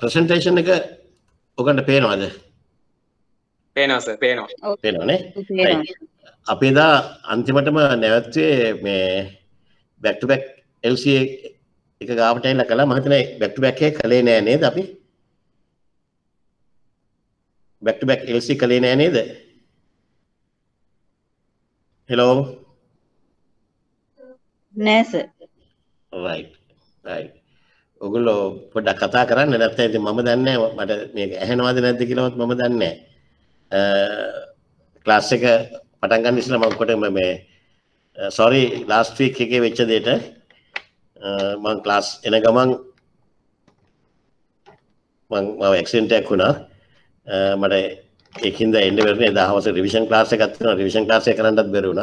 Presentation එක ඔකට පේනවාද? පේනවා සර් පේනවා. පේනවානේ පේනවා. අපි එදා අන්තිමටම නැවත්වේ මේ බැක්ට බැක් එල්ස එක ගාමටයිල්ල කලා මහිතන බැක්ට බැක්ේ කළේ නෑ නේද අපි? බැක්ට බැක් එල්සි කළේ නෑ නේද? හෙලෝ නෑ සර්. රයි රයි ඔගුල්ලෝ පොඩක් කතා කරන්න. නැත්ත ඇති මම දන්න මට මේ ඇහෙනවාද නැද්ද කියලවත් මම දන්න ක්ලාස් එක පටන්ගන්න ඉස්ල මංකොට මේ සොරි ලාස්ට්වීක් එක වෙච්ච දේට මං ක්ලාස් එන ගමන් මව එක්සෙන්ටයක් වුණා. මට එකින්ද එන්න වෙරන දහවස රිවිෂන් ලාස ගත්න රිවිෂන් ලාසය කරන්නත් බැරුණ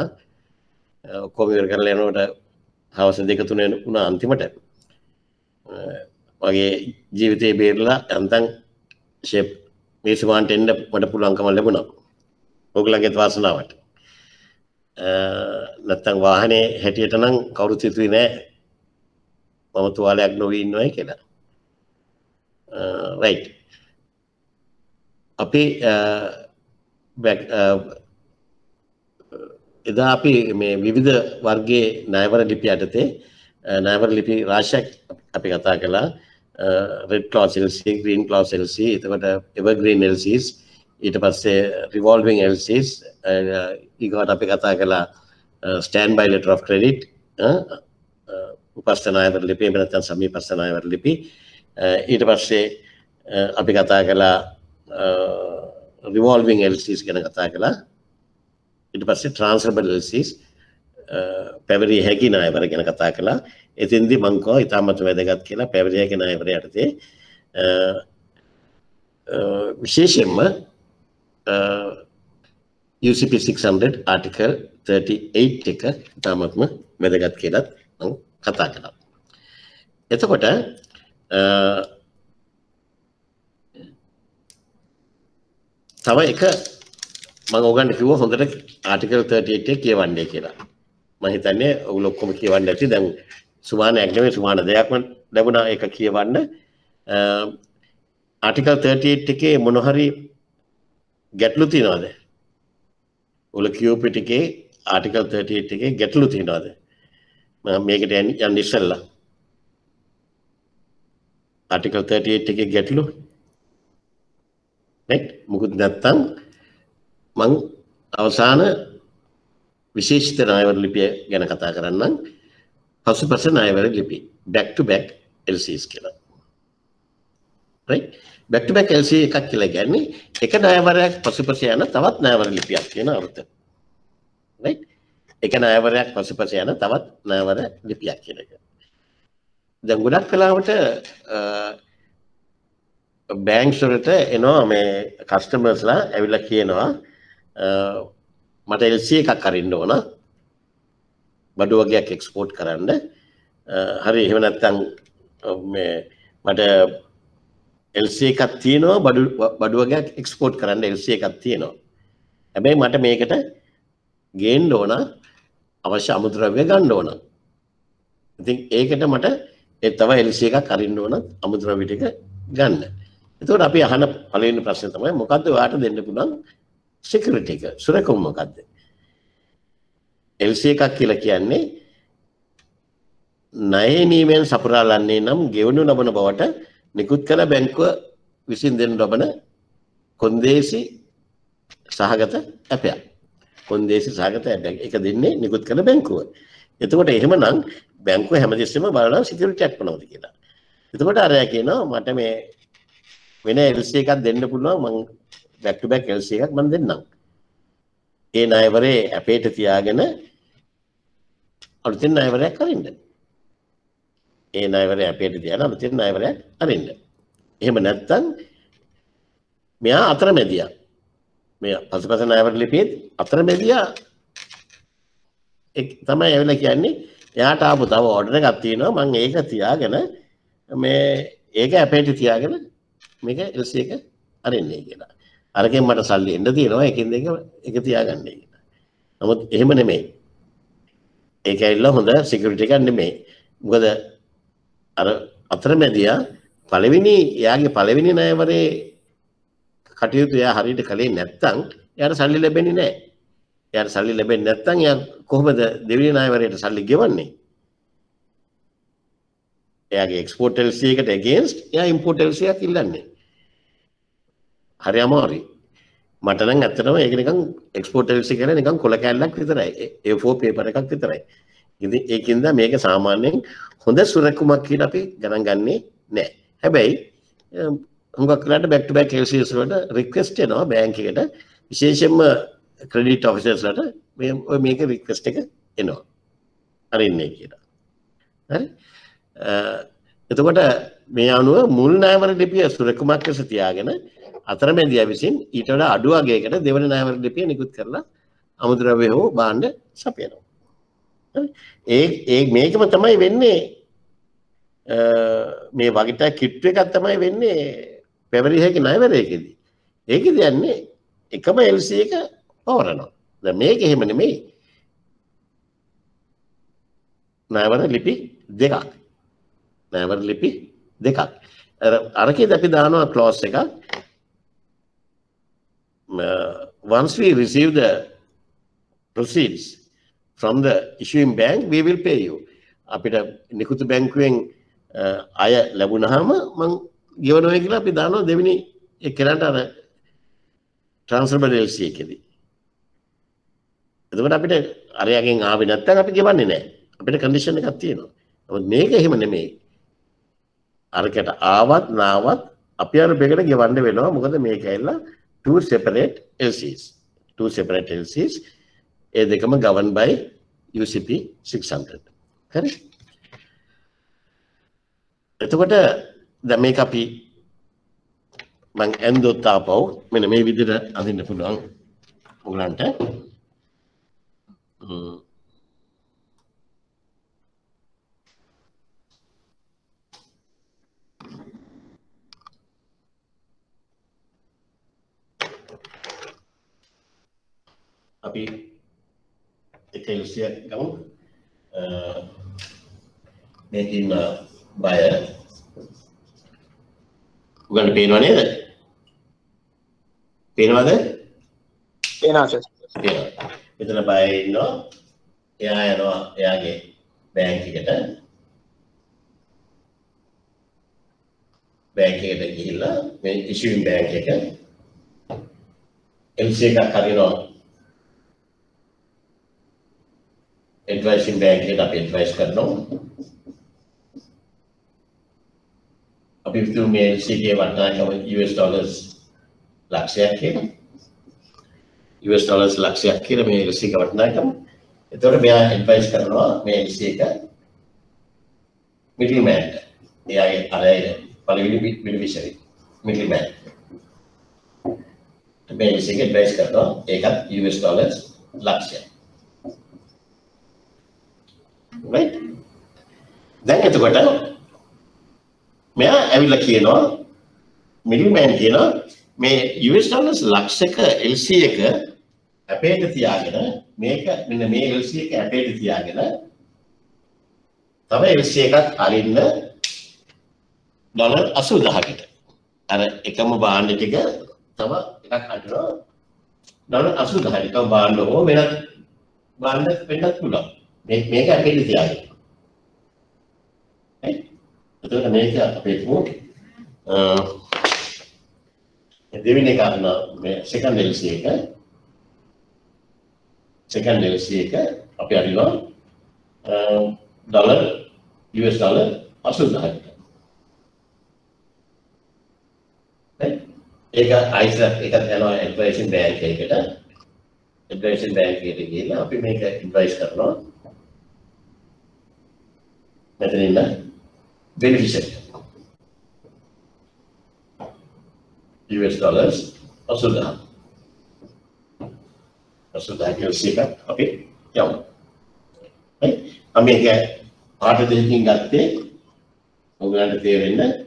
ඔක්කොමිවර කරල යනට හවස දෙක තුන වුණ අන්තිමට. වගේ ජීවිතය බේරලා ඇන්තන් ශෙප් මේසුමාන්ට එන්න මට පුළුවන්කම ලැබුණා. ඔගුලන්ගෙත් වාසනාවට. නැත්තං වාහනේ හැටියට නම් කවුරු සිතුයි නෑ. මම තුවාලයක් නොවී ඉන්නවයි කියලා. රයි් අපි එදා අපි මේ විවිධ වර්ගේ නයවර ලිපි යටතේ නෑවර ලිපි රාශයක් අපි කතා කලා රෙඩ් කලෝ සෙල්සි ග්‍රීන් කලෝ සෙල්සි එතකට එවග්‍රීන් එල්සිස් ඊට පස්සේ රිවෝල්විං එල්සිස් ඒකට අපි කතා කලා standby letter of credit උපස්ථනායවර ලිපි මෙනතන් සමී පස්සනායවර ලිපි. ඊට පස්සේ අපි කතා කලා රිවෝල්විං එල්සිස් ගැන කතා කලා ඉට පස්සේ ට්‍රන්ස්බල් එල්සිස් පැවරි හැකි නායවර ගැන කතා කලා එතින්දි මංකෝ ඉතාමත් වැදගත් කියලා පැවරිය කෙන අයවර යටතේ විශේෂෙන්ම UCP 600 ආටිකල් 38 එක ඉතාමත්ම වැදගත් කියලත් කතා කළා. එතකොට තව එක මං ඕගන්න කිව හොඳට ආටිකල් 38 කියවන්නේ කියලා. මහිතන්නේ ඔගුල ඔක්කොම කියවන්න ඇති. දැන් සුමාන ඇක්නවේ සුමාන දෙයක්ම ලැබුණ. එක කියවන්න. ආටිකල් 38 එකේ මොනහරි ගැටලු තියනවාද? උල කියෝපිටිකේ ආටිකල් 38 එකේ ගැටලු තියනවාද? මේකට යන්න ඉස්සල්ලා. ආටිකල් 38 එකේ ගැටලු? මුකුත් නැත්තම් මං අවසාන විශේෂිත නායවර ලිපිය ගැන කතා කරන්නම්. පසු පස නායවර ලිපි බැක් ටු බැක් එල්සිස් කියලා. බැක් ටු බැක් එල්සි එකක් කියලා ගැන්නේ එක නායවරයක් පසුපස යන තවත් නායවර ලිපියක් කියන අර්ථ. එක නායවරයක් පසුපස යන තවත් නායවර ලිපියක් කියන එක. දැන් ගොඩක් කලාවට බෑංක්ස්වලට එනවා මේ කස්ටමර්ස්ලා ඇවිල්ලා කියනවා මට එල්සි එකක් අරින්න ඕන. බඩු වගේයක් එක්ස්පෝට් කරන්න. හරි එහෙම නැත්තම් මේ මට එල්සි එකක් තියෙනවා බඩු බඩු වගේයක් එක්ස්පෝට් කරන්න එල්සි එකක් තියෙනවා. හැබැයි මට මේකට ගේන්න ඕන අවශ්‍ය අමුද්‍රව්‍ය ගන්න ඕන. ඉතින් ඒකට මට ඒ තව එල්සි එකක් අරින්න ඕන අමුද්‍රව්‍ය ටික ගන්න. එතකොට අපි අහන පළවෙනි ප්‍රශ්නේ තමයි මොකද්ද ඔයාට දෙන්න පුළුවන් සිකියුරිටි එක? සුරකම මොකද්ද? එල්සි එකක් කියලා කියන්නේ ණය නීමෙන් සපුරාලන්නේ නම් ගෙවනු ලබන බවට නිකුත් කළ බැංකුව විසින් දෙනු ලබන කොන්දේසි සහගත ඇපයක්. කොන්දේසි සහගත ඇපයක්. එක දෙන්නේ නිකුත් කළ බැංකුව. එතකොට එහෙමනම් බැංකුව හැමතිස්සෙම බලනවා සිකියුරිටි එකක් මොනවද කියලා. එතකොට අරයා කියනවා මට මේ වෙන එල්සි එකක් දෙන්න පුළුවන් මං බැක් ටු බැක් එල්සි එකක් මම දෙන්නම්. ඒ ණයවරේ අපේට තියාගෙන අලුතින් ණයවරයක් අරින්න. ඒ ණයවරේ අපේට තියාගෙන අලුතින් ණයවරයක් අරින්න. එහෙම නැත්තම් මෙයා අතරමැදියා. මේ පසුපස ණයවර ලිපියේ අතරමැදියා. තමයි ඇවිල්ලා කියන්නේ. එයාට ආපු තව ඕඩර් එකක් තියෙනවා. මම ඒක තියාගෙන මේ ඒක අපේට තියාගෙන මේක එල්සි එක අරින්නේ කියලා. අරකින් මට සල්ලි එන්න තියෙනවා. එකින් දෙක එක තියාගන්නේ කියලා. නමුත් එහෙම නෙමෙයි. ඒක ඇවිල්ලා හොඳ සිකියුරිටි එකක් නෙමෙයි. මොකද අර අතරමැදියා පළවෙනි එයාගේ පළවෙනි ණයවරේ කටයුතු එයා හරියට කළේ නැත්තම් එයාට සල්ලි ලැබෙන්නේ නැහැ. එයාට සල්ලි ලැබෙන්නේ නැත්තම් එයා කොහොමද දෙවෙනි ණයවරයට සල්ලි ගෙවන්නේ? එයාගේ එක්ස්පෝර්ට් LC එකට against එයා import LC එකක් ඉල්ලන්නේ. හරි අමාරුයි. මට නම් ඇත්තටම ඒක නිකන් එක්ස්පෝර්ට් LC කියලා නිකන් කොල කෑල්ලක් විතරයි. A4 පේපර් එකක් විතරයි. ඉතින් ඒකින්ද මේක සාමාන්‍යයෙන් හොඳ සුරකුමක් කියලා අපි ගණන් ගන්නේ නැහැ. හැබැයි හුඟක් වෙලාවට back to back LCS වලට request එනවා බැංක් එකට විශේෂයෙන්ම ක්‍රෙඩිට් ඔෆිසර්ස්ලට මේ ඔය මේක රික්වෙස්ට් එක එනවා. අරින්නේ කියලා. හරි? එතකොට මේ අනුව මුල් ණයවර ලිපිය සුරකුමක් ලෙස තියාගෙන අතරමැදියා විසින් ඊට වඩා අඩු අගයකට දෙවන ණයවර ලිපිය නිකුත් කරලා අමුද්‍රව්‍ය හෝ භාණ්ඩ සපයනවා. ඒ ඒ මේකම තමයි වෙන්නේ මේ වගිට කිට්ටු එකක් තමයි වෙන්නේ පෙවරි හැකි ණයවරයකදී. ඒකෙදි යන්නේ එකම LC එක පවරනවා. දැන් මේක එහෙම නෙමෙයි. ණයවර ලිපි දෙකක්. ණයවර ලිපි දෙකක්. අර අරකේද අපි දානවා ක්ලෝස් එකක්. Uh, once we receive the proceeds from the issuing bank we will pay you. අපිට නිකුත් බැංකුවෙන් uh, අය ලැබුණාම මං ගෙවනවා කියලා අපි දානවා දෙවෙනි එක්කෙනාට අර ට්‍රාන්ස්ෆර් LC එකේදී. එතකොට අපිට අරයාගෙන් ආවේ නැත්නම් අපි ගෙවන්නේ නැහැ. අපිට කන්ඩිෂන් එකක් තියෙනවා. නමුත් මේක එහෙම නෙමෙයි. අරකට ආවත් නාවත් අපි අර බෙකට ගෙවන්න වෙනවා. මොකද මේක ඇවිල්ලා two separate LCs. two separate LCs. ඒ දෙකම governed by UCP 600. හරි? එතකොට දැන් මේක අපි මං ඇන්දොත් ආපහු මෙන්න මේ විදිහට අඳින්න පුළුවන් ඔයගලන්ට අපි එක එල්සිය ගමු මේකින් බය උගන්න පේනවා නේද පේනවද පේනවා සර් පේනවා මෙතන බය ඉන්නවා එයා යනවා එයාගේ බැංක් එකට බැංක් එකට ගිහිල්ලා මේ ඉෂුවින් බැංක් එක LC එකක් හරිනවා එඩ්වයිසින් බැංක් එකට අපි එඩ්වයිස් කරනවා අපි හිතුව මේ LC එකේ වටිනාකම US ඩොලර්ස් ලක්ෂයක් කියලා US ඩොලර්ස් ලක්ෂයක් කියලා මේ LC එක වටිනාකම එතකොට මෙයා ඇඩ්වයිස් කරනවා මේ LC එක මිඩල්මෑන්ට එයාගේ අරය පළවෙනි බෙනිෆිෂරි මිඩල්මෑන් මේ LC එක ඇඩ්වයිස් කරනවා. ඒකත් US ඩොලර්ස් ලක්ෂයක්. Right? දැන් එතකොට මෙයා ඇවිල්ලා කියනවා මිඩල්මෑන් කියනවා මේ US ඩොලර්ස් ලක්ෂක LC එක ඇපේට තියාගෙන මේක මෙන්න මේ LC එක ඇපේට තියාගෙන තව LC එකක් අරින්න ඩොලර් 80000කට අර එකම භාණ්ඩ ටික තව එකක් අරිනවා ඩොලර් 80000 එකම භාණ්ඩ හෝ වෙනත් භාණ්ඩ වෙන්නත් පුළුවන්. මේ මේක ඇපේට තියාගෙන. එතකොට මේක අපේ තුමු දෙවෙනි කාරණ මේ සෙකන්ඩ් LC එක. සෙකන්ඩ් LC එක අපි අරිනවා ඩොලර් US ඩොලර් 80000කට ඒක අයිස් එකත් යනවා ඇඩ්වයිසින් බැංක් එකකට ඇඩ්වයිසින් බැංක් එකට ගිහිල්ලා අපි මේක ඇඩ්වයිස් කරනවා. මෙතන ඉන්න beneficiary US dollars අසුදා. අසුදා කියලසික අපි යමු. මම මේක පාට දෙකකින් ගත්තේ ඔයගලන්ට තේරෙන්න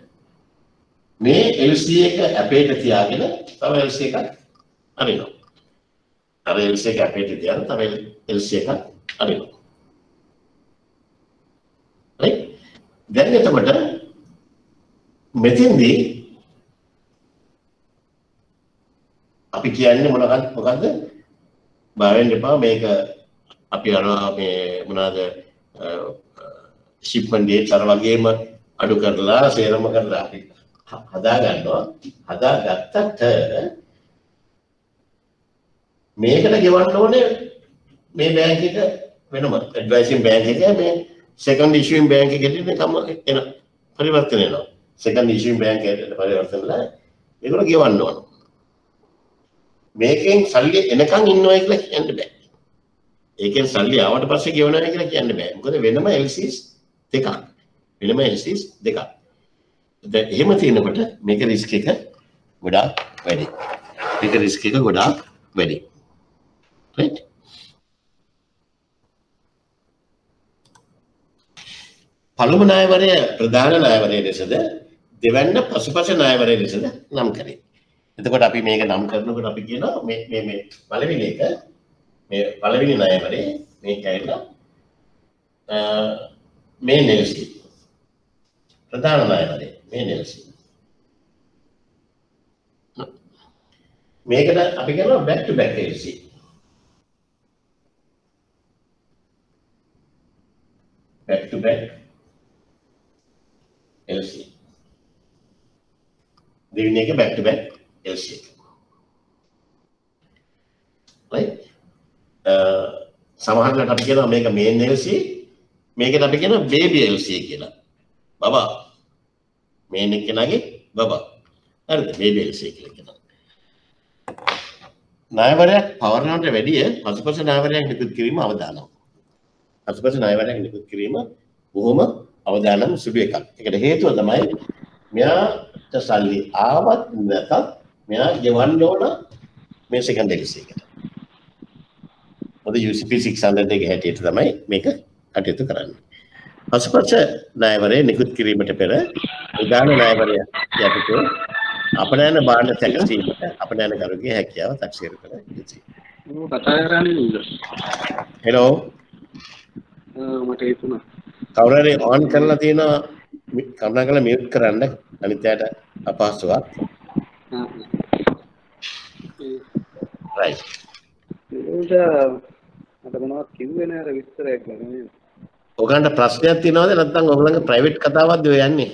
මේ LC එක ඇපේට තියාගෙන තව LC එකක් අරිනවා. අර LC එක ඇපේට තියාගෙන තව LC එකක් අරිනවා. right දැන් එතකොට මෙතින්දී අපි කියන්නේ මොනකත් මොකක්ද? බාවෙන් එපා. මේක අපි අනවා මේ මොනාද ශිප්මන්ඩේ තර වගේම අඩු කරලා සේරම කරලා අපි හදාගන්නවා හදා ගත්තට මේකට ගෙවන්න ඕනේ මේ බෑංක එක වෙනම. ඇඩ්වයිසින් බෑංක එක මේ සෙකන්ඩ් ඉෂුවින් බෑංක එකට තම එන පරිවර්තන වෙනවා සෙකන්ඩ් ඉෂුවින් බෑංක එකට පරිවර්තනලා ඒගොල්ලෝ ගෙවන්න ඕන. මේකෙන් සල්ලි එනකන් ඉන්නවා කියලා කියන්න බෑ. ඒකෙන් සල්ලි ආවට පස්සේ ගෙවනවා කියලා කියන්න බෑ. මොකද වෙනම LCs දෙකක්. වෙනම LCs දෙකක්. දැන් එහෙම තියෙනකොට මේක රිස්ක් එක ගොඩාක් වැඩි. මේක රිස්ක් එක ගොඩාක් වැඩි. Right? පළමු නායවරය ප්‍රධාන නායවරය ලෙසද දෙවැන්න පසුපස නායවරය ලෙසද නම් කරේ. එතකොට අපි මේක නම් කරනකොට අපි කියනවා මේ මේ මේ පළවෙනි එක මේ පළවෙනි නායවරේ මේක ඇවිල්ලා මේ නෙල්සි ප්‍රධාන නායවරේ මේ නෙල්සි මේකට අපි කියනවා back to back LC back to back LC. දෙවෙනි එක back to back LC එක. right? සමහරවිට අපි කියනවා මේක main LC මේකට අපි කියනවා baby LC කියලා. බබා. main එක කෙනාගේ බබා. හරිද? baby LC කියලා කියනවා. ණයවරයක් පවරනවට වැඩිය පසුපස ණයවරයක් නිකුත් කිරීම අවදානම්. පසුපස ණයවරයක් නිකුත් කිරීම බොහොම අවදානම් සුළු එකක්. ඒකට හේතුව තමයි මෙයාට සල්ලි ආවත් නැතත් මෙයා ගෙවන්න ඕන මේ සෙකන්ඩ් එලිස් එකට. මොකද UCP 600 එක හැටියට තමයි මේක කටයුතු කරන්නේ. පසුපස ණයවරය නිකුත් කිරීමට පෙර ප්‍රධාන ණයවරය යටතේ අපනෑන බාණ්ඩ සැකසීමට අපනෑන කරුගේ හැකියාව තක්ෂේර කර යුතුයි. කතා කරන්නේ? හෙලෝ මට හිතුණා. කවුරුහරි ඔන් කරලා තියෙනවා කරුණාකරලා මියුට් කරන්න අනිත් අයට අපහසුවක්. රයිට්. ඒක මට මොනවද කිව්වේ නෑ අර විස්තරයක් ගැන ඔයගන්ට ප්‍රශ්නයක් තියෙනවද නැත්නම් ඔයගලගේ ප්‍රයිවට් කතාවක්ද ඔය යන්නේ?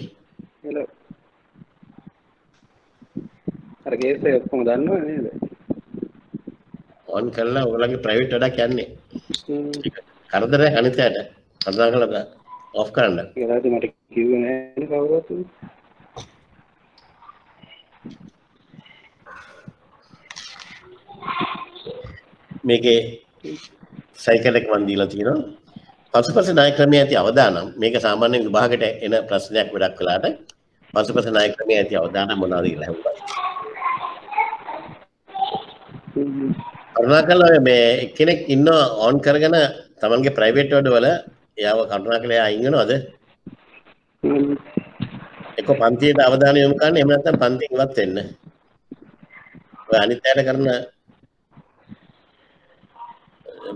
අර කේස් එක ඔක්කොම දන්නව නේද? ඔන් කරලා ඔයගලගේ ප්‍රයිවට් වැඩක් යන්නේ. කරදරයක් අනිත් අයට. කරුණාකරලා ඔෆ් කරන්න. ඒකට මට කිව්වේ නෑනේ කවුරුත්. මේකේ සයිකල් එක මන් දීලා තියෙනවා. පසුපස ණය ක්‍රමයේ ඇති අවදානම් මේක සාමාන්‍ය විභාගයට එන ප්‍රශ්නයක් ගොඩක් වෙලාට පසුපස ණය ක්‍රමයේ ඇති අවදානම් මොනවද කියලා අහුවා. හ්ම්. කරුණාකරලා මේ කෙනෙක් ඉන්න ඔන් කරගෙන තමන්ගේ ප්‍රයිවට් වැඩවල එයාව කරුණාකරලා එයා අයින් වෙනවද? හ්ම්. එක්ක පන්තියට අවධානය යොමු කරන්න එහෙම නැත්නම් පන්තියෙන් ඉවත් වෙන්න. ඔය අනිත් අයට කරන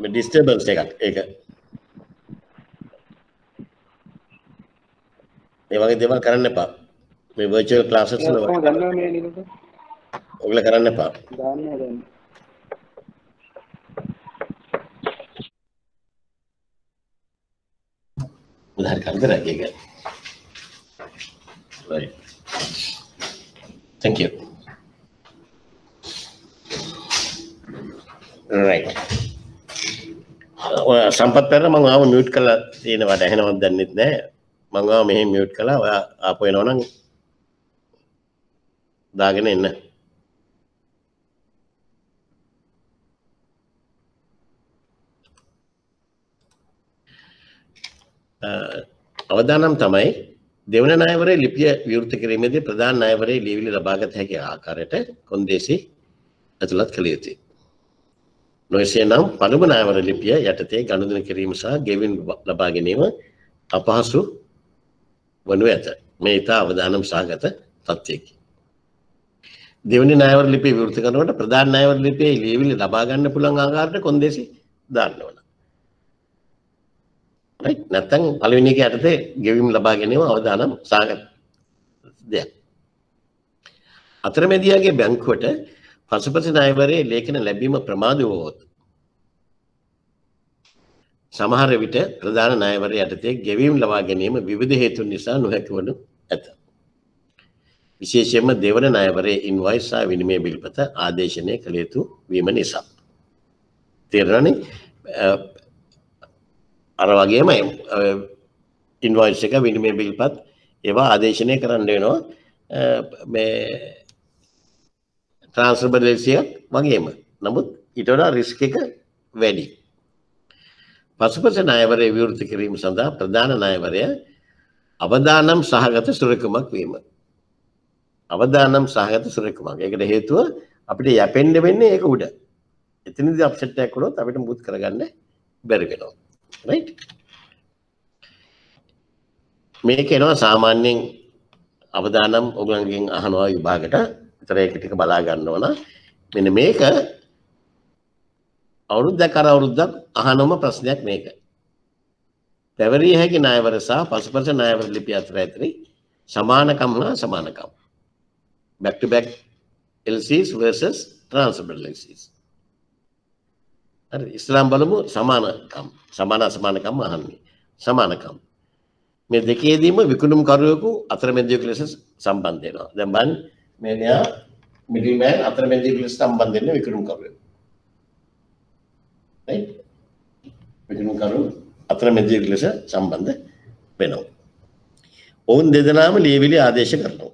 මේ ඩිස්ටර්බන්ස් එකක් ඒක. මේ වගේ දේවල් කරන්න එපා. මේ virtual classes වල? ඔයගොල්ලෝ කරන්න එපා. උදාහරණ කරදරයක් ඒක. Right. Thank you. Right. සම්පත් පෙර මම ආව මියුට් කරලා තියෙනවට ඇහෙනවද දන්නෙත් නැහැ. මම ආව මෙහෙම මියුට් කළා. ඔයා ආපහු එනවනම් දාගෙන එන්න. අවදානම් තමයි දෙවන ණයවරේ ලිපිය විවෘත කිරීමේදී ප්‍රධාන ණයවරේ ලියවිලි ලබාගත හැකි ආකාරයට කොන්දේසි ඇතුළත් කළ යුතුයි. නොයසේ නම් පළමු ණයවර ලිපිය යටතේ ගනුදෙනු කිරීම සහ ගෙවින් ලබා ගැනීම අපහසු වනු ඇත. මේ ඉතා අවදානම් සහගත තත්ත්වයකි. දෙවනි ණයවර ලිපිය විවෘත කරනකොට ප්‍රධාන ණයවර ලිපියේ ලියවිලි ලබා ගන්න පුළුවන් ආකාරයට කොන්දේසි දාන්න ඕන. right නැත්නම් පළවෙනි එක යටතේ ගෙවීම් ලබා ගැනීම අවදානම් සාගත දෙයක් අතරමැදියාගේ බැංකුවට පසුපස ණයවරේ ලේඛන ලැබීම ප්‍රමාද වුවහොත් සමහර විට ප්‍රධාන ණයවර යටතේ ගෙවීම් ලබා ගැනීම විවිධ හේතුන් නිසා නොහැකි වනු ඇත. විශේෂයෙන්ම දෙවන ණයවරේ ඉන්වොයිස් සහ විනිමය බිල්පත ආදේශනය කළ යුතු වීම නිසා. තේරෙනවනේ? අර වගේම ඉන්වොයිස් එක විනිමය බිල්පත් ඒවා ආදේශනය කරන්න වෙනවා මේ ට්‍රාන්ස්ෆර්බලසියක් වගේම. නමුත් ඊට වඩා රිස්ක් එක වැඩි. පසුපස ණයවරය විවෘත කිරීම සඳහා ප්‍රධාන ණයවරය අවදානම් සහගත සුරකමක් වීම. අවදානම් සහගත සුරකමක්. ඒකට හේතුව අපිට යැපෙන්න වෙන්නේ ඒක උඩ. එතනදී අප්සෙට් එකක් වුණොත් අපිට මුත් කරගන්න බැරි වෙනවා. රයිට්? මේක එනවා සාමාන්‍යයෙන් අවදානම් ඔයගලන්ගෙන් අහනවා විභාගයට. විතර ඒක ටික බලා ගන්න ඕන. මෙන්න මේක අවුරුද්දක් අර අවුරුද්දක් අහනම ප්‍රශ්නයක් මේක. පැවරිය හැකි ණයවර සහ පසුපස ණයවර ලිපි අතර ඇති සමානකම් හා සමානකම්. back to back LCs versus transferable LCs. හරි ඉස්ලාම් බලමු සමානකම්. සමාන අසමානකම් අහන්නේ. සමානකම්. මේ දෙකේදීම විකුණුම් කරුවෙකු අතරමැදියෙකු ලෙස සම්බන්ධ වෙනවා. දැන් බලන්න මේ මෙයා මිඩල්මෑන් අතරමැදියෙකු ලෙස සම්බන්ධ වෙන විකුණුම් කරුවෙකු. විකුණුම්කරු අතරමැදියෙකු ලෙස සම්බන්ධ වෙනවා. ඔවුන් දෙදෙනාම ලියවිලි ආදේශ කරනවා.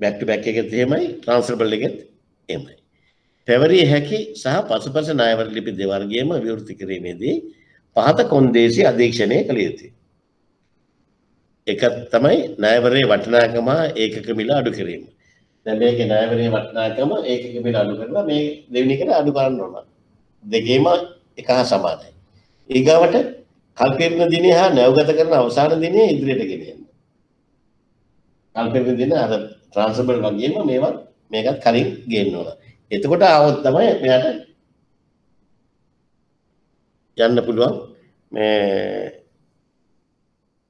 බැක් ටු බැක් එකෙත් එහෙමයි ට්‍රාන්ස්ෆරබල් එකෙත් එහෙමයි. පැවරිය හැකි සහ පසුපස ණයවර ලිපි දෙවර්ගයේම විවෘත කිරීමේදී පහත කොන්දේසි අධීක්ෂණය කළ යුතුයි. එක තමයි ණයවරේ වටිනාකම ඒකක මිල අඩු කිරීම. දැන් මේකේ ණයවරේ වටිනාකම ඒකක මිල අඩු කරලා මේ දෙවෙනි එකට අඩු කරන්න ඕන. දෙකේම එක හා සමානයි. ඊගාවට කල්පිරණ දිනේ හා නැවගත කරන අවසාන දිනේ ඉදිරියට ගෙනියන්න. කල්පිරණ දින අර ට්‍රාන්ස්ෆරබල් වගේම මේවත් මේකත් කලින් ගේන්න ඕන. එතකොට ආවොත් තමයි මෙයාට යන්න පුළුවන් මේ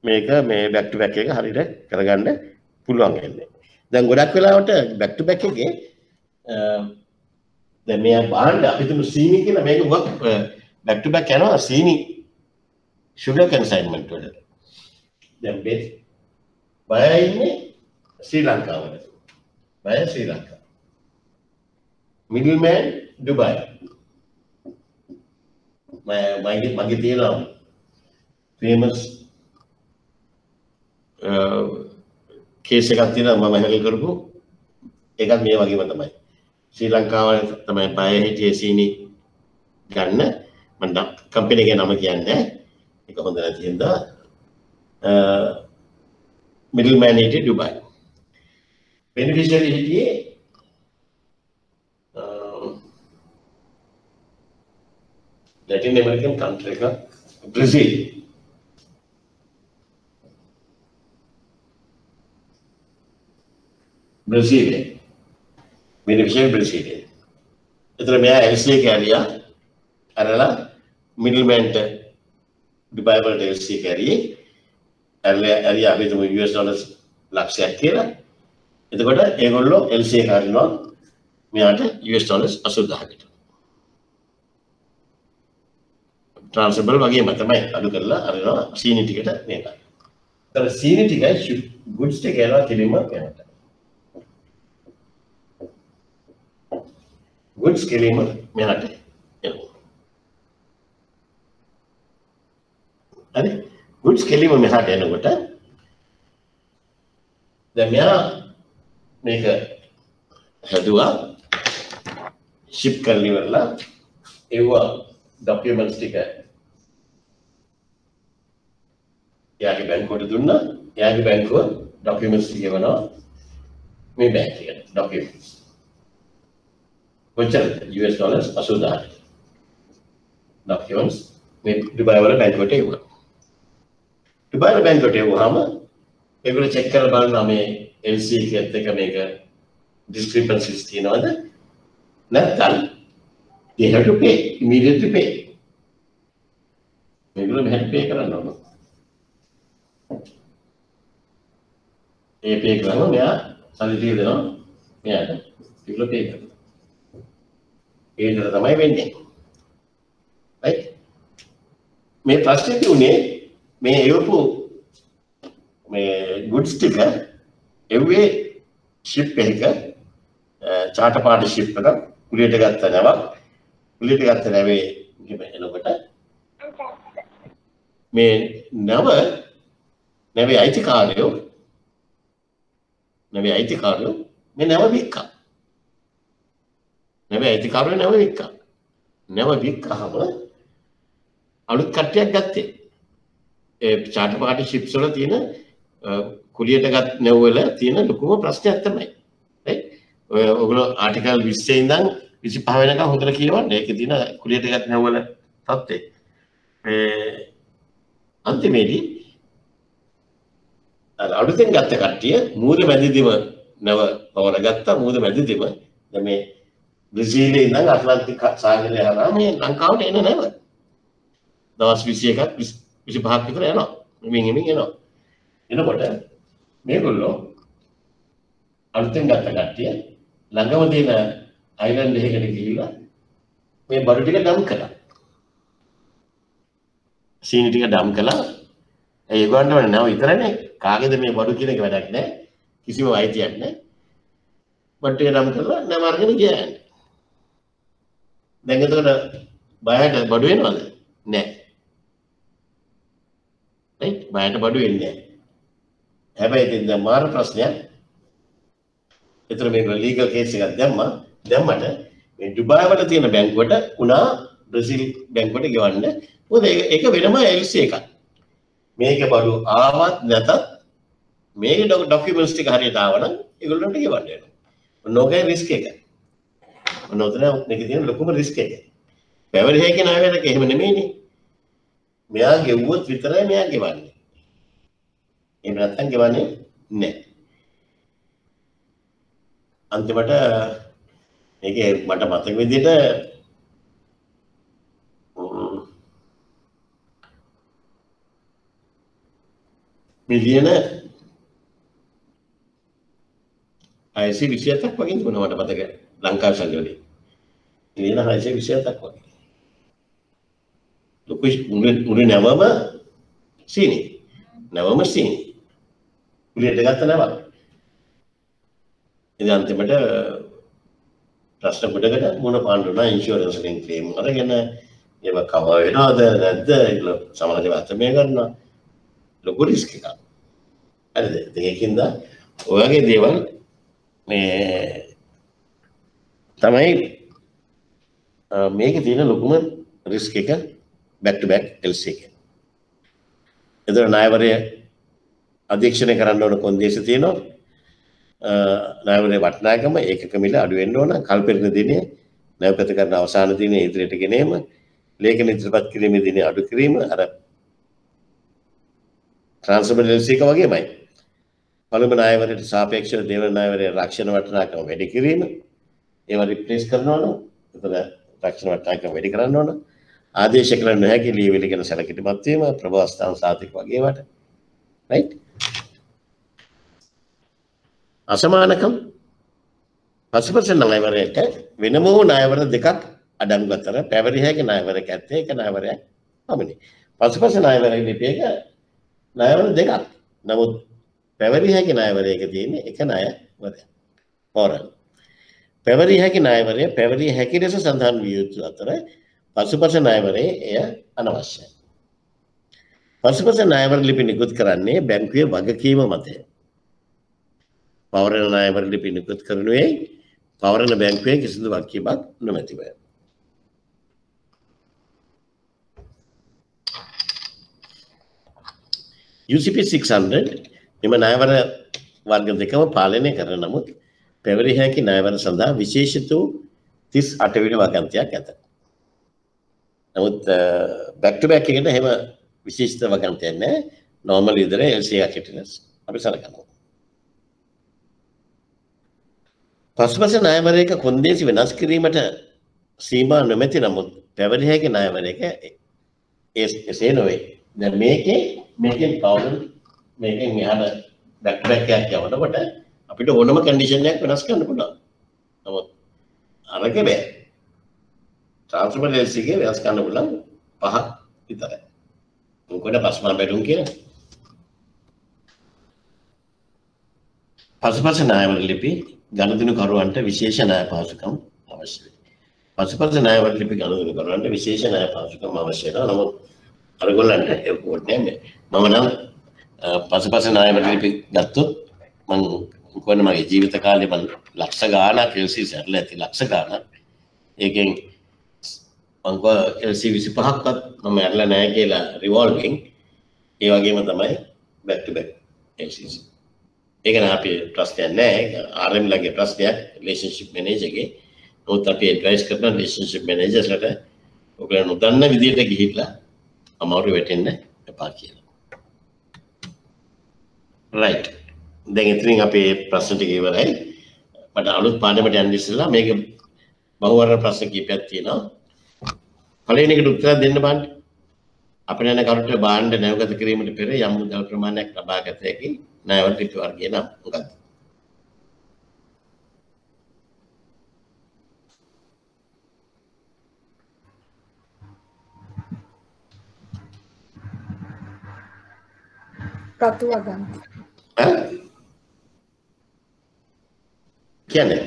මේක මේ බැක් ටු බැක් එක හරියට කරගන්න පුළුවන් වෙන්නේ. දැන් ගොඩක් වෙලාවට බැක් ටු බැක් එකේ දැන් මෙයා බාන්න අපි තුමු සීනි කියලා මේක උගක් බැක් ටු බැක් යනවා සීනි sugar consignment වලට. දැන් බෙත් බය ඉන්නේ ශ්‍රී ලංකාවට. බය ශ්‍රී ලංකාව. Middleman Dubai. මගේ මගේ තියෙනවා ෆේමස් කේස් එකක් තියෙනවා මම හැකල් කරපු එකත් මේ වගේම තමයි. ශ්‍රී ලංකාව තමයි බය හිටියේ සීනි ගන්න මම කම්පැනි එක නම කියන්නේ ඒක හොඳ නැති හින්දා මිඩල්මෑන් හිටියේ ඩුබයි. බෙනිෆිෂරි හිටියේ Latin American country का Brasilia. මේ රිෂන් බ්‍රසිලේ. එතන මෙයා එල්සී කැරියා අරලා මිඩල්මෑන්ට ඩුබයි වලට එල්සී කැරියේ ඇරලා ඇරියා අපි තුමු US ඩොලර්ස් ලක්ෂයක් කියලා. එතකොට ඒගොල්ලෝ එල්සී හරිනවා මෙයාට US ඩොලර්ස් 80000කට. ට්‍රාන්ස්ෆරබල් වගේම තමයි අඩු කරලා අරනවා සීනි ටිකට මේක. ඒතර සීනි ටිකයි ගුඩ්ස් ටික යනවා කිලිම යනවා. ගුඩ්ස් කෙලින්ම මෙහාට. හරි? ගුඩ්ස් කෙලින්ම මෙහාට එනකොට දැන් මෙයා මේක හැදුවා. ෂිප් කරලා ඉවරලා ඒවා ඩොකියුමන්ට්ස් ටික. එයාගේ බැංකුවට දුන්නා. එයාගේ බැංකුව ඩොකියුමන්ට්ස් ටික එවනවා මේ බැංක් එකට ඩොකියුමන්ට්ස් කොච්චරද? US ඩොලර්ස් 80000ක් ඩොකියුමන්ට්ස් මේ ඩුබායි වල බැංකුවට එවුවා. ඩුබායි වල බැංකුවට එවුවාම ඒගොල්ලෝ චෙක් කරලා බලනවා මේ LC එකත් එක්ක මේක discrepancies තියෙනවද? නැත්නම් they have to pay immediately pay මේගොල්ලෝ මෙහෙට pay කරන්න ඕන ඒ පේ කරම මෙයා සල්ලිටිය දෙනවා. මෙයාට. ඉල්ල පේ කර ඒදර තමයි වෙන්නේ. Right? මේ ප්‍රශ්නති වුණේ මේ එවපු මේ ගුඩ්ස් ටික එව්වේ ශිප් එක චාට පාට ශිප් එක කුලියට ගත්ත නැවක්. කුලියට ගත්ත නැවේ එනකොට මේ නැව නැවේ අයිතිකාරයෝ නැවේ අයිතිකාරයෝ මේ නැව වික්කා. නැවේ අයිතිකාරය නැව වික්කා. නැව වික්කහම අලුත් කට්ටියක් ගත්තේ. ඒ චාට පාට ශිප්ස් වල තියෙන කුලියට ගත් නැව්වල තියෙන ලොකුම ප්‍රශ්නයක් තමයි. ඔය ඔගොල්ලෝ ආටිකල් 20 ඉඳන් 25 වෙනකම් හොඳට කියවන්න. ඒකේ තියෙන කුලියට ගත් නැව්වල තත්ත්වේ ඒ අන්තිමේදී අර අලුතෙන් ගත්ත කට්ටිය මූද මැදිදිම නැව පවර ගත්තා. මූද මැදිදිම. දැන් මේ බ්‍රසීලයේ ඉඳන් අට්ලාන්ටික් සාගරය හරහා මේ ලංකාවට එන නැව. දවස් 21ක් 25ක් විතර යනවා. මෙමින් එමින් එනවා. එනකොට මේගොල්ලෝ අලුතෙන් ගත්ත කට්ටිය ළඟම තියෙන අයිලන්ඩ් එකකට ගිහිල්ලා මේ බඩු ටික ඩම් කළා. සීනි ටික ඩම් කළා. ඒගොල්ලන්ට වනේ නෑ විතරනේ. කාගේද මේ බඩු කියන එක වැඩක් නෑ කිසිම අයිතියක් නෑ බඩු ටික ඩම් කරලා නම අරගෙන ගියා. යන්නේ දැන් එතකොට බයට බඩු වෙනවද? නෑ. රයිට් බයට බඩු වෙන්නේ නෑ. හැබැයි ඉතින් දැන් මාර ප්‍රශ්නයක්. එතන මේක ලීගල් කේස් එකක් දැම්මා. දැම්මට මේ ඩුබායි වල තියෙන බැංකුවට උනා බ්‍රසීල් බැංකුවට ගෙවන්න. මොකද ඒක වෙනම එල්සි එකක්. මේක බඩු ආවත් නැතත් මේක ඩොකියුමන්ට්ස් ටික හරියට ආවනම් ඒගොල්ලන්ට ගෙවන්න වෙනවා. නොකේ රිස්ක් එක ඔන්න ඔතන මේක තියෙන ලොකුම රිස්ක් එක. පැවරි හැකි නෑ වෙනක එහෙම නෙමෙයිනේ. මෙයා ගෙව්වොත් විතරයි මෙයා ගෙවන්නේ. එහෙම නැත්නම් ගෙවන්නේ නැහැ. අන්තිමට මේකේ මට මතක විදිහට මිලියන හයසි විසියතක් වගේ තිබුණා මට මතක ලංකාව සල්ලි වලින් මිලියන හයසි විසියතක් වගේ. ලොකු මුළු නැවම සීනි. නැවම සීනි. කුලියට ගත්ත නැවක් ඉතින් අන්තිමට ප්‍රශ්න ගොඩකට මුණ පාන්න උනා ඉන්ෂුරන්ස් එකෙන් ක්ලේම් අරගෙන ඒව කවර් වෙනවද නැද්ද? ඒක සමාජ වර්තමය කරනවා. ලොකු රිස්ක් එකක්. හරිද? ඉතින් ඒකින්ද ඔය වගේ දේවල් මේ තමයි මේකේ තියෙන ලොකුම රිස්ක් එක බැක් ටු බැක් එල්සි එක. එතන ණයවරය අධීක්ෂණය කරන්න ඕන කොන්දේසි තියෙනවා. ණයවරේ වටිනාකම ඒකක මිල අඩු වෙන්න ඕන. කල්පෙරණ දිනේ නැවත කරන අවසාන දිනේ ඉදිරියට ගෙනීම ලේඛන ඉදිරිපත් කිරීමේ දිනේ අඩු කිරීම අර ට්‍රාන්ස්ෆර් එල්සි එක වගේමයි. පළමු ණයවරයට සාපේක්ෂව දෙවන ණයවරයේ රක්ෂණ වටිනාකම වැඩි කිරීම ඒවා රිප්ලේස් කරනවා නම් එතන රක්ෂණ වටිනාකම වැඩි කරන්න ඕන ආදේශ කළ නොහැකි ලියවිලි ගැන සැලකිලිමත් වීම ප්‍රභවස්ථාන සාතික වගේ වට රයිට් අසමානකම් පසුපස ණයවරයට වෙනම වූ ණයවර දෙකක් අඩංගු අතර පැවරිය හැකි ණයවරයක් ඇත්තේ එක ණයවරයක් පමණි. පසුපස ණයවර ලිපියක ණයවර දෙකක්. නමුත් පැවරිය හැකි ණයවරයක තියෙන එක ණයවරයක්. පොරල්. පැවරිය හැකි ණයවරය පැවරිය හැකි ලෙස සඳහන් විය යුතු අතර පසුපස ණයවරේ එය අනවශ්‍යයි. පසුපස ණයවර ලිපි නිකුත් කරන්නේ බැංකුවේ වගකීම මතය. පවරණ ණයවර ලිපි නිකුත් කරනුවේ පවරණ බැංකුවේ කිසිදු වගකීමක් නොමැතිව. UCP 600 මෙම ණයවර වර්ග දෙකම පාලනය කරන නමුත් පැවරිය හැකි ණයවර සඳහා විශේෂිත වූ 38 වෙනි වගන්තියක් ඇත. නමුත් බැක් ටු බැක් එකට එහෙම විශේෂිත වගන්තියක් නැහැ. normal විතර LC එකක් හිටිනස් අපි සලකනවා. පසුපස ණයවරයක කොන්දේසි වෙනස් කිරීමට සීමා නොමැති නමුත් පැවරිය හැකි ණයවරයක එසේ නොවේ. දැන් මේකේ මේකෙන් කවුරුන් මේකෙන් මෙහාට බැක් බැක් එකක් යවනකොට අපිට ඕනම කන්ඩිෂන් එකක් වෙනස් කරන්න පුළුවන්. නමුත් අරක බෑ. ට්‍රාන්ස්ෆර් LC එකේ වෙනස් කරන්න පුළුවන් පහක් විතරයි. මොකද පස්මා බැටුම් කියන. පසුපස නායවල ලිපි ගණදිනු කරුවන්ට විශේෂ නාය පහසුකම් අවශ්‍යයි. පසුපස නායවල ලිපි ගණදිනු කරුවන්ට විශේෂ නාය පහසුකම් අවශ්‍යයි. නමුත් අරගොල්ලන්ට ඒක නෑ මේ. මම නම් පසුපස නායවල ලිපි ගත්තොත් මං කොන්න මගේ ජීවිත කාලේ මං ලක්ෂ ගාණක් එල්සි සැරලා ඇති ලක්ෂ ගාණක්. ඒකෙන් මං එල්සි 25ක්වත් මම ඇරලා නැහැ කියලා රිවෝල්විං ඒ වගේම තමයි බැක් ටු බැක් එල්සිස්. ඒක නම් අපි ප්‍රශ්නයක් නැහැ. RM ලගේ ප්‍රශ්නයක් රිලේෂන්ෂිප් මැනේජර්ගේ. නමුත් අපි ඇඩ්වයිස් කරන රිලේෂන්ෂිප් මැනේජර්ස්ලට ඔයගොල්ලෝ නොදන්න විදිහට ගිහිල්ලා අමාරු වැටෙන්න එපා කියලා. රයිට්. දැන් ඉතින් අපේ ප්‍රශ්න ටික ඉවරයි. මට අලුත් පාඩමට යන්න ඉස්සෙල්ලා මේක බහුවර්ණ ප්‍රශ්න කීපයක් තියෙනවා. පළවෙනි එකට උත්තර දෙන්න බෑ. අපේ යන කරුට භාණ්ඩ නැවගත කිරීමට පෙර යම් මුදල් ප්‍රමාණයක් ලබා ගත හැකි ලිපි වර්ගය නම් මොකක්ද? රතු වගන්ති. ඈ? කියන්නේ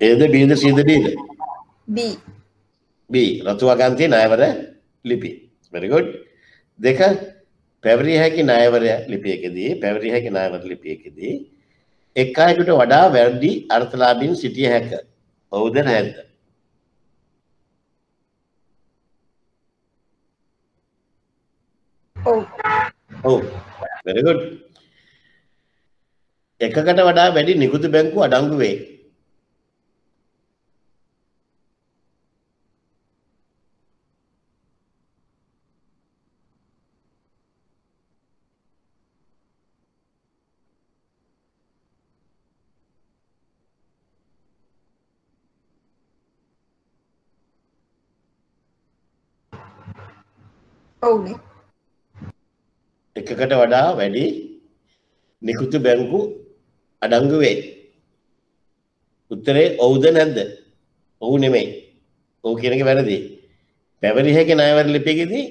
ඒද බීද සීද ඩීද? B. B රතු වගන්තියේ ණයවර ලිපි. very good. දෙක පැවරිය හැකි ණයවර ලිපියකදී පැවරිය හැකි ණයවර ලිපියකදී එක් අයෙකුට වඩා වැඩි අර්ථලාභීන් සිටිය හැක. ඔව්ද නැද්ද? ඔව්. ඔව්. very good. එකකට වඩා වැඩි නිකුත් බැංකු අඩංගු වේ. ඔව්නේ. එකකට වඩා වැඩි නිකුතු බැංකු අඩංගු වේ. උත්තරේ ඔව්ද නැද්ද? ඔව් නෙමෙයි. ඔව් කියන එක වැරදි. පැවරිය හැකි ණයවර ලිපියකදී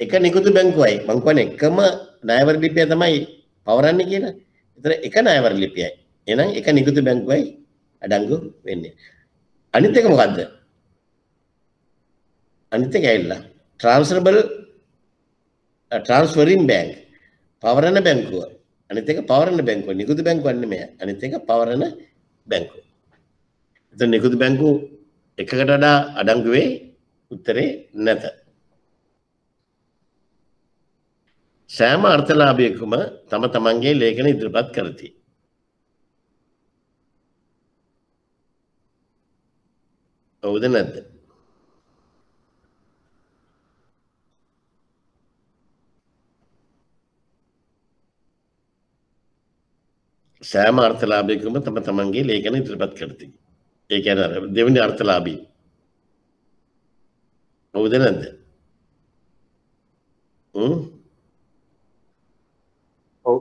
එක නිකුතු බැංකුවයි. මං කියන්නේ එකම ණයවර ලිපිය තමයි පවරන්නේ කියලා. ඒතර එක ණයවර ලිපියයි. එහෙනම් එක නිකුතු බැංකුවයි අඩංගු වෙන්නේ. අනිත් එක මොකද්ද? අනිත් එක ඇවිල්ලා transferable ට්‍රන්ස්ෆරින් බැංක් පවරණ බැංකුව අනිත් එක පවරණ බැංකුව නිකුත් බැංකුවක් නෙමෙයි අනිත් එක පවරණ බැංකුව. එතන නිකුත් බැංකුව එකකට වඩා අඩංගු වේ උත්තරේ නැත. සෑම අර්ථලාභයකම තම තමන්ගේ ලේඛන ඉදිරිපත් කරති. ඔව්ද නැද්ද? සෑම අර්ථලාභයකම තම තමන්ගේ ලේඛන ඉදිරිපත් කරති. ඒ කියන්නේ අර දෙවෙනි අර්ථලාභී. ඔව්ද නැද්ද? හ්ම් ඔව්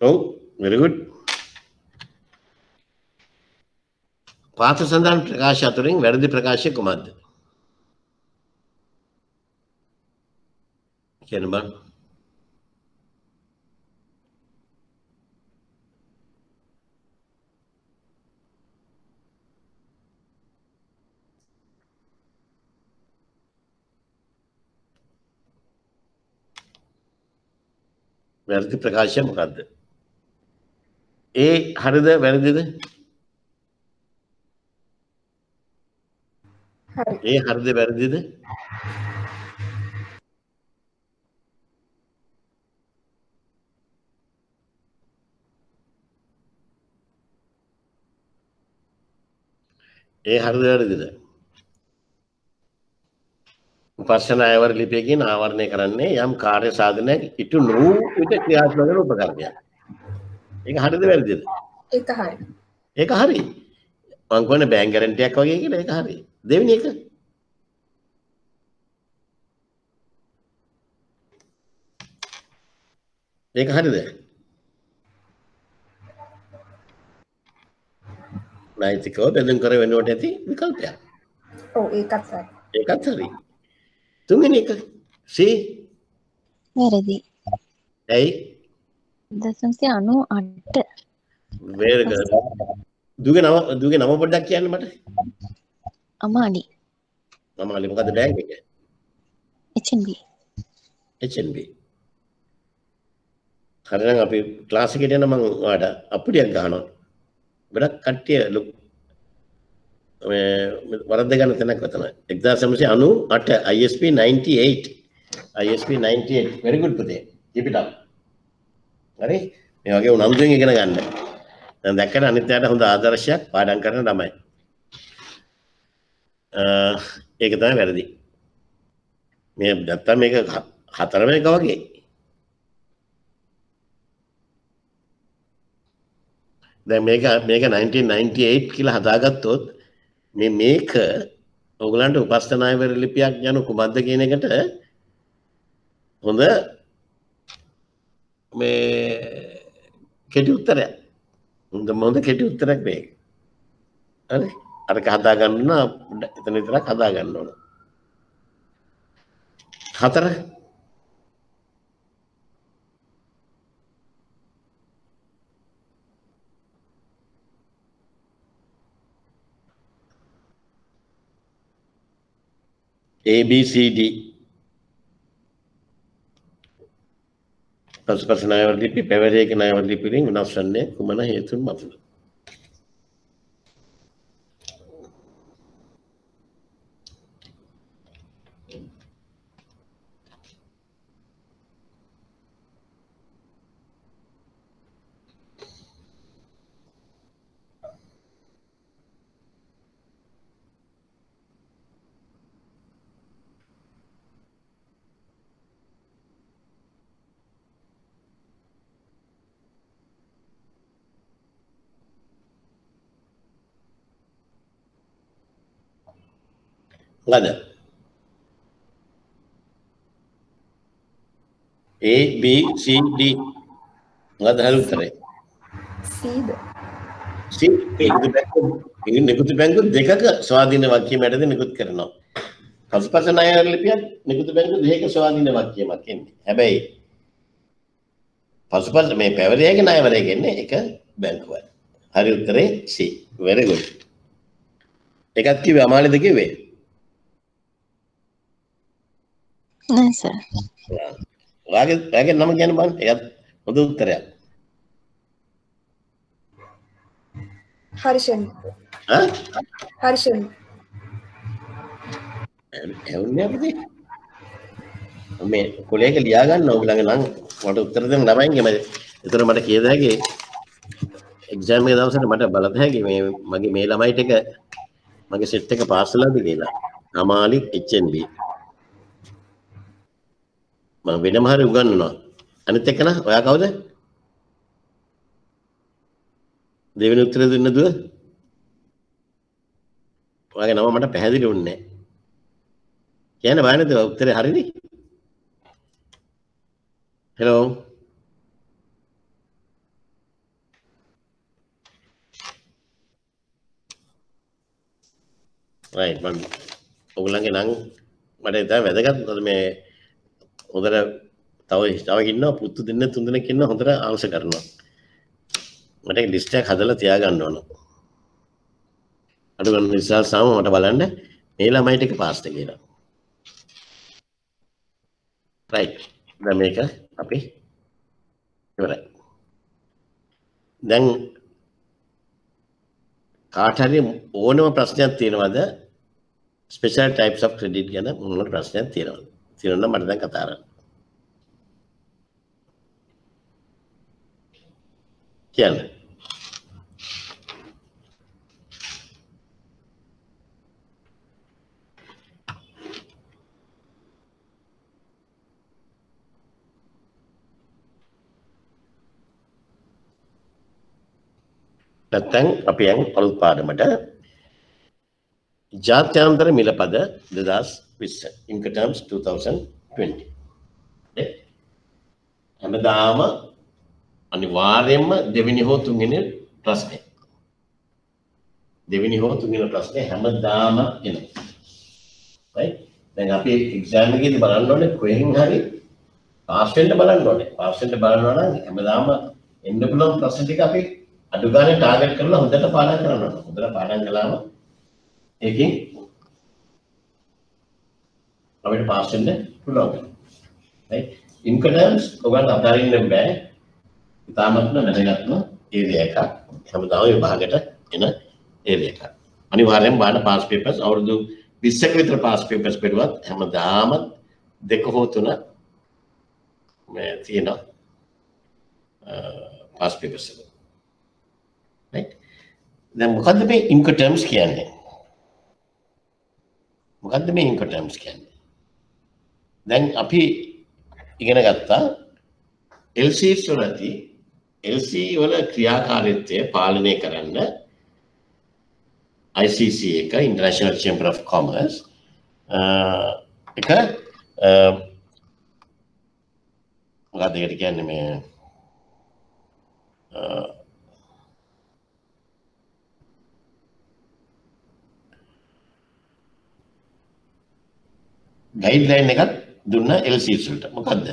ඔව් very good. පාත සඳහන් ප්‍රකාශ අතුරින් වැරදි ප්‍රකාශය කුමක්ද? කියන්න බං. වැරදි ප්‍රකාශය මොකක්ද? ඒ හරිද වැරදිද? ඒ හරිද වැරදිද? ඒ හරිද වැරදිද? උපස්සන අයවර ලිපියකින් ආවරණය කරන්නේ යම් කාර්ය සාධනයක් ඉටු නොවූ විට ක්‍රියාත්මක කරන උපකරණයක්. ඒක හරිද වැරදිද? ඒක හරි. ඒක හරි. මං කියන්නේ බෑන්ක් ගැරන්ටියක් වගේ කියලා ඒක හරි. දෙවෙනි එක ඒක හරිද නෛතිකව බැඳුම් කර වෙනුවට ඇති විකල්පයක් ඔව් ඒකත් හරි. ඒකත් හරි තුන්වෙනි එක සී වැරදි. ඇයි? දසම්සිය අනු අට වේරක දුගේ නම දුගේ නම පොඩ්ඩක් කියන්න මට. අමාලි. මම අලි මොකද බෑග් එක HNB. HNB හරිනම් අපි ක්ලාස් එකට යන මම ඔයාට අප්පුඩියක් ගහනවා. ගොඩක් කට්ටිය ලොකු මේ වරද්ද ගන්න තැනක් වතන 1998 ISP 98 ISP 98 very good පුතේ. Keep it up. හරි? මේ වගේ උනන්දුවෙන් ඉගෙන ගන්න. දැන් දැක්කට අනිත් යාට හොඳ ආදර්ශයක් පාඩම් කරන ළමයි. අ, ඒක තමයි වැරදි. මේ නැත්තම් මේක හ- හතරම එක වගේ. දැන් මේක මේක 1998 කියලා හදාගත්තොත් මේ මේක ඔයගලන්ට උපස්ථනායවර ලිපියක් යනු කුමක්ද කියන එකට හොඳ මේ කෙටි උත්තරයක්. හොඳ හොඳ කෙටි උත්තරයක් මේක. හරි? අරක හදා ගන්න නම් එතන විතරක් හදා ගන්න ඕන. හතර ABCD පසුපස ණයවර ලිපි පැවරේක ණයවර ලිපි වලින් වෙනස් වන්නේ කුමන හේතුන් මතද? මොකද? A B C D මොකද හරි උත්තරේ? සීද C නිකුත් බැංකු නිකුත් බැංකු දෙකක ස්වාධීන වාක්‍යයක් මැදද නිකුත් කරනවා. පසුපස ණය ලිපියක් නිකුත් බැංකු දෙකක ස්වාධීන වාක්‍යයක් එන්නේ. හැබැයි පසුපස මේ පැවරියගේ ණයවරය කියන්නේ එක බැංකුවයි. හරි උත්තරේ C. very good. එකක් කිව්වේ අමාලිද කිව්වේ? නෑ සර්. ඔයාගේ ඔයාගේ නම කියන්න බලන්න. ඒකත් හොඳ උත්තරයක්. හර්ෂන් ඈ? හර්ෂන් ඇවුන්නේ අපිට. මේ කොලේක ලියා ගන්න ඕගලගේ නම් මට උත්තර දෙන්න ළමයින්ගේ මම ඒතර මට කියද හැකි එක්සෑම් එක දවසට මට බලත හැකි මේ මගේ මේ ළමයිට එක මගේ සෙට් එක පාස් වෙලාද කියලා. අමාලි HNB. මම වෙනම හරි උගන්වනවා. අනිත් එක නා ඔයා කවුද? දෙවෙනි උත්තර දෙන්න දුව. ඔයාගේ නම මට පැහැදිලි වුණේ නැහැ. කියන්න බෑනද උත්තරේ හරිනේ? හෙලෝ රයිට් මම ඔයගොල්ලන්ගේ නම් මට ඉතින් වැදගත් මොකද මේ හොඳට තව තව ඉන්නවා පුතු දෙන්න තුන් දෙනෙක් ඉන්නවා හොඳට ආන්සර් කරනවා. මට ලිස්ට් එකක් හදලා තියාගන්න ඕන. අඩු ගන්න විශ්වාස සාම මට බලන්න මේ ළමයි ටික පාස්ද කියලා. රයිට් දැන් මේක අපි ඉවරයි. දැන් කාට හරි ඕනම ප්‍රශ්නයක් තියෙනවද? ස්පෙෂල් ටයිප්ස් ඔෆ් ක්‍රෙඩිට් ගැන මොන ප්‍රශ්නයක් තියෙනවද? තියෙනවා නම් මට දැන් කතා කරන්න. කියන්න. නැත්තම් අපි යන් අලුත් පාඩමට ජාත්‍යන්තර මිලපද 2020 ඉන්කම් ටර්ම්ස් 2020 හැමදාම අනිවාර්යෙන්ම දෙවෙනි හෝ තුන්වෙනි ප්‍රශ්නේ. දෙවෙනි හෝ තුන්වෙනි ප්‍රශ්නේ හැමදාම එනවා. right? දැන් අපි එක්සෑම් එකේදී බලන්න ඕනේ කොහෙන් හරි පාස් වෙන්න බලන්න ඕනේ. පාස් වෙන්න බලනවා නම් හැමදාම එන්න පුළුවන් ප්‍රශ්න ටික අපි අඩු ගානේ ටාගට් කරලා හොඳට පාඩම් කරන්න ඕනේ. හොඳට පාඩම් කළාම ඒකෙන් අපිට පාස් වෙන්න පුළුවන්. right ඉන්කඩන්ස් ඔයගොල්ලෝ අතාරින්න බෑ. ඉතාමත්ම වැදගත්ම ඒරියා එකක් හැමදාම විභාගයට එන ඒරියා එකක් අනිවාර්යෙන් බලන්න පාස් පේපර්ස් අවුරුදු 20ක විතර පාස් පේපර්ස් පෙරුවත් හැමදාම දෙක හෝ තුන මේ තියෙනවා පාස් පේපර්ස් එක right දැන් මොකද්ද මේ ඉන්කටර්ම්ස් කියන්නේ? මොකද්ද මේ ඉන්කටර්ම්ස් කියන්නේ? දැන් අපි ඉගෙන ගත්තා LCs වලදී LC වල ක්‍රියාකාරීත්වය පාලනය කරන්න ICC එක International Chamber of Commerce එක මොකක්ද ඒකට කියන්නේ මේ ගයිඩ්ලයින් එකක්? දුන්න LCs වලට. මොකද්ද?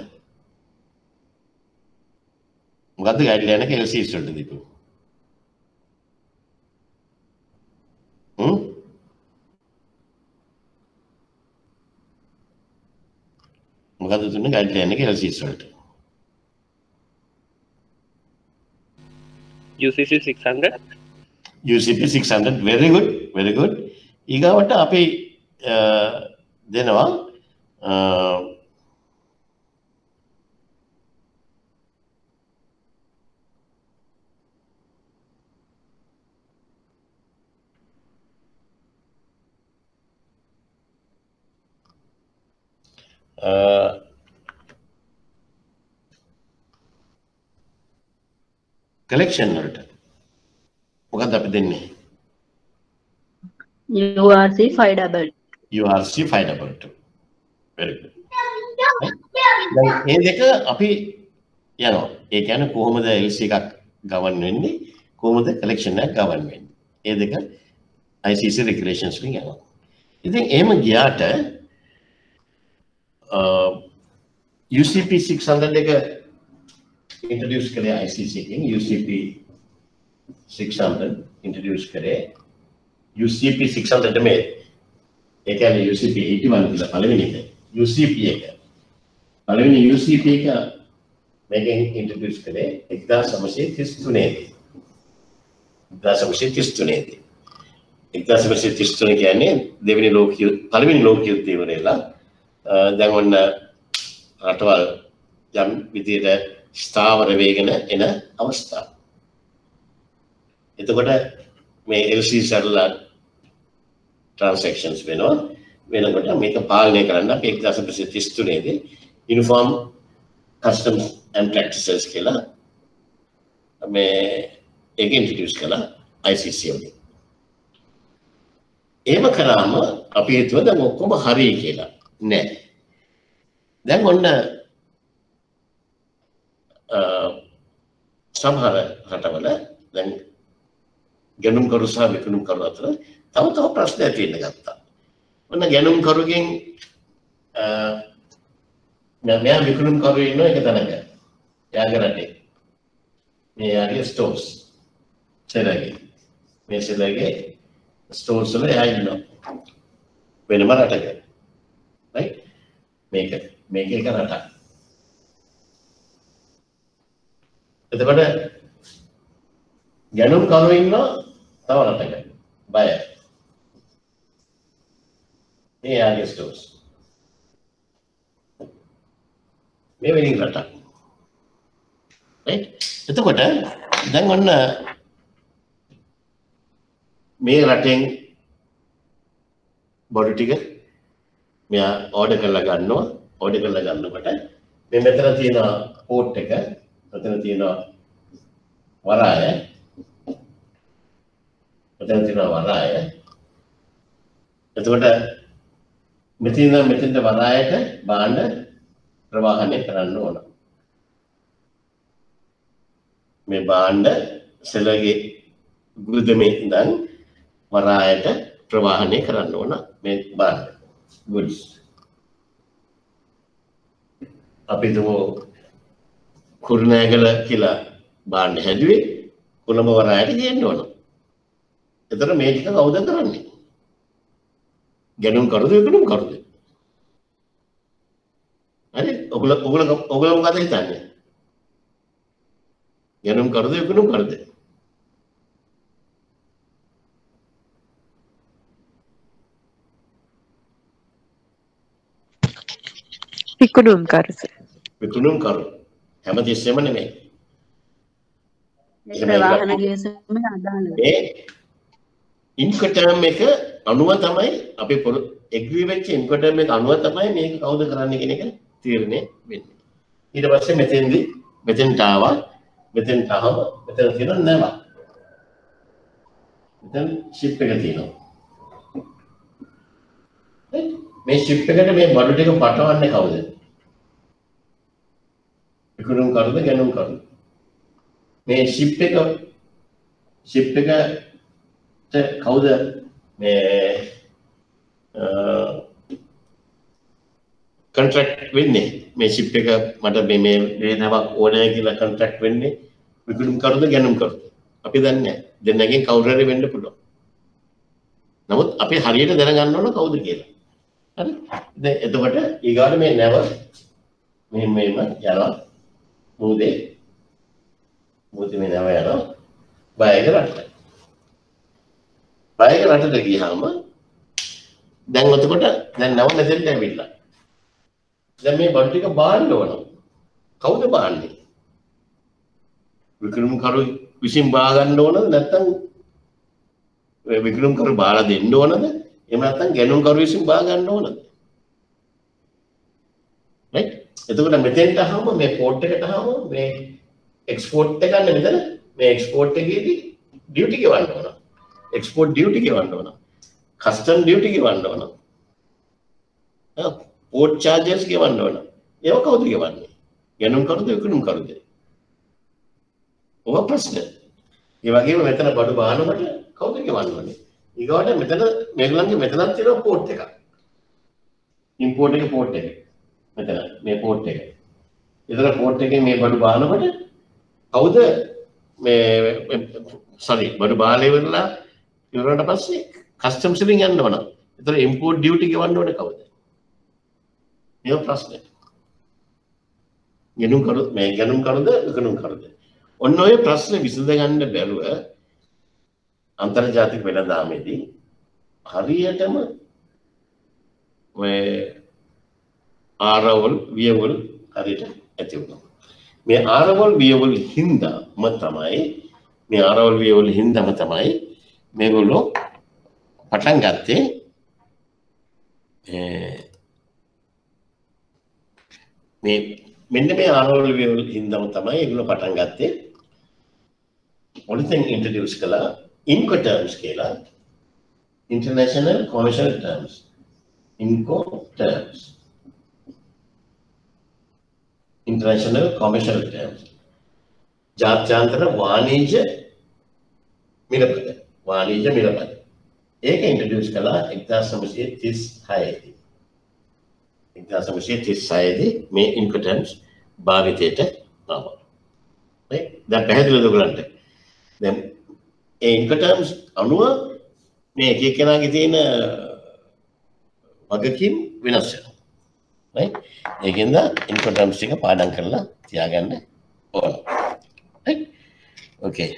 මොකද්ද ගයිඩ්ලයින් එක LCs වලට දීපු? හ්ම්? මොකද්ද දුන්න ගයිඩ්ලයින් එක LCs වලට? UCC 600 UCP 600 very good. Very good. ඊගාවට අපි දෙනවා Um, uh, you are c-fib pa you are c5 URC 522. Very good දැන් මේ දෙක අපි යනවා. ඒ කියන්නේ කොහොමද LC එකක් ගවන් වෙන්නේ? කොහොමද collection එකක් ගවන් වෙන්නේ? ඒ දෙක ICC regulations වලින් යනවා. ඉතින් එහෙම ගියාට අ, UCP 600 එක introduce කරේ ICC එකෙන්. UCP 600 introduce කරේ UCP 600 මේ. ඒ කියන්නේ UCP 81 කියලා පළවෙනි එක. UCP එක. පළවෙනි UCP එක මේකෙන් ඉන්ට්‍රොඩියුස් කරේ 1933 දී 1933 දී 1933 කියන්නේ දෙවෙනි ලෝක යුද්ධ පළවෙනි ලෝක යුද්ධය ඉවරලා අ, දැන් ඔන්න රටවල් යම් විදිහට ස්ථාවර වේගෙන එන අවස්ථාව. එතකොට මේ LC සැරලා transactions වෙනවා. වෙනකොට මේක පාලනය කරන්න අපි 1933 දී uniform customs and practices කියලා මේ ඒක introduce කළා ICC වලින්. එහෙම කරාම අපි හිතුවා දැන් ඔක්කොම හරි කියලා. නෑ. දැන් ඔන්න අ, සමහර රටවල දැන් ගැනුම් කරු සහ විකුණුම් කරු අතර තව තව ප්‍රශ්න ඇති වෙන්න ගත්තා. ඔන්න ගැනුම් කරුගෙන් අ, මෙයා මෙයා විකුණුම් කරු ඉන්න එක තැනක. එයාගේ රටේ. මේ යාගේ ස්ටෝර්ස්. සෙලගේ. මේ සෙලගේ ස්ටෝර්ස් වල එයා ඉන්නවා. වෙනම රටක. right? මේක මේක එක රටක්. එතකොට ගැනුම් කරු ඉන්නවා තව රටක. බය. මේ යාගේ ස්ටෝර්ස්. මේ වෙනින් රටක්. right? එතකොට දැන් ඔන්න මේ රටෙන් බොඩු ටික මෙයා ඕඩර් කරලා ගන්නවා ඕඩර් කරලා ගන්නකොට මේ මෙතන තියෙන පෝට් එක මෙතන තියෙන වරාය මෙතන තියෙන වරාය එතකොට මෙතන මෙතෙන්ට වරායට බාණ්ඩ ප්‍රවාහනය කරන්න ඕන. මේ බාණ්ඩ සෙලගේ ගුදමේ ඉඳන් වරායට ප්‍රවාහනය කරන්න ඕන මේ බාණ්ඩ. ගුඩ්ස් අපි තුමු කුරුණෑගල කියලා බාණ්ඩ හැදුවේ කොළඹ වරායට ගේන්න ඕන. එතර මේ ටික කවුද කරන්නේ? ගැනුම් කරුද විකුණුම් කරුද? හරි? ඔගල ඔගල ඔගල මොකද හිතන්නේ? ගැනුම් කරුද විකුණුම් කරුද? විකුණුම් කරුස. විකුණුම් කරු. හැම තිස්සෙම නෙමෙයි එහෙම ප්‍රවාහන. ගිවිසුම අදාළ මේ ඉන්කටර්ම් එක අනුව තමයි අපි පොර එග්‍රී වෙච්ච ඉන්කටර්ම් එක අනුව තමයි මේක කවුද කරන්නේ කියන එක තීරණය වෙන්නේ. ඊට පස්සේ මෙතෙන්දි මෙතෙන්ට ආවා මෙතෙන්ට ආවම මෙතන තියෙන නැව. මෙතන ෂිප් එක තියෙනවා. Right? මේ ෂිප් එකට මේ බඩු ටික පටවන්නේ කවුද? විකුණුම් කරුද ගැනුම් කරුද? මේ ෂිප් එක ෂිප් එකට කවුද මේ කන්ට්‍රක්් වෙන්නේ. මේ ශිප් එක මට මේ මේ වේදවක් ඕනෑ කියලා කන්ට්‍රක්් වෙන්නේ. විකුණුම් කරුද ගැනුම් කරුද? අපි දන්න දෙන්නගෙන් කවුරරි වෙන්න පුළුවන්. නමුත් අපි හරියට දැනගන්න ඕන කවුද කියලා. හරි? දැන් එතකොට ඊගාට මේ නැව මෙහෙම මෙහෙම යනවා. මූදේ මූදේ මේ නැව යනවා. බයක රටට බයක රටට ගියාම දැන් එතකොට දැන් නැව මෙතෙන්ට ඇවිල්ලා. දැන් මේ බඩු ටික බාන්න ඕන. කවුද බාන්නේ? වික්‍රම කරු විසින් බා ගන්න ඕනද? නැත්නම් වික්‍රම කරු බාලා දෙන්න ඕනද? එහෙම නැත්නම් ගැනුම් කරු විසින් බා ගන්න ඕනද? රයිට් එතකොට මෙතෙන්ට ආවම මේ පෝට් එකට ආවම මේ එක්ස්පෝර්ට් එක ගන්න මෙතන. මේ එක්ස්පෝර්ට් එකේදී ඩියුටි ගෙවන්න ඕන. එක්ස්පෝර්ට් ඩියුටි ගෙවන්න ඕන කස්ටම් ඩියුටි ගෙවන්න ඕන පෝට් චාර්ජස් ගෙවන්න ඕන ඒව කවුද ගෙවන්නේ ගැනුම් කරුද විකුණුම් කරුද ඔබ ප්‍රශ්න ඒ වගේම මෙතන බඩු බානකොට කවුද ගෙවන්න ඕනේ ඊගොඩ මෙතන මේගොල්ලන්ගේ මෙතනක් තියෙනවා පෝට් එකක් ඉම්පෝර්ට් එක පෝට් එක මෙතන මේ පෝට් එක එතන පෝට් එකේ මේ බඩු බානකොට කවුද මේ සරි බඩු බාලේ වෙලා ඉවරනට පස්සේ කස්ටම්ස් වලින් යන්න ඕන. එතන ඉම්පෝර්ට් ඩියුටි ගෙවන්න ඕනේ කවුද? මේ ප්‍රශ්නේ. ගණුම් කරු මේ ගණුම් කරුද විකුණුම් කරුද? ඔන්න ඔය ප්‍රශ්නේ විසඳ ගන්න බැරුව අන්තර්ජාතික වෙළඳාමේදී හරියටම ඔය ආරවල් වියවල් හරියට ඇති වුණා. මේ ආරවල් වියවල් හින්දාම තමයි මේ ආරවල් වියවල් හින්දාම තමයි මේගොල්ලෝ පටන් ගත්තේ මේ මෙන්න මේ ආරවල් වියවල් හින්දාම තමයි ඒගොල්ලෝ පටන් ගත්තේ. පොලිතෙන් ඉන්ට්‍රොඩියුස් කළා ඉන්කෝ ටර්ම්ස් කියලා. International commercial terms incoterms international commercial terms. ජාත්‍යන්තර වාණිජ්‍ය මිලපද වාණිජ්‍ය මිලපද ඒක ඉන්ට්‍රොඩියුස් කළා 1936 දී 1936 දී මේ ඉන්කටන්ස් භාවිතයට ආවා. right දැන් පැහැදිලිද ඔයගලන්ට? දැන් ඒ ඉන්කටන්ස් අනුව මේ එක එක්කෙනාගේ තියෙන වගකීම් වෙනස් වෙනවා. right ඒකෙන්ද ඉන්කොටම්ස් ටික පාඩම් කරලා තියාගන්න ඕන. right okay.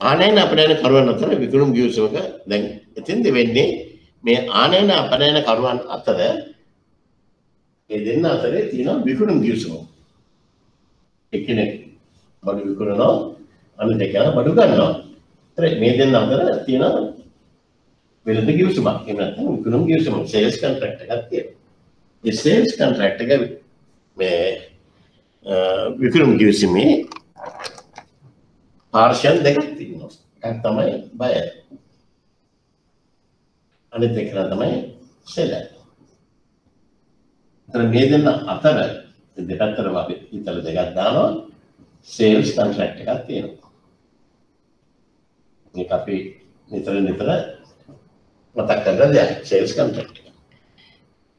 ආනයන අපනයන කරුවන් අතර විකුණුම් ගිවිසුමක දැන් එතින්ද වෙන්නේ මේ ආනයන අපනයන කරුවන් අතර ඒ දෙන්න අතරේ තියෙනවා විකුණුම් ගිවිසුම එක්කෙනෙක් බඩු විකුණනවා අනිත් එක බඩු ගන්නවා. ඒත් මේ දෙන්න අතර තියෙන වෙළඳ කිවිසුමක්. එහෙම නැත්නම් විකුණුම් කිවිසුමක් සේල්ස් කොන්ට්‍රැක්ට් එකක් තියෙනවා. ඒ සේල්ස් කොන්ට්‍රැක්ට් එක මේ විකුණුම් කිවිසුමේ පාර්ෂන් දෙකක් තියෙනවා. එකක් තමයි බය. අනිත් එක තමයි සෙලර්. එතන මේ දෙන්න අතර දෙපැත්තටම අපි ඉතල දෙකක් දානවා සේල්ස් කොන්ට්‍රැක්ට් එකක් තියෙනවා. මේක අපි නිතර නිතර මතක් කරන දෙයක් සේල්ස් කොන්ට්‍රැක්ට් එක.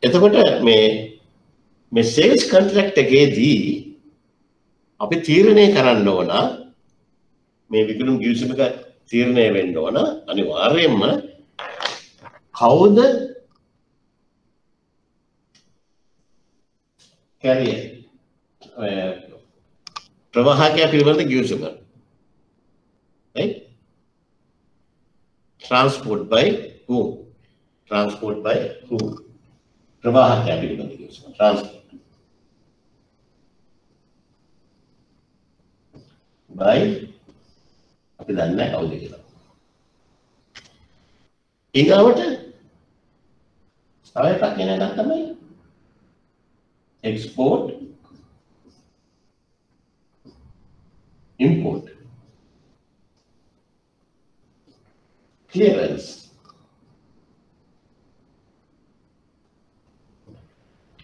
එතකොට මේ මේ සේල්ස් කොන්ට්‍රැක්ට් එකේදී අපි තීරණය කරන්න ඕන මේ විකුණුම් ගිවිසුමක තීරණය වෙන්න ඕන. අනිවාර්යයෙන්ම කවුද කැරිය? ප්‍රවාහකය පිළිබඳ ගිවිසුම. right? transport by whom transport by whom ප්‍රවාහකය පිළිබඳ ගිවිසුම. transport by අපි දන්නේ කවුද කියලා. ඊගාවට තව එකක් කියන එකක් තමයි export import. Clearance.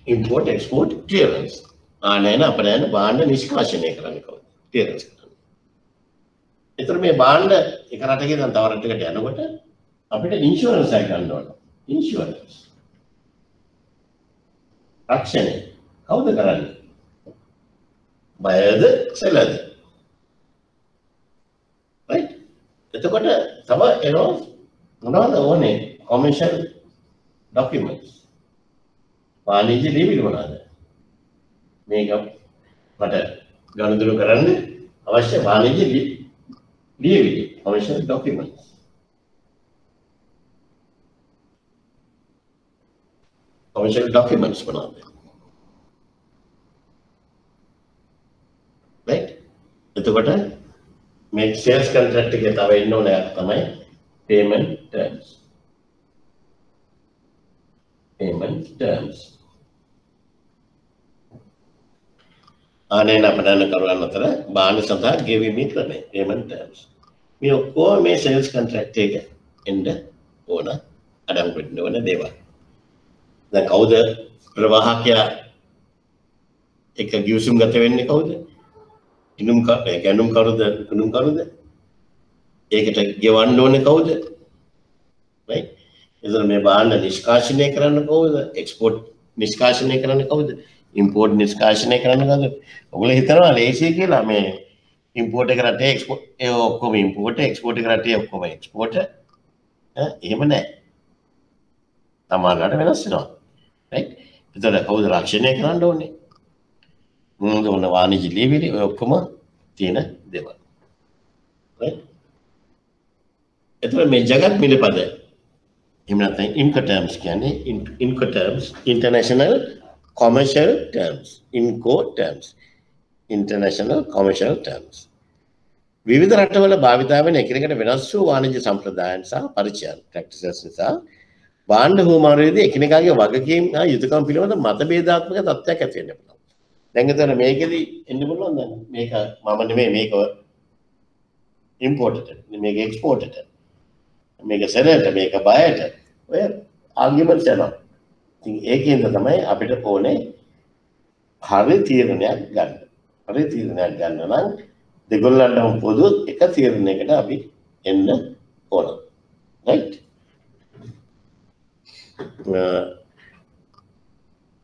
Import export clearance. ආනයන අපනයන බාණ්ඩ නිෂ්කාශනය කරන්න කවුද? Clearance. කරන්න. එතකොට මේ බාණ්ඩ එක රටක ඉඳන් තව රටකට යනකොට අපිට ඉන්ෂුරන්ස් එකක් ගන්න ඕන. ඉන්ෂුරන්ස්. රක්ෂණය කවුද කරන්නේ? බයද සෙලද? right? එතකොට තව එනවා මොනවද ඕනේ? Commercial documents. වාණිජ්‍ය ලියවිලි මොනවාද? මේක මට ගනුදෙනු කරන්න අවශ්‍ය වාණිජ්‍ය ලියවිලි කොමර්ෂල් ඩොකියුමන්ට්ස්. commercial documents बनाते हैं right එතකොට මේ sales contract එකේ තව ඉන්න ඕන එකක් තමයි payment terms payment terms ආනයන අපනයන කරුවන් අතර බාණ්ඩ සඳහා ගෙවීමේ ක්‍රමය payment terms මේ ඔක්කොම මේ sales contract එක එන්න ඕන අඩංගු වෙන්න ඕන දේවල් දැන් කවුද ප්‍රවාහකයා එක ගිවිසුම් ගත වෙන්නේ කවුද? ඉනුම් ගැනුම් කරුද කුණුම් කරුද? ඒකට ගෙවන්න ඕනේ කවුද? right? එතන මේ බාණ්ඩ නිෂ්කාශනය කරන්න කවුද? එක්ස්පෝර්ට් නිෂ්කාශනය කරන්න කවුද? ඉම්පෝර්ට් නිෂ්කාශනය කරන්න කවුද? ඔයගොල්ලෝ හිතනවා ලේසියි කියලා මේ ඉම්පෝර්ට් එක රටේ එක්ස්පෝර්ට් ඒ ඔක්කොම ඉම්පෝර්ට් එක්ස්පෝර්ට් එක රටේ ඔක්කොම එක්ස්පෝර්ට් ඈ එහෙම නැහැ. තමාලට වෙනස් වෙනවා. right? එතකොට කවුද රක්ෂණය කරන්න ඕනේ? මොනවද මොන වාණිජ්‍ය ලියවිලි ඔය ඔක්කොම තියෙන දේවල්. right? එතකොට මේ జగත් මිලපද එහෙම නැත්නම් Incoterms කියන්නේ Incoterms international commercial terms Incoterms international commercial terms විවිධ රටවල භාවිතා වෙන එකිනෙකට වෙනස් වූ වාණිජ්‍ය සම්ප්‍රදායන් සහ පරිචයන් ප්‍රැක්ටිසස් නිසා බාණ්ඩ හුවමාරුවේදී එකිනෙකාගේ වගකීම් හා යුතුකම් පිළිබඳ මතභේදාත්මක තත්ත්වයක් ඇති වෙන්න පුළුවන්. දැන් එතන මේකෙදි එන්න පුළුවන් දැන් මේක මම නෙමෙයි මේක ඉම්පෝර්ටඩ් මේක එක්ස්පෝර්ටඩ් මේක සෙලර්ට මේක බයට ඔය ආගියමන්ට්ස් යනවා. ඉතින් ඒකෙන්ද තමයි අපිට ඕනේ හරි තීරණයක් ගන්න. හරි තීරණයක් ගන්න නම් දෙගොල්ලන්ටම පොදු එක තීරණයකට අපි එන්න ඕන. right?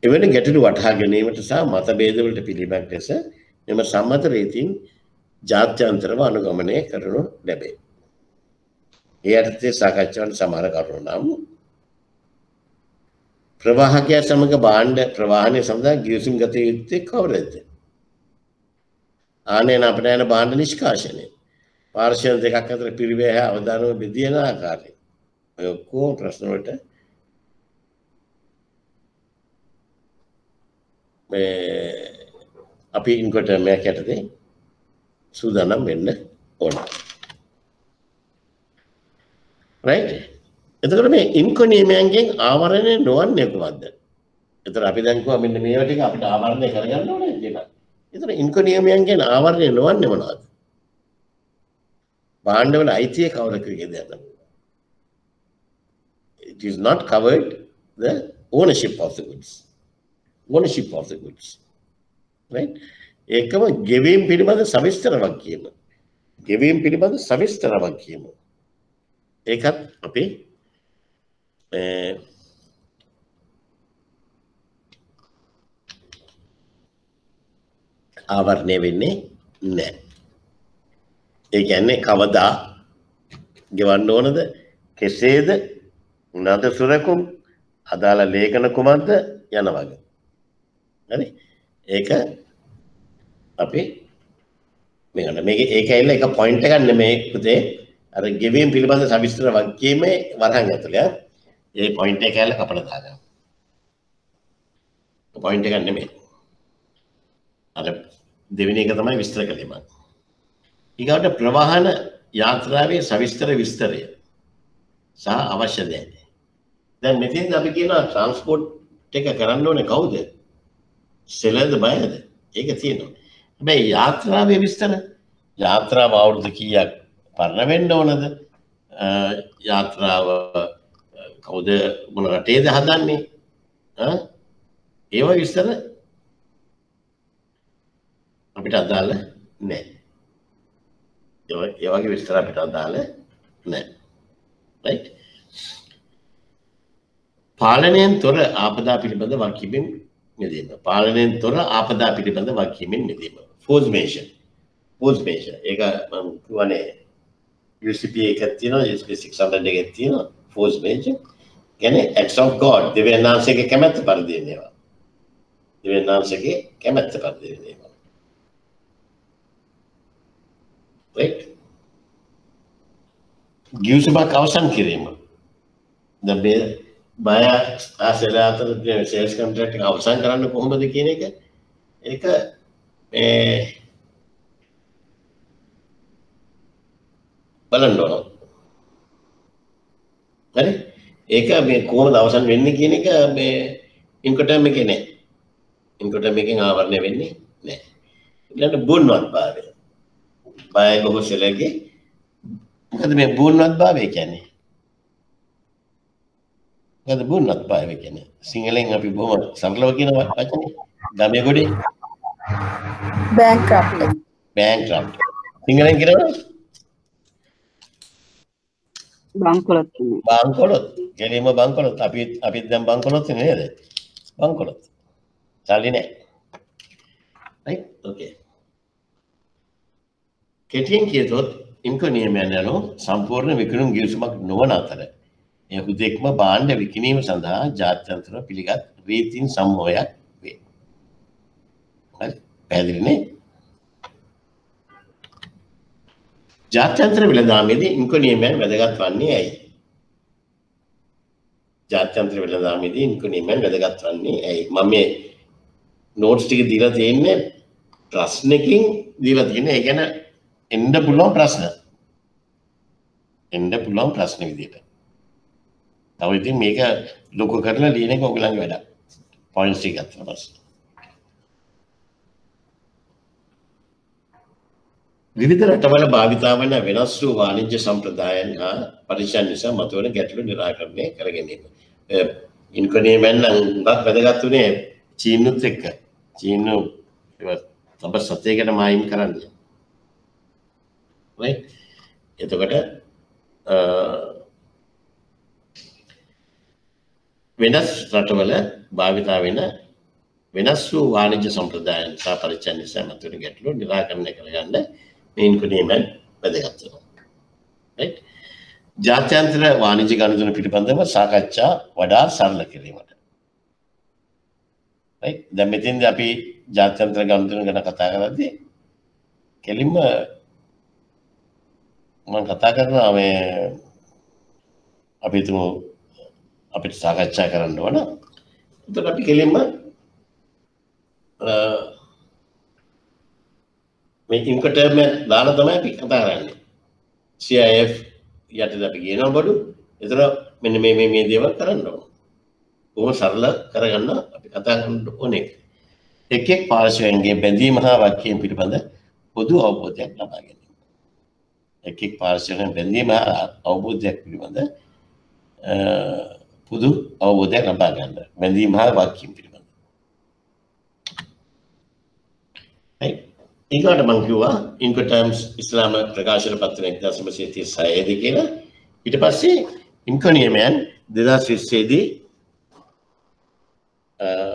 එවැනි ගැටලු වටහා ගැනීමට සහ මතභේදවලට පිළිබඳ ලෙස මෙම සම්මත රීතීන් ජාත්‍යන්තරව අනුගමනය කරනු ලැබේ. ඒ අර්ථයේ සාකච්ඡාවට සමහර කරුණු නම් ප්‍රවාහකයා සමග භාණ්ඩ ප්‍රවාහනය සඳහා ගිවිසුම් ගත යුත්තේ කවරද? ආනයන අපනයන භාණ්ඩ නිෂ්කාශනය. පාර්ශ්ව දෙකක් අතර පිරිවැය හා අවධානම බෙදියන ආකාරය. ඔය ඔක්කොම ප්‍රශ්න වලට අපි ඉන්කොටර්මයක් යටතේ සූදානම් වෙන්න ඕන. රයිට්? එතකොට මේ ඉන්කො නියමයන්ගෙන් ආවරණය නොවන්නේ කොහොමද? එතකොට අපි දැන් කිව්වා මෙන්න මේවා ටික අපිට ආවරණය කරගන්න ඕනේ කියලා. එතකොට ඉන්කො නියමයන්ගෙන් ආවරණය නොවන්නේ මොනවද? භාණ්ඩවල අයිතිය කවුරකගෙද යනවා? it is not covered the ownership of the goods. Ownership of the goods. Right? ඒකම ගෙවීම් පිළිබඳ සවිස්තර වගකීම. ගෙවීම් පිළිබඳ සවිස්තර වගකීම. ඒකත් අපි අ, ආවරණය වෙන්නේ නෑ. ඒ කියන්නේ කවදා ගෙවන්න ඕනද කෙසේද නද සුරකුම් අදාළ ලේඛන කුමක්ද යන වගේ. හරි ඒක අපි මේකට මේක ඒක ඇවිල්ලා එක පොයින්ට් එකක් නෙමෙයි පුතේ අර ගෙවීම් පිළිබඳ සවිස්තර වගකීමේ වරහන් ඇතුළේ ඈ. ඒ පොයින්ට් එක ඇවිල්ලා කපලා දාගන්න. පොයින්ට් එකක් නෙමෙයි. අර දෙවෙනි එක තමයි විස්තර කළේ මම. ඊගාට ප්‍රවාහන යාත්‍රාවේ සවිස්තර විස්තරය සහ අවශ්‍ය දේ. දැන් මෙතෙන්ද අපි කියනවා ට්‍රාන්ස්පෝර්ට් එක කරන්න ඕනේ කවුද? සෙලර්ද බයද? ඒක තියෙනවා. හැබැයි යාත්‍රාවේ විස්තර යාත්‍රාව අවුරුදු කීයක් පරණ වෙන්න ඕනද? අ, යාත්‍රාව කවුද මොන රටේද හදන්නේ? ඈ ඒවා විස්තර අපිට අදාළ නෑ. ඒ වගේ විස්තර අපිට අදාළ නෑ. right? පාලනයෙන් තොර ආපදා පිළිබඳ වගකීමෙන් මිදීම. පාලනයෙන් තොර ආපදා පිළිබඳ වගකීමෙන් මිදීම. Force majeure. Force majeure. ඒක මම කියවනේ UCP එකක් තියෙනවා UCP 600 එකක් තියෙනවා ෆෝස් මේෂන්. කියන්නේ acts of God දෙවියන් වහන්සේගේ කැමැත්ත පරිදි වෙනවා. දෙවියන් වහන්සේගේ කැමැත්ත පරිදි වෙනවා. right? ගිවිසුමක් අවසන් කිරීම. දැන් මේ බය ආසල අතර තියෙන සේල්ස් කොන්ට්‍රැක්ට් එක අවසන් කරන්න කොහොමද කියන එක ඒක මේ බලන්න ඕන. හරි? ඒක මේ කොහොමද අවසන් වෙන්නේ කියන එක මේ ඉන්කොටම් එකේ නෑ. ඉන්කොටම් එකෙන් ආවරණය වෙන්නේ නෑ. ඊළඟට බුන්වත් භාවය. බය ගොහසලගේ මොකද මේ බුන්වත් භාවය කියන්නේ? මොකද බුන්වත් භාවය කියන්නේ? සිංහලෙන් අපි බොහොම සරලව කියන වචනේ. ගමේ ගොඩේ bankrupt බෑන්ක්‍රප්ට්. සිංහලෙන් කියනවා බංකොලොත් කියන්නේ. බංකොලොත්. කෙලින්ම බංකොලොත්. අපි අපි දැන් බංකොලොත් නේද? බංකොලොත්. සල්ලි නැහැ. right? okay. කෙටියෙන් කියතොත් ඉන්කෝ නියමයන් යනු සම්පූර්ණ විකිණුම් ගිවිසුමක් නොවන අතර එය හුදෙක්ම භාණ්ඩ විකිණීම සඳහා ජාත්‍යන්තර පිළිගත් රීතීන් සමූහයක් වේ. හරි පැහැදිලිනේ? ජාත්‍යන්තර වෙළඳාමේදී ඉන්කෝ නියමයන් වැදගත් වන්නේ ඇයි? ජාත්‍යන්තර වෙළඳාමේදී ඉන්කෝ නියමයන් වැදගත් වන්නේ ඇයි? මම මේ නෝට්ස් ටික දීලා තියෙන්නේ ප්‍රශ්නකින් දීලා තියෙන්නේ. ඒ කියන්නේ එන්න පුළුවන් ප්‍රශ්න. එන්න පුළුවන් ප්‍රශ්න විදියට. තව ඉතින් මේක ලොකු කරලා ලියන එක ඔයගලගේ වැඩක්. පොයින්ට්ස් ටික ගත්තා පස්සේ. විවිධ රටවල භාවිතා වන වෙනස් වූ වාණිජ්‍ය සම්ප්‍රදායන් හා පරිශන් නිසා මතුවන ගැටලු නිරාකරණය කර ගැනීම. ඉන්කොනීමෙන් නම් හුඟක් වැදගත් වුණේ චීනුත් එක්ක. චීනු තබ සතයකට මායිම් කරන්න. right? එතකොට අ, වෙනස් රටවල භාවිතා වෙන වෙනස් වූ වාණිජ්‍ය සම්ප්‍රදායන් සහ පරිච්ඡේද නිසා මතුවෙන ගැටලු නිරාකරණය කරගන්න මේ ඉන්කුනීමෙන් වැදගත් වෙනවා. right? ජාත්‍යන්තර වාණිජ්‍ය ගනුදෙනු පිළිබඳව සාකච්ඡා වඩා සරල කිරීමට. right? දැන් මෙතෙන්දී අපි ජාත්‍යන්තර ගනුදෙනු ගැන කතා කරද්දී කෙලින්ම මම කතා කරනවා මේ අපි හිතමු අපිට සාකච්ඡා කරන්න ඕන. එතකොට අපි කෙලින්ම අ, මේ ඉන්කටර්ම දාලා තමයි අපි කතා කරන්නේ. CIF යටතේ අපි කියනවා බඩු. එතන මෙන්න මේ මේ මේ දේවල් කරන්න ඕන. බොහොම සරල කරගන්න අපි කතා කරන්න ඕනේ. එක් එක් පාර්ශවයන්ගේ බැඳීම හා වගකීම් පිළිබඳ පොදු අවබෝධයක් ලබා ගැනීම. එක් එක් පාර්ශවයන් බැඳීම හා අවබෝධයක් පිළිබඳ අ, පුදු අවබෝධයක් ලබා ගන්න බැඳීම් හා වාක්‍යම් පිළිබඳ ඒකට මං කිව්වා ඉන්කොටර්ම්ස් ඉස්ලාම ප්‍රකාශන එක්දශම සේතිය සයද කියලා. ඊට පස්සේ ඉන්කොනියමයන් දෙදස් විස්සේදී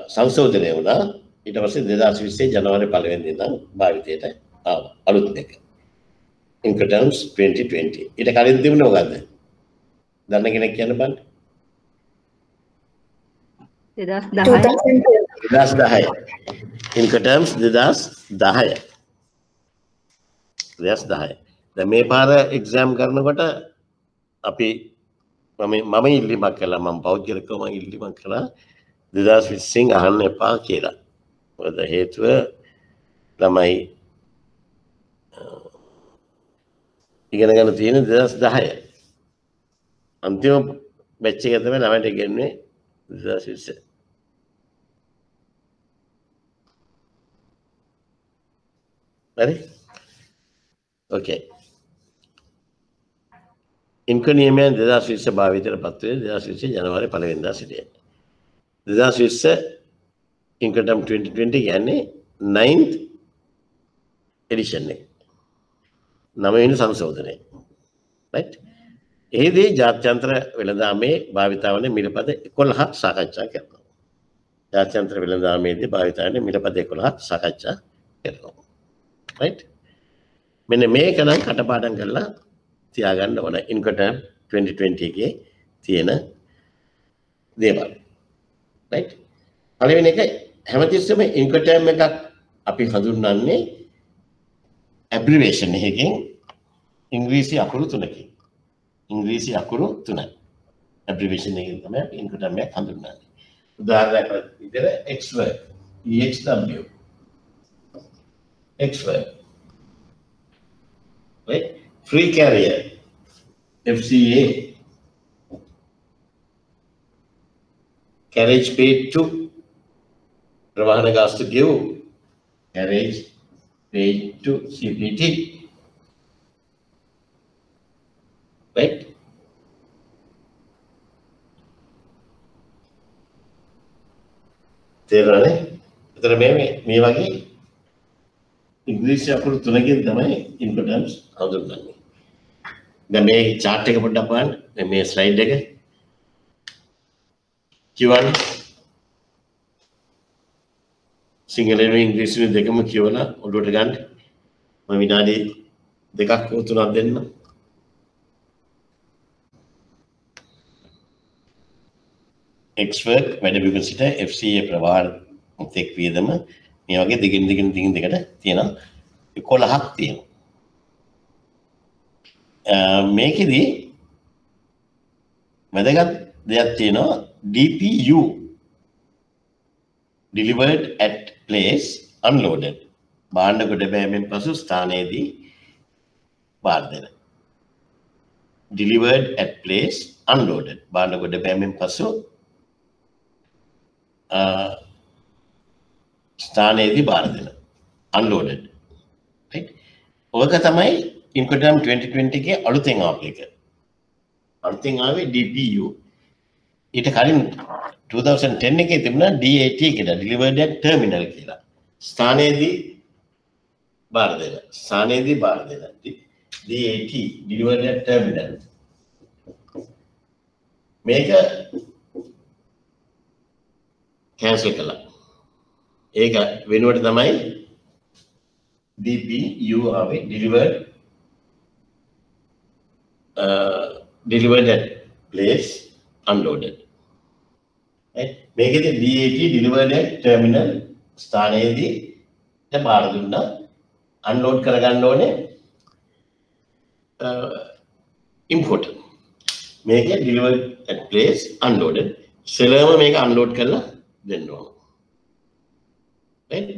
සංසෝධනය වුණා. ඊට පස්සේ දෙදස් විස්සේ ජනවාරි පලවෙදි නම් භාවිතයට ආව අලුත් දෙක. ඉන්කොටර්ම්ස් 2020 ඊට කලින් තිබුණ මොකද්ද? දන්න කෙනෙක් කියන්න දහය. 2010 දෙදස් දහය. ඉන්කටර්ම්ස් දෙදස් දහය දෙස් දහය. ද මේ පාර එක්සෑම් කරනකොට අපි මම මම ඉල්ලිමක් කලා මම පෞද්ගලකම ඉල්ලිමක් කලා දෙදස් විස්සිං අහන්න එපා කියලා. ද හේතුව ළමයි ඉගෙන ගන්න තියෙන දෙදස් දහය. අන්තිම බැච්ච එකතම නමට ඉගෙන්න්නේ දෙදස් විස්ස හරි? ඕකේ ඉන්ක නියමයන් දෙදස් විස්ස භාවිතර පත්වේ දෙදස් විස්ස ජනවාරි පලවෙදා සිටිය. දෙදස් විස්ස ඉන්කටම් 2020 ගැන්නේ නයින්ත් එඩිෂන් එක. නමවෙනි සංශෝධනය. එහිදී ජාත්‍යන්ත්‍ර වෙළදාමේ භාවිතාවන මිලපද එකොළහක් සාකච්ඡා කරනවා. ජාත්‍යන්ත්‍ර වෙළදාමේදී භාවිතාවන මිලපද එකොළහක් සාකච්ඡා කරනවා. Right? මෙන්න මේක නම් කටපාඩම් කරලා තියාගන්න ඕන. ඉන්කොට 2020 එකේ තියෙන දේවල්. Right? පළවෙනි එක හැමතිස්සෙම ඉන්කොටර්ම් එකක් අපි හඳුන්වන්නේ ඇබ්‍රිවේෂන් එකකින් ඉංග්‍රීසි අකුරු තුනකින්. ඉංග්‍රීසි අකුරු තුනයි. ඇබ්‍රිවේෂන් එකකින් තමයි ඉන්කොටර්ම් එක හඳුන්වන්නේ. උදාහරණයක් විදිහට x word exw X word. Right? Free carrier. FCA. Carriage paid to Ravana gas to give. Carriage paid to CPT. Right? තේරෙනවනේ? එතන මේ මේ වගේ ඉංග්‍රීසි අකුරු තුනකින් තමයි ඉන්කොටර්ම්ස් හඳුන්වන්නේ. දැන් මේ chart එක පොඩ්ඩක් බලන්න. මේ slide එක. කියවන්න. සිංහලෙන් ඉංග්‍රීසියෙන් දෙකම කියවලා ඔළුවට ගන්න. මම විනාඩි දෙකක් හෝ තුනක් දෙන්න. එක්ස්වර්ක් වැඩ බිම සිට FCA ප්‍රවාහ තෙක් වියදම මේ වගේ දිගින් දිගින් දිගින් දිගට තියෙනවා කොළහක් තියෙනවා. මේකෙදී වැදගත් දෙයක් තියෙනවා DPU delivered at place unloaded. බාණ්ඩ ගොඩ බෑමෙන් පසු ස්ථානයේදී බාර දෙන delivered at place unloaded. බාණ්ඩ ගොඩ බෑමෙන් පසු ස්ථානයේදී බාර දෙන unloaded. Right? ඕක තමයි ඉන්කොටම් 2020 එකේ අලුතෙන් ආපු එක. අලුතෙන් ආවේ DPU ඊට කලින් 2010 එකේ තිබුණා DAT කියලා delivered at terminal කියලා. ස්ථානයේදී බාර දෙන ස්ථානයේදී බාර දෙන DAT delivered at terminal. මේක කැන්සල් කළා. ඒක වෙනුවට තමයි DPU ආවේ delivered uh, delivered at place unloaded. Right? මේකෙදි DAT delivered at terminal ස්ථානයේදී දැන් බාර දුන්නා. Unload කරගන්න ඕනේ uh, import. මේක delivered at place unloaded. සෙලර්ම මේක unload කරලා දෙන්න ඕන.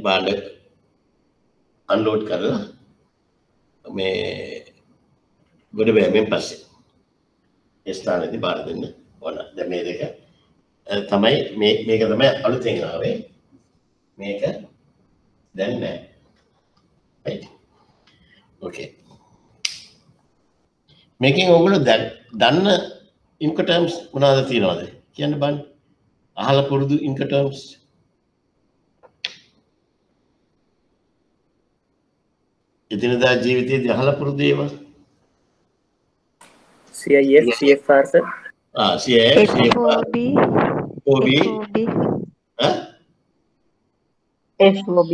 බාඩ අන්ලෝඩ් කරලා මේ ගොඩ බෑමෙන් පස්සේ ස්ථානති බාර දෙන්න ඕන. ද මේ දෙක තමයි මේක තමයි අලුතෙනාවේ මේක දැන් නෑ. ඕකේ මේකින් ඔගුලු දන්න ඉන්කටම්ස් මොනාද තියෙනවාද? කියන්න බන් අහල පුරුදු ඉන්කටර්ම්ස් එදිනදා ජීවිතයේදී අහල පුරුදු ඒවා CIF CFR sir. ආ CIF FOB OB FOB ඈ? FOB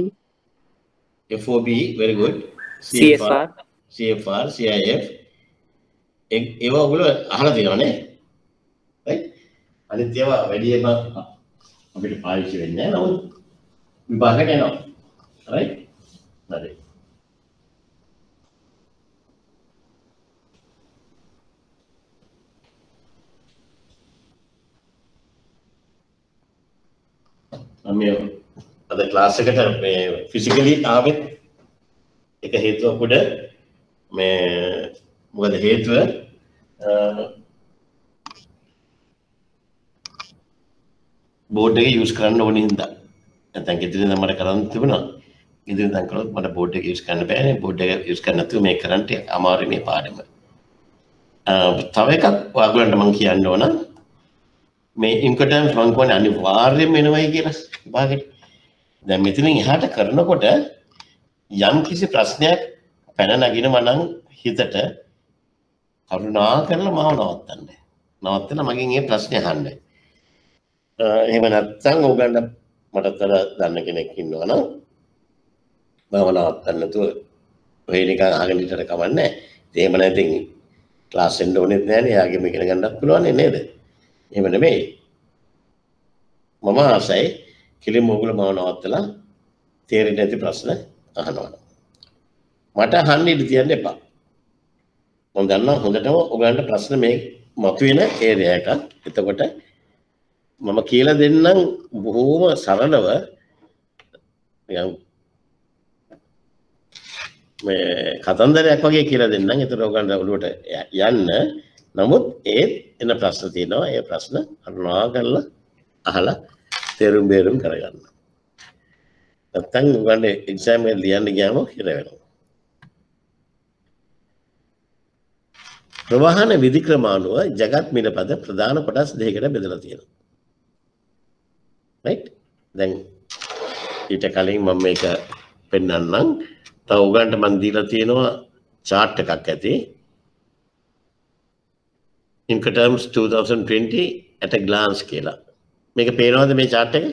FOB very good. CFR. CFR CIF ඒවා ඔයගොල්ලෝ අහලා තියෙනවනේ right? අනිත් ඒවා වැඩිම අපිට පාවිච්චි වෙන්නේ නැහැ. නමුත් විභාගයට එනවා. right? හරි මේ අද ක්ලාස් එකට මේ ෆිසිකලි ආවෙත් එක හේතුවක් උඩ මේ මොකද හේතුව? බෝඩ් එක යූස් කරන්න ඕනේ හින්දා. නැත්නම් ගෙදරින් නම් මට කරන්න තිබුණා. ගෙදරින් නම් කළොත් මට බෝඩ් එක යූස් කරන්න බෑනේ. බෝඩ් එක යූස් කරන්න නැතුව මේ කරන්න අමාරුයි මේ පාඩම. අ, තව එකක් ඔයගොල්ලන්ට මම කියන්න ඕන. මේ ඉන්කටර්ම්ස් මං කියන්නේ අනිවාර්යයෙන්ම එනවයි කියලා විභාගෙට දැන් මෙතනින් එහාට කරනකොට යම් කිසි ප්‍රශ්නයක් පැන නගිනවා නම් හිතට කරුණා කරලා මාව නවත්තන්න. නවත්තලා මගෙන් ඒ ප්‍රශ්නේ අහන්න. අ, එහෙම නැත්නම් ඕගන්න මටත් අර දන්න කෙනෙක් ඉන්නවා නම් මාව නවත්තන්න නැතුව ඔය නිකන් අහගෙන ඉතර කමන්නේ. එහෙම නැතිනම් ක්ලාස් එන්න ඕනෙත් නෑනේ. එයාගෙම ඉගෙන ගන්නත් පුළුවන් නේද? එහෙම නෙමෙයි. මම ආසයි කෙලින්ම ඕගොල්ලෝ මාව නවත්තලා තේරෙන්නේ නැති ප්‍රශ්න අහනවා. මට අහන්න ඉඩ තියන්න එපා. මම දන්නවා හොඳටම ඔයගලන්ට ප්‍රශ්න මේ මතුවෙන ඒරියා එකක්. එතකොට මම කියලා දෙන්නම් බොහෝම සරලව නිකන් මේ කතන්දරයක් වගේ කියලා දෙන්නම්. ඒතර ඔයගලන්ට ඔළුවට යන්න. නමුත් ඒත් එන ප්‍රශ්න තියෙනවා. ඒ ප්‍රශ්න අනුනා කරලා අහලා තේරුම් බේරුම් කරගන්න. නැත්තම් උගන්නේ එක්සෑම් එක ලියන්න ගියාම හිර වෙනවා. ප්‍රවාහන විධික්‍රම අනුව జగත් මිලපද ප්‍රධාන කොටස් දෙකකට බෙදලා තියෙනවා. right? දැන් ඊට කලින් මම මේක පෙන්වන්නම්. තව උගන්ට මම දීලා තියෙනවා chart එකක් ඇති. Incoterms 2020 at a glance කියලා. මේක පේනවද මේ chart එක?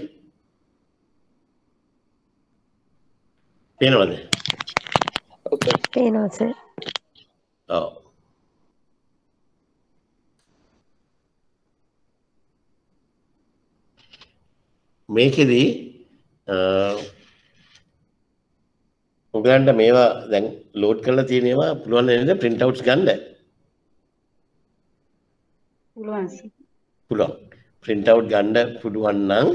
පේනවද? Okay. පේනවා සර් ඔව්. මේකෙදි උගලන්ට මේවා දැන් ලෝඩ් කරලා තියෙනවා පුළුවන් නේද print outs ගන්න? පුළුවන් sir. පුළුවන්. print out ගන්න පුළුවන් නම්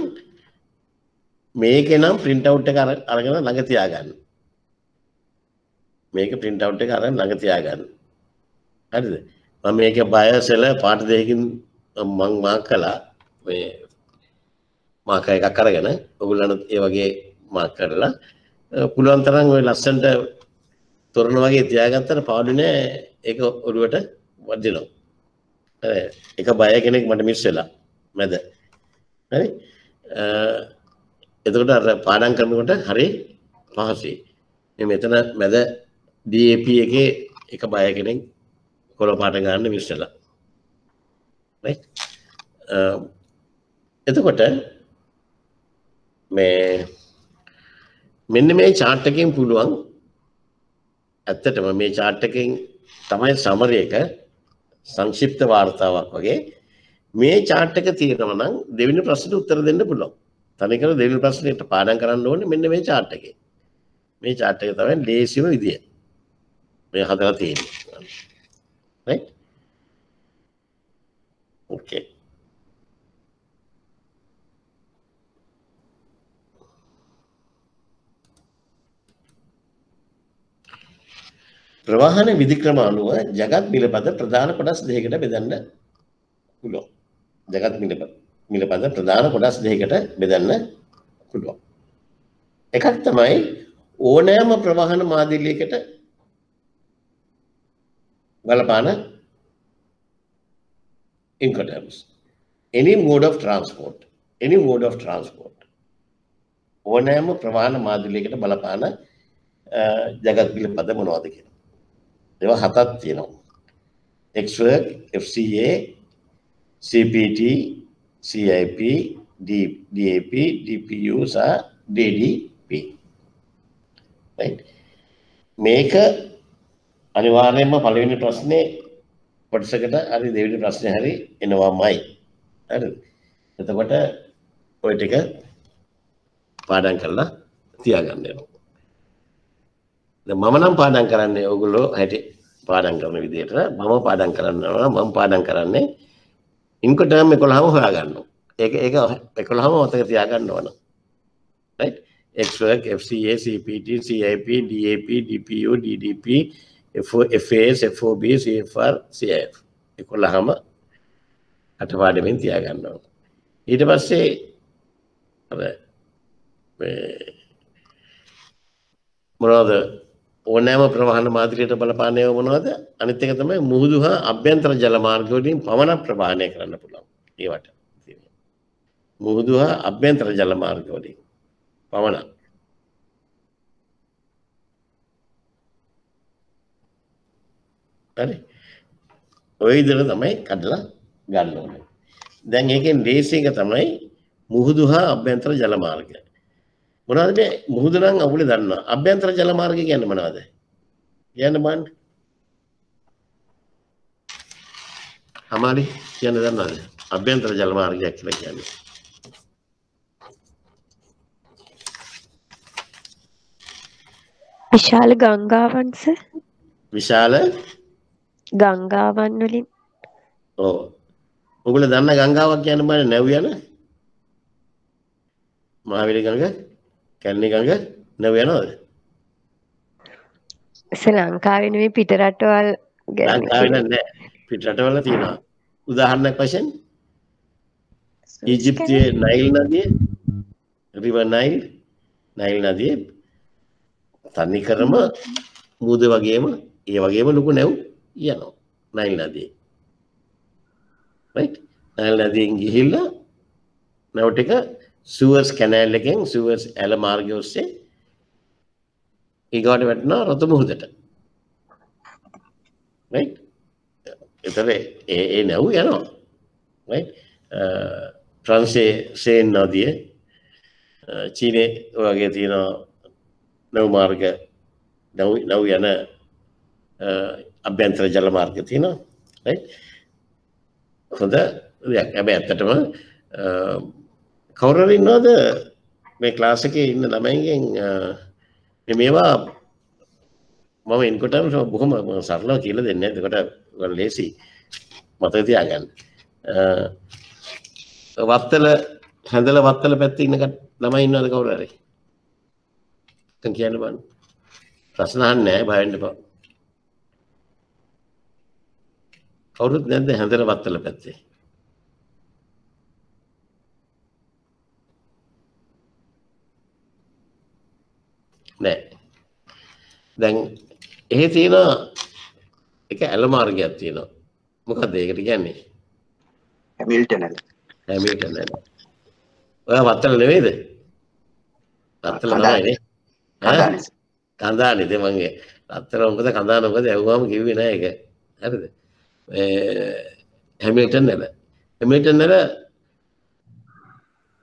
මේකේ නම් print out එක අර- අරගෙන ළඟ තියාගන්න. මේක print out එක අරන් ළඟ තියාගන්න. හරිද? මම මේක බයසෙල පාට දෙකකින් මං මාක් කළා. මේ මාක එකක් අරගෙන ඔයගොල්ලන්ට ඒ වගේ මාක් කරලා අ, පුළුවන් තරම් ওই ලස්සනට තොරණ වගේ තියාගත්තට පාඩු නෑ ඒක ඔරුවට වදිනවා. හරි. එක බය කෙනෙක් මට මිස් වෙලා මැද. හරි? අ, එතකොට අර පාඩම් කරනකොට හරි පහසුයි. මේ මෙතන මැද DAP එකේ එක බය කෙනෙක් කොළ පාට ගන්න මිස් වෙලා. right? අ, එතකොට මේ මෙන්න මේ chart එකෙන් පුළුවන් ඇත්තටම මේ chart එකෙන් තමයි summary එක සංක්ෂිප්ත වාර්තාවක් වගේ මේ chart එක තියෙනවා නම් දෙවෙනි ප්‍රශ්නෙට උත්තර දෙන්න පුළුවන්. තනිකර දෙවෙනි ප්‍රශ්නෙට පාඩම් කරන්න ඕනේ මෙන්න මේ chart එකේ. මේ chart එක තමයි ලේසිම විදිය. මේ හදලා තියෙන්නේ. right? okay. ප්‍රවාහන විධික්‍රම අනුව ජගත් මිලපද ප්‍රධාන කොටස් දෙකකට බෙදන්න පුළුවන්. ජගත් මිලපද මිලපද ප්‍රධාන කොටස් දෙකකට බෙදන්න පුළුවන්. එකක් තමයි ඕනෑම ප්‍රවාහන මාදිලියකට බලපාන Incoterms. any mode of transport any mode of transport ඕනෑම ප්‍රවාහන මාධ්‍යලයකට බලපාන ජගත් පිළිපද මොනවද කියලා. ඒවා හතක් තියෙනවා. Xwork, FCA, CPT, CIP, D- DAP, DPU සහ DDP. Right? මේක අනිවාර්යයෙන්ම පළවෙනි ප්‍රශ්නේ කොටසකට හරි දෙවෙනි ප්‍රශ්නේ හරි එනවාමයි. හරිද? එතකොට ඔය ටික පාඩම් කරලා තියාගන්න වෙනවා. දැන් මම නම් පාඩම් කරන්නේ ඔයගොල්ලෝ හැටි පාඩම් කරන විදිහට මම පාඩම් කරනවා මම පාඩම් කරන්නේ ඉන්කොටර්ම් 11ම හොයාගන්නවා. ඒක ඒක 11ම මතක තියාගන්න ඕන. right Xwork, FCA, CPT, CIP, DAP, DPU, DDP, FAS, FOB, CFR, CIF. 11ම අටපාඩමින් තියාගන්න ඕන. ඊට පස්සේ අර මොනවද ඕනෑම ප්‍රවාහන මාධ්‍යයට බලපානය මොනවද? අනිත් එක තමයි මුහුදු හා අභ්‍යන්තර ජල මාර්ග වලින් පමණක් ප්‍රවාහනය කරන්න පුළුවන්. ඒවට මුහුදු හා අභ්‍යන්තර ජල මාර්ග වලින් පමණක් හරි. ඔය විදිහට තමයි කඩලා ගන්න ඕනේ. දැන් ඒකෙන් ලේසි එක තමයි මුහුදු හා අභ්‍යන්තර ජල මාර්ග මොනවද මේ මුහුද නම් අවුලේ දන්නවා. අභ්‍යන්තර ජල මාර්ගය කියන්නේ මොනවද? කියන්න බලන්න. අමාරි කියන්න දන්නවද? අභ්‍යන්තර ජල මාර්ගයක් කියලා කියන්නේ. විශාල ගංගාවන් සර්. විශාල? ගංගාවන් වලින්. ඔව්. ඔගොල්ලෝ දන්න ගංගාවක් කියන්න බෑ නැව් යන? මහවැලි ගඟ කැලණි ගඟ නැව් යනවද? ශ්‍රී ලංකාවේ නෙමෙයි පිට රටවල් ගැන. ලංකාවේ නෑ. පිට රටවල තියෙනවා. උදාහරණයක් වශයෙන් ඊජිප්තුවේ නයිල් නදිය රිවර් නයිල් නයිල් නදිය තනි කරම මුහුද වගේම ඒ වගේම ලොකු නැව් යනවා. නයිල් නදියේ. Right? නයිල් නදියෙන් ගිහිල්ලා නැව් ටික සුවර්ස් කැනෑල් එකෙන් සුවර්ස් ඇල මාර්ගය ඔස්සේ ඊගාට වැටෙනවා රතු මුහුදට. Right? එතර ඒ ඒ නැව් යනවා. Right? ප්‍රංශයේ සේන් නදිය චීනේ වගේ තියෙනවා නැව් මාර්ග නැව් නැව් යන අභ්‍යන්තර ජල මාර්ග තියෙනවා. Right? හොඳ දෙයක්. හැබැයි ඇත්තටම කවුරු හරි ඉන්නවද? මේ ක්ලාස් එකේ ඉන්න ළමයින්ගෙන් මේ මේවා මම එන්කොටම බොහොම සරලව කියලා දෙන්නේ එතකොට ඔයාලා ලේසි මතක තියාගන්න. වත්තල හැඳල වත්තල පැත්තේ ඉන්න ළමයි ඉන්නවද කවුරු හරි දැන් කියන්න බලන්න. ප්‍රශ්න අහන්නේ නැහැ බය වෙන්න එපා. කවුරුත් නැද්ද හැඳල වත්තල පැත්තේ? නෑ. දැන් එහෙ තියෙන එක ඇල මාර්ගයක් තියෙනවා. මොකක්ද ඒකට කියන්නේ? හැමිල්ටන් ඇල. හැමිල්ටන් ඇල. ඔය වත්තල නෙවෙයිද? වත්තල කඳානේ. තමයි නේ. කඳානේ. කඳානේ ඉතින් මගේ රත්තර මොකද කඳාන මොකද? ඇහුවාම කිව්වේ නෑ ඒක. හරිද? මේ හැමිල්ටන් නැල හැමිල්ටන් නැල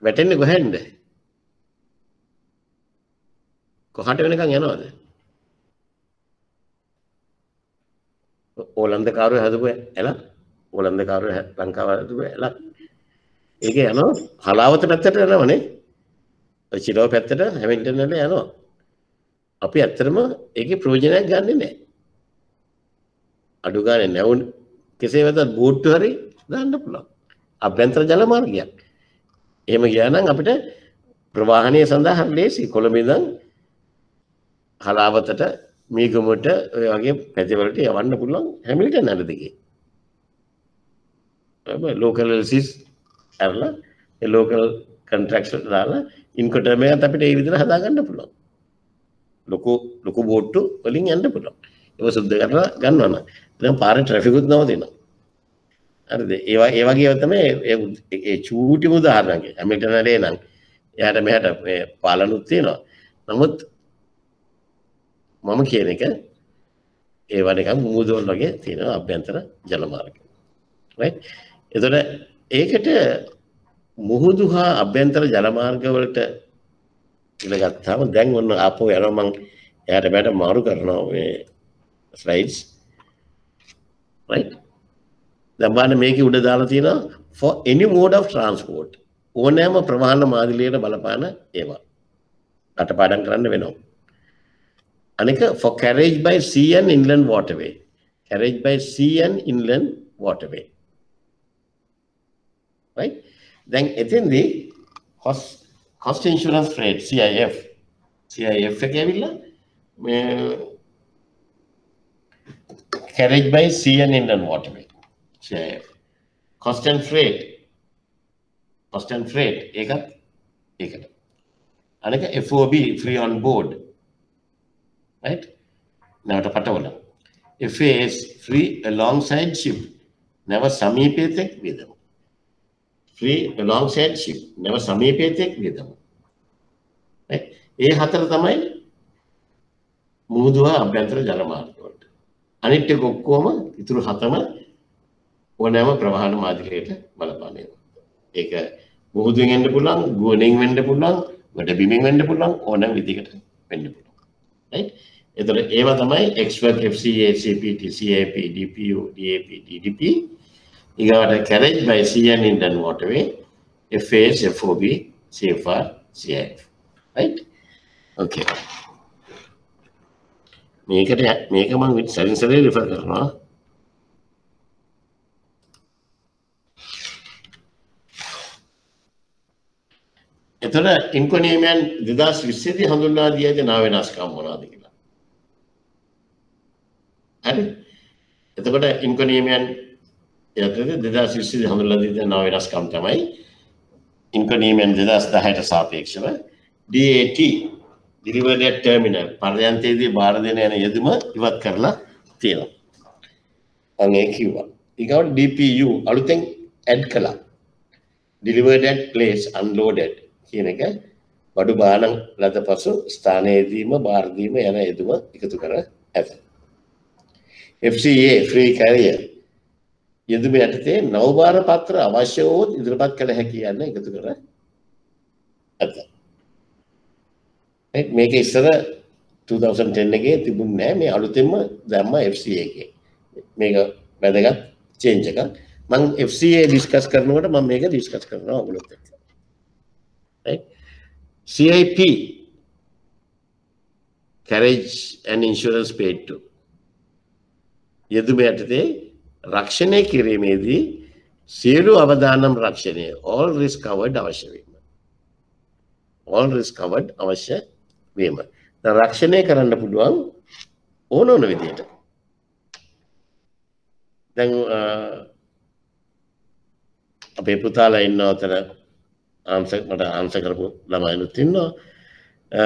වැටෙන්නේ කොහෙන්ද කොහට වෙනකන් යනවද? ඕලන්ද කාරුව හැදපු ඇල ඕලන්ද කාරුව ලංකාව හැදපු ඇල. ඒක යනවා. හලාවත පැත්තට යනවනේ ඔය චිරෝ පැත්තට හැමිල්ටන් වල යනවා. අපි ඇත්තටම ඒකේ ප්‍රයෝජනයක් ගන්නෙ නැහැ අඩු ගානේ නැවුන් කෙසේ වෙතත් බෝට්ටු හරි දාන්න පුළුවන්. අභ්‍යන්තර ජල මාර්ගයක්. එහෙම ගියා නම් අපිට ප්‍රවාහනය සඳහා හරි ලේසි කොළඹ ඉඳන් හලාවතට මීගමුවට ඔය වගේ පැතිවලට යවන්න පුළුවන් හැමිල්ටන් අර දිගේ. ලෝකල් එල්සිස් ඇරලා ඒ ලෝකල් කන්ට්‍රැක්ට්ස් වලට දාලා ඉන්කොටර්ම් එකත් අපිට ඒ විදිහට හදාගන්න පුළුවන්. ලොකු ලොකු බෝට්ටු වලින් යන්න පුළුවන්. ඒක සුද්ධ කරලා ගන්නවා නම්. දැන් පාරේ ට්‍රැෆිකුත් නවතිනවා. හරිද ඒවා ඒ වගේ ඒවා තමයි ඒ උද- ඒ චූටිම උදාහරණයක් හැමිල්ටන් වලේ නම්. එයාට මෙහාට මේ පාලනුත් තියෙනවා. නමුත් මම කියන එක ඒවා නිකන් මුමුදෝල් වගේ තියෙනවා අභ්‍යන්තර ජල මාර්ග. Right? එතකොට ඒකට මුහුදු හා අභ්‍යන්තර ජල මාර්ග වලට ඉල ගත්තාම දැන් ඔන්න ආපහු යනවා මං එයාට බෑට මාරු කරනවා මේ ස්ලයිඩ්ස් right? දැන් බලන්න මේකේ උඩ දාලා තියෙනවා for any mode of transport. ඕනෑම ප්‍රවාහන මාදිලියට බලපාන ඒවා. අටපාඩම් කරන්න වෙනවා. අනික for carriage by sea and inland waterway. Carriage by sea and inland waterway. Right? දැන් එතෙන්දී cost cost insurance rate CIF CIF එක ඇවිල්ලා මේ carriage by sea and inland waterway. CIF cost and freight. Cost and freight. ඒකත් ඒකට. අනික FOB free on board. Right? නැවට පටවල FAS free alongside ship. නැව සමීපයතෙක් වියදම. Free alongside ship. නැව සමීපයතෙක් වියදම. right? ඒ හතර තමයි මුහුදුව අභ්‍යන්තර ජල මාර්ගවලට අනිත් ටික ඔක්කොම ඉතුරු හතම ඕනෑම ප්‍රවාහන මාධ්‍යයට බලපාන ඒවා. ඒක මුහුදුවෙන් එන්න පුළුවන්, ගුවනින් වෙන්න පුළුවන්, ගොඩ බිමින් වෙන්න පුළුවන් ඕනෑම විදිහකට වෙන්න පුළුවන්. Right? එතකොට ඒවා තමයි X-Work, FCA, CPT, CAP, DPU, DAP, DDP. ඊගාට carriage by sea and inland waterway, FAS, FOB, CFR, CIF. right? okay. මේකට මේක මම සරින් සරේ රිෆර් කරනවා එතකොට ඉන්කොනියමයන් 2020 දී හඳුන්වා දී ඇති නා වෙනස්කම් මොනවද කියලා. හරි. එතකොට ඉන්කොනියමයන් යටතේ 2020 දී හඳුන්වා දී ඇති නා වෙනස්කම් තමයි ඉන්කොනියමයන් 2010ට සාපේක්ෂව DAT delivered at terminal පර්යන්තයේදී බාර දෙන යන යෙදුම ඉවත් කරලා තියෙනවා. අන් ඒ කිව්වා. ඊගොල්ලෝ DPU අලුතෙන් ඇඩ් කළා. delivered at place unloaded කියන එක බඩු බාන ලද පසු ස්ථානයේදීම බාරදීම යන යෙදුම එකතු කර ඇත. FCA free carrier යෙදුම යටතේ නවභාර පත්‍ර අවශ්‍ය වූ ඉදිරිපත් කළ හැකි යන්න එකතු කර ඇත. right? මේක ඉස්සර 2010 එකේ තිබුණේ නැහැ මේ අලුතෙන්ම දැම්ම FCA එකේ. මේක වැදගත් චේන්ජ් එකක්. මම FCA ඩිස්කස් කරනකොට මම මේක ඩිස්කස් කරනවා ඔයගොල්ලොත් එක්ක. Right? CIP carriage and insurance paid to යෙදුම යටතේ රක්ෂණය කිරීමේදී සියලු අවදානම් රක්ෂණය all risk covered අවශ්‍ය වීම. all risk covered අවශ්‍ය වීම. දැන් රක්ෂණය කරන්න පුළුවන් ඕන ඕන විදිහට. දැන් අ, අපේ පුතාලා ඉන්න අතර ආන්ස මට ආන්ස කරපු ළමයිනුත් ඉන්නවා. අ,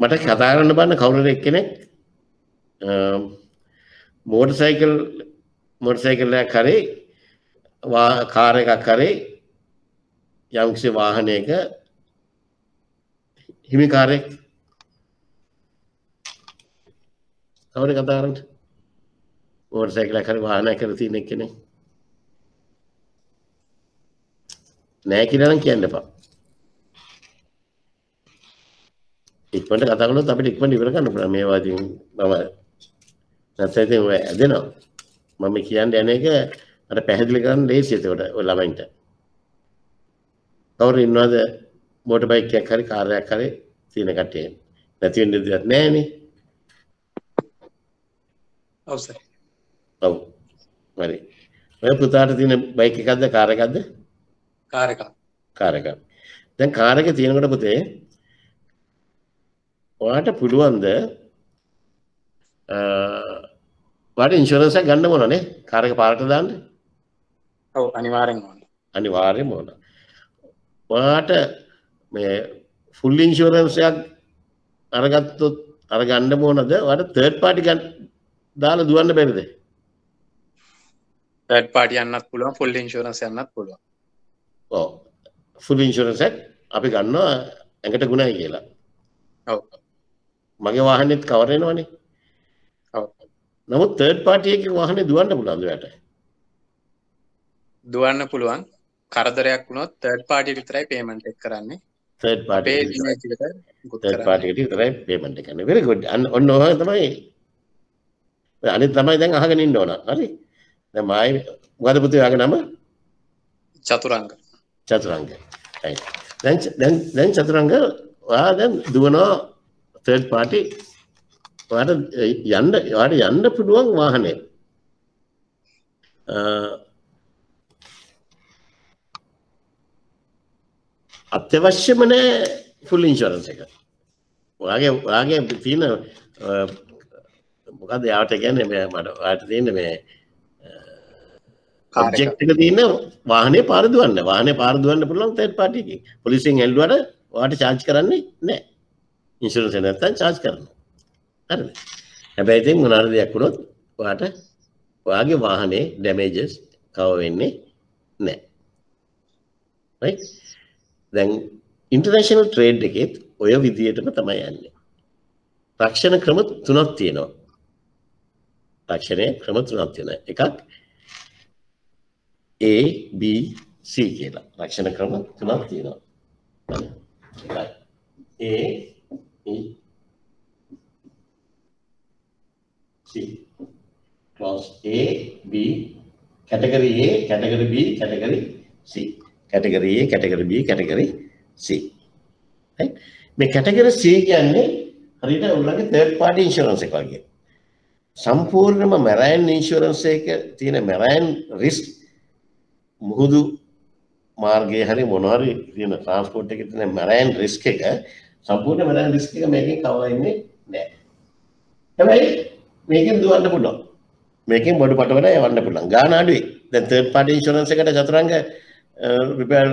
මට කතා කරන්න බන්න කවුරුර එක්කෙනෙක්? මෝටර් සයිකල් මෝටර් සයිකලයක් කරේ වා- කාර් එකක් කරේ යම්කිසි වාහනයක හිමිකාරයෙක් කවුද කතා කරන්නේ? මෝටර් සයිකලයක් හරි වාහනයක් කරලා තියෙන එක්කෙනෙක්. නෑ කියලා නම් කියන්න එපා. ඉක්මනට කතා කළොත් අපිට ඉක්මනට ඉවර කරන්න පුළුවන්. මේවා ඉතින් මම නැත්නම් ඉතින් ඔය ඇදෙනවා. මම කියන්න යන එක අර පැහැදිලි කරන්න ලේසි එතකොට ඔය ළමයින්ට. කවුරු ඉන්නවද මෝටර් බයික් එකක් හරි කාර් එකක් හරි තියෙන කට්ටිය? නැති වෙන්න දෙයක් නෑනේ ඔව් සර් ඔව්. හරි. ඔය පුතාට තියෙන බයික් එකක්ද කාර් එකක්ද කාර් එකක්. කාර් එකක්. දැන් කාර් එක තියෙනකොට පුතේ ඔයාට පුළුවන්ද ඉන්ෂුරන්ස් එකක් ගන්න ඕනනේ කාර් එක පාරට දාන්න? ඔව් අනිවාර්යෙන් ඕනේ. අනිවාර්යෙන්ම ඕන. ඔයාට මේ ෆුල් ඉන්ෂුරන්ස් එකක් අරගත්තොත් අරගන්න ඕනද? ඔයාට තර්ඩ් පාටි දාලා දුවන්න බැරිද? තර්ඩ් පාටි යන්නත් පුළුවන් ෆුල් ඉන්ශුරන්ස් යන්නත් පුළුවන් ෆුල් ඉන්ෂුරන්ස් එකක් අපි ගන්නවා ඇඟට ගුණයි කියලා. මගේ වාහනේත් කවර් වෙනවනේ. ඔව්. නමුත් තර්ඩ් පාටි එකේ වාහනේ දුවන්න පුළුවන්ද ඔයාට දුවන්න පුළුවන්. කරදරයක් වුණොත් තර්ඩ් පාටි විතරයි පේමන්ට් එක කරන්නේ. තර්ඩ් පාටි තර්ඩ් කරන්නේ. පාටි එකට විතරයි පේමන්ට් එක කරන්නේ. Very good. අන්න ඔන්න ඔය තමයි. අනිත් තමයි දැන් අහගෙන ඉන්න ඕන. හරි? දැන් මායි මොකද පුතේ ඔයාගේ නම? චතුරංග චතුරංග right. දැන් දැන් දැන් චතුරංග ඔයා දැන් දුවනවා තර්ඩ් පාටි ඔයාට යන්න ඔයාට යන්න පුළුවන් වාහනේ අ, අත්‍යවශ්‍යම නෑ ෆුල් ඉන්ෂුරන්ස් එක ඔයාගේ ඔයාගේ තියෙන අ, මොකක්ද යාවට කියන්නේ මේ මට ඔයාට තියෙන මේ කාර් එක. ඔබ්ජෙක්ට් එක තියෙන වාහනේ පාර දුවන්න. වාහනේ පාර දුවන්න පුළුවන් තර්ඩ් පාටි එකකින්. පොලිසියෙන් ඇල්ලුවට ඔයාට charge කරන්නේ නැහැ. ඉන්ෂුරන්ස් එක නැත්තම් charge කරනවා. හරිද? හැබැයි ඉතින් මොනාර දෙයක් වුණොත් ඔයාට ඔයාගේ වාහනේ damages cover වෙන්නේ නැහැ. Right? දැන් ඉන්ටර්නැෂනල් ට්‍රේඩ් එකෙත් ඔය විදිහටම තමයි යන්නේ. රක්ෂණ ක්‍රම තුනක් තියෙනවා. රක්ෂණය ක්‍රම තුනක් තියෙනවා. එකක් A B C කියලා. රක්ෂණ ක්‍රම තුනක් තියෙනවා. එකයි. A E C. Clause A B. Category A category B category C. Category A category B category C. Right? මේ category C කියන්නේ හරියට උන්ලගේ third party insurance එක වගේ. සම්පූර්ණම මැරයින් ඉන්ශුරන්ස් එක තියෙන මැරයින් රිස්ක් මුහුදු මාර්ගයේ හරි මොනවාරි තියෙන ට්‍රාන්ස්පෝර්ට් එකේ තියෙන මැරයින් රිස්ක් එක සම්පූර්ණ මැරයින් රිස්ක් එක මේකෙන් කවර් වෙන්නේ නැහැ. හැබැයි මේකෙන් දුවන්න පුළුවන්. මේකෙන් බඩු පට වල යවන්න පුළුවන්. ගාන අඩුයි. දැන් තර්ඩ් පාර්ටි ඉන්ෂුරන්ස් එකට චතුරංග රුපියල්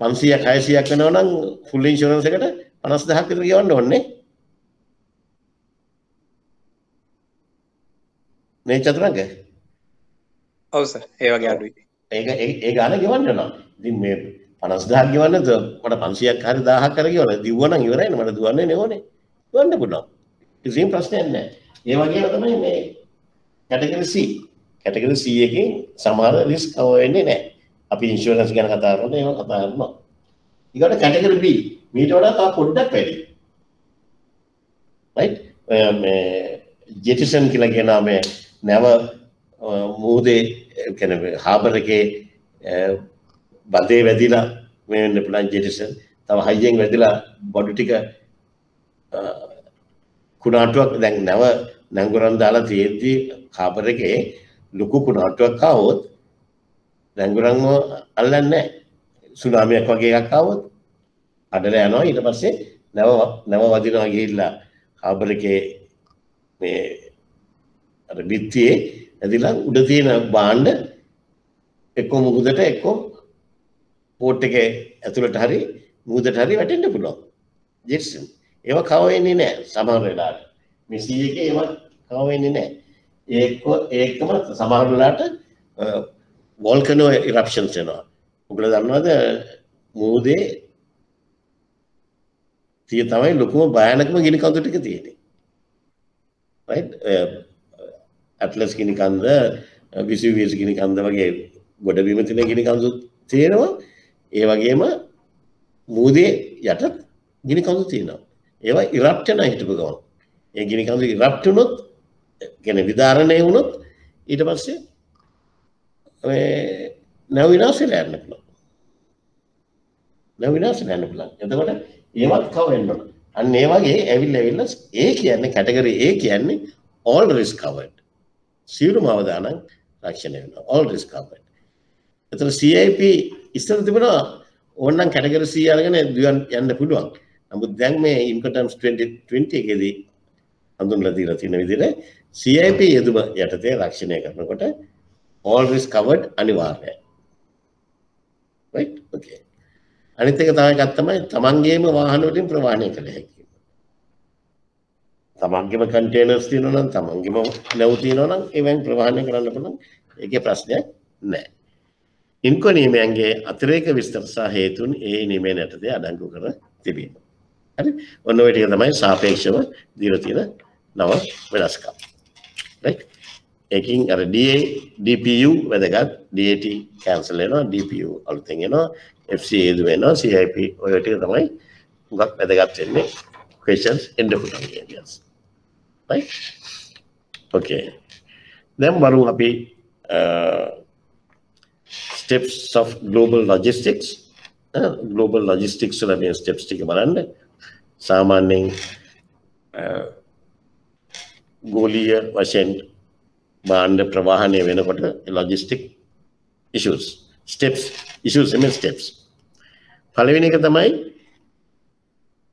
500ක් 600ක් වෙනවා නම් ෆුල් ඉන්ෂුරන්ස් එකට 50000ක් විතර ගෙවන්න ඕනේ. මේ චතුරංග ඔව් සර් ඒ වගේ අඩුයි ඒක ඒ- ඒ ගාන ගෙවන්න නම්. ඉතින් මේ 50000ක් ගෙවන්න ද මට 500ක් හරි 1000ක් කර ගෙවන්න දිව්වනම් ඉවරයි නේ මට දුවන්නේ නෙවනේ. දුවන්න පුළුවන්. කිසිම ප්‍රශ්නයක් නැහැ. ඒ වගේම තමයි මේ කැටගරි C. කැටගරි C එකෙන් සමහර රිස්ක් කවර් වෙන්නේ නැහැ. අපි ඉන්ෂුරන්ස් ගැන කතා කරනකොට ඒවා කතා කරනවා. ඊගොඩ කැටගරි B. මීට වඩා තව පොඩ්ඩක් වැඩි. right? ඔය මේ ජෙටිසන් කියලා කියන මේ නැව අ, මූදේ කියන්නේ හාබර් එකේ අ, බඳේ වැදිලා මේ වෙන්න පුළුවන් ජෙටිසන් තව හයියෙන් වැදිලා බඩු ටික අ, කුණාටුවක් දැන් නැව නැංගුරන් දාලා තියෙද්දි හාබර් එකේ ලොකු කුණාටුවක් ආවොත් නැංගුරන්ව අල්ලන්නේ නැහැ සුනාමියක් වගේ එකක් ආවොත් අඩලා යනවා. ඊට පස්සේ නැව නැව වදිනවා ගිහිල්ලා හාබර් එකේ මේ අර බිත්තියේ ඇදිලා උඩ තියෙන බාණ්ඩ එක්ක මුහුදට එක්ක පෝට් එකේ ඇතුළට හරි මුහුදට හරි වැටෙන්න පුළුවන්. ජෙට්සන්. ඒවා කව වෙන්නේ නැහැ සමහර වෙලාවට. මේ සී එකේ ඒවා කව වෙන්නේ නැහැ ඒක ඒකම සමහර වෙලාවට වෝල්කනෝ ඉරප්ෂන්ස් වෙනවා. ඔයගොල්ලෝ දන්නවද? මුහුදේ තිය තමයි ලොකුම භයානකම ගිනි කඳු ටික තියෙන්නේ. right? ඇටලස් ගිනි කන්ද විසි විස ගිනි කන්ද වගේ ගොඩබිම තින ගිනි කඳු තියෙනවා. ඒ වගේම මූදේ යටත් ගිනි කඳු තියෙනවා. ඒවා ඉරප්ටන හිටපු ගමන්. ඒ ගිනි කඳු ඉරප්ටුනොත් ගැන විධාරණය වුණොත් ඊට පස්සේ නැව විනාශල යන්න පුළුවන්. නැව විනාශල යන්න පුළුවන්. එතකොට ඒවත් කවෙන්න ඕන. අන්න ඒ වගේ ඇවිල්ල ඇවිල්ල ඒ කියන්නේ කැටගරි ඒ කියන්නේ all risk covered. සියලුම අවදානම් රක්ෂණය වෙනවා. All risk covered. එතන CIP ඉස්සර තිබුණා ඕනනම් කැටගරි C අරගෙන දුවන් යන්න පුළුවන්. නමුත් දැන් මේ income tax 2020 එකේදී හඳුන්වලා දීලා තියෙන විදිහට CIP යෙදුම යටතේ රක්ෂණය කරනකොට all risk covered අනිවාර්යයි. Right? Okay. අනිත් එක තමයි එකක් තමයි තමන්ගේම වාහන වලින් ප්‍රවාහනය කළ හැකි. තමන්ගේම කන්ටේනර්ස් තියෙනවා නම් තමන්ගේම නැව් තියෙනවා නම් ඒවෙන් ප්‍රවාහනය කරන්න පුළුවන් ඒකේ ප්‍රශ්නයක් නැහැ. ඉන්කෝ නියමයන්ගේ අතිරේක විස්තර සහ හේතුන් ඒ නියමයෙන් යටතේ අඩංගු කර තිබීම. හරි? ඔන්න ඔය ටික තමයි සාපේක්ෂව දීලා තියෙන නව වෙනස්කම්. right? ඒකින් අර DA DPU වැදගත් DAT කැන්සල් වෙනවා DPU අලුතෙන් එනවා FC ඒදු වෙනවා CIP ඔය ටික තමයි හුඟක් වැදගත් වෙන්නේ questions in different areas. Right? okay. දැන් බලමු අපි uh, steps of global logistics. Uh, global logistics වල මේ steps ටික බලන්න. සාමාන්‍යයෙන් uh, ගෝලීය වශයෙන් භාණ්ඩ ප්‍රවාහනය වෙනකොට logistic issues. Steps issues I mean steps. පළවෙනි එක තමයි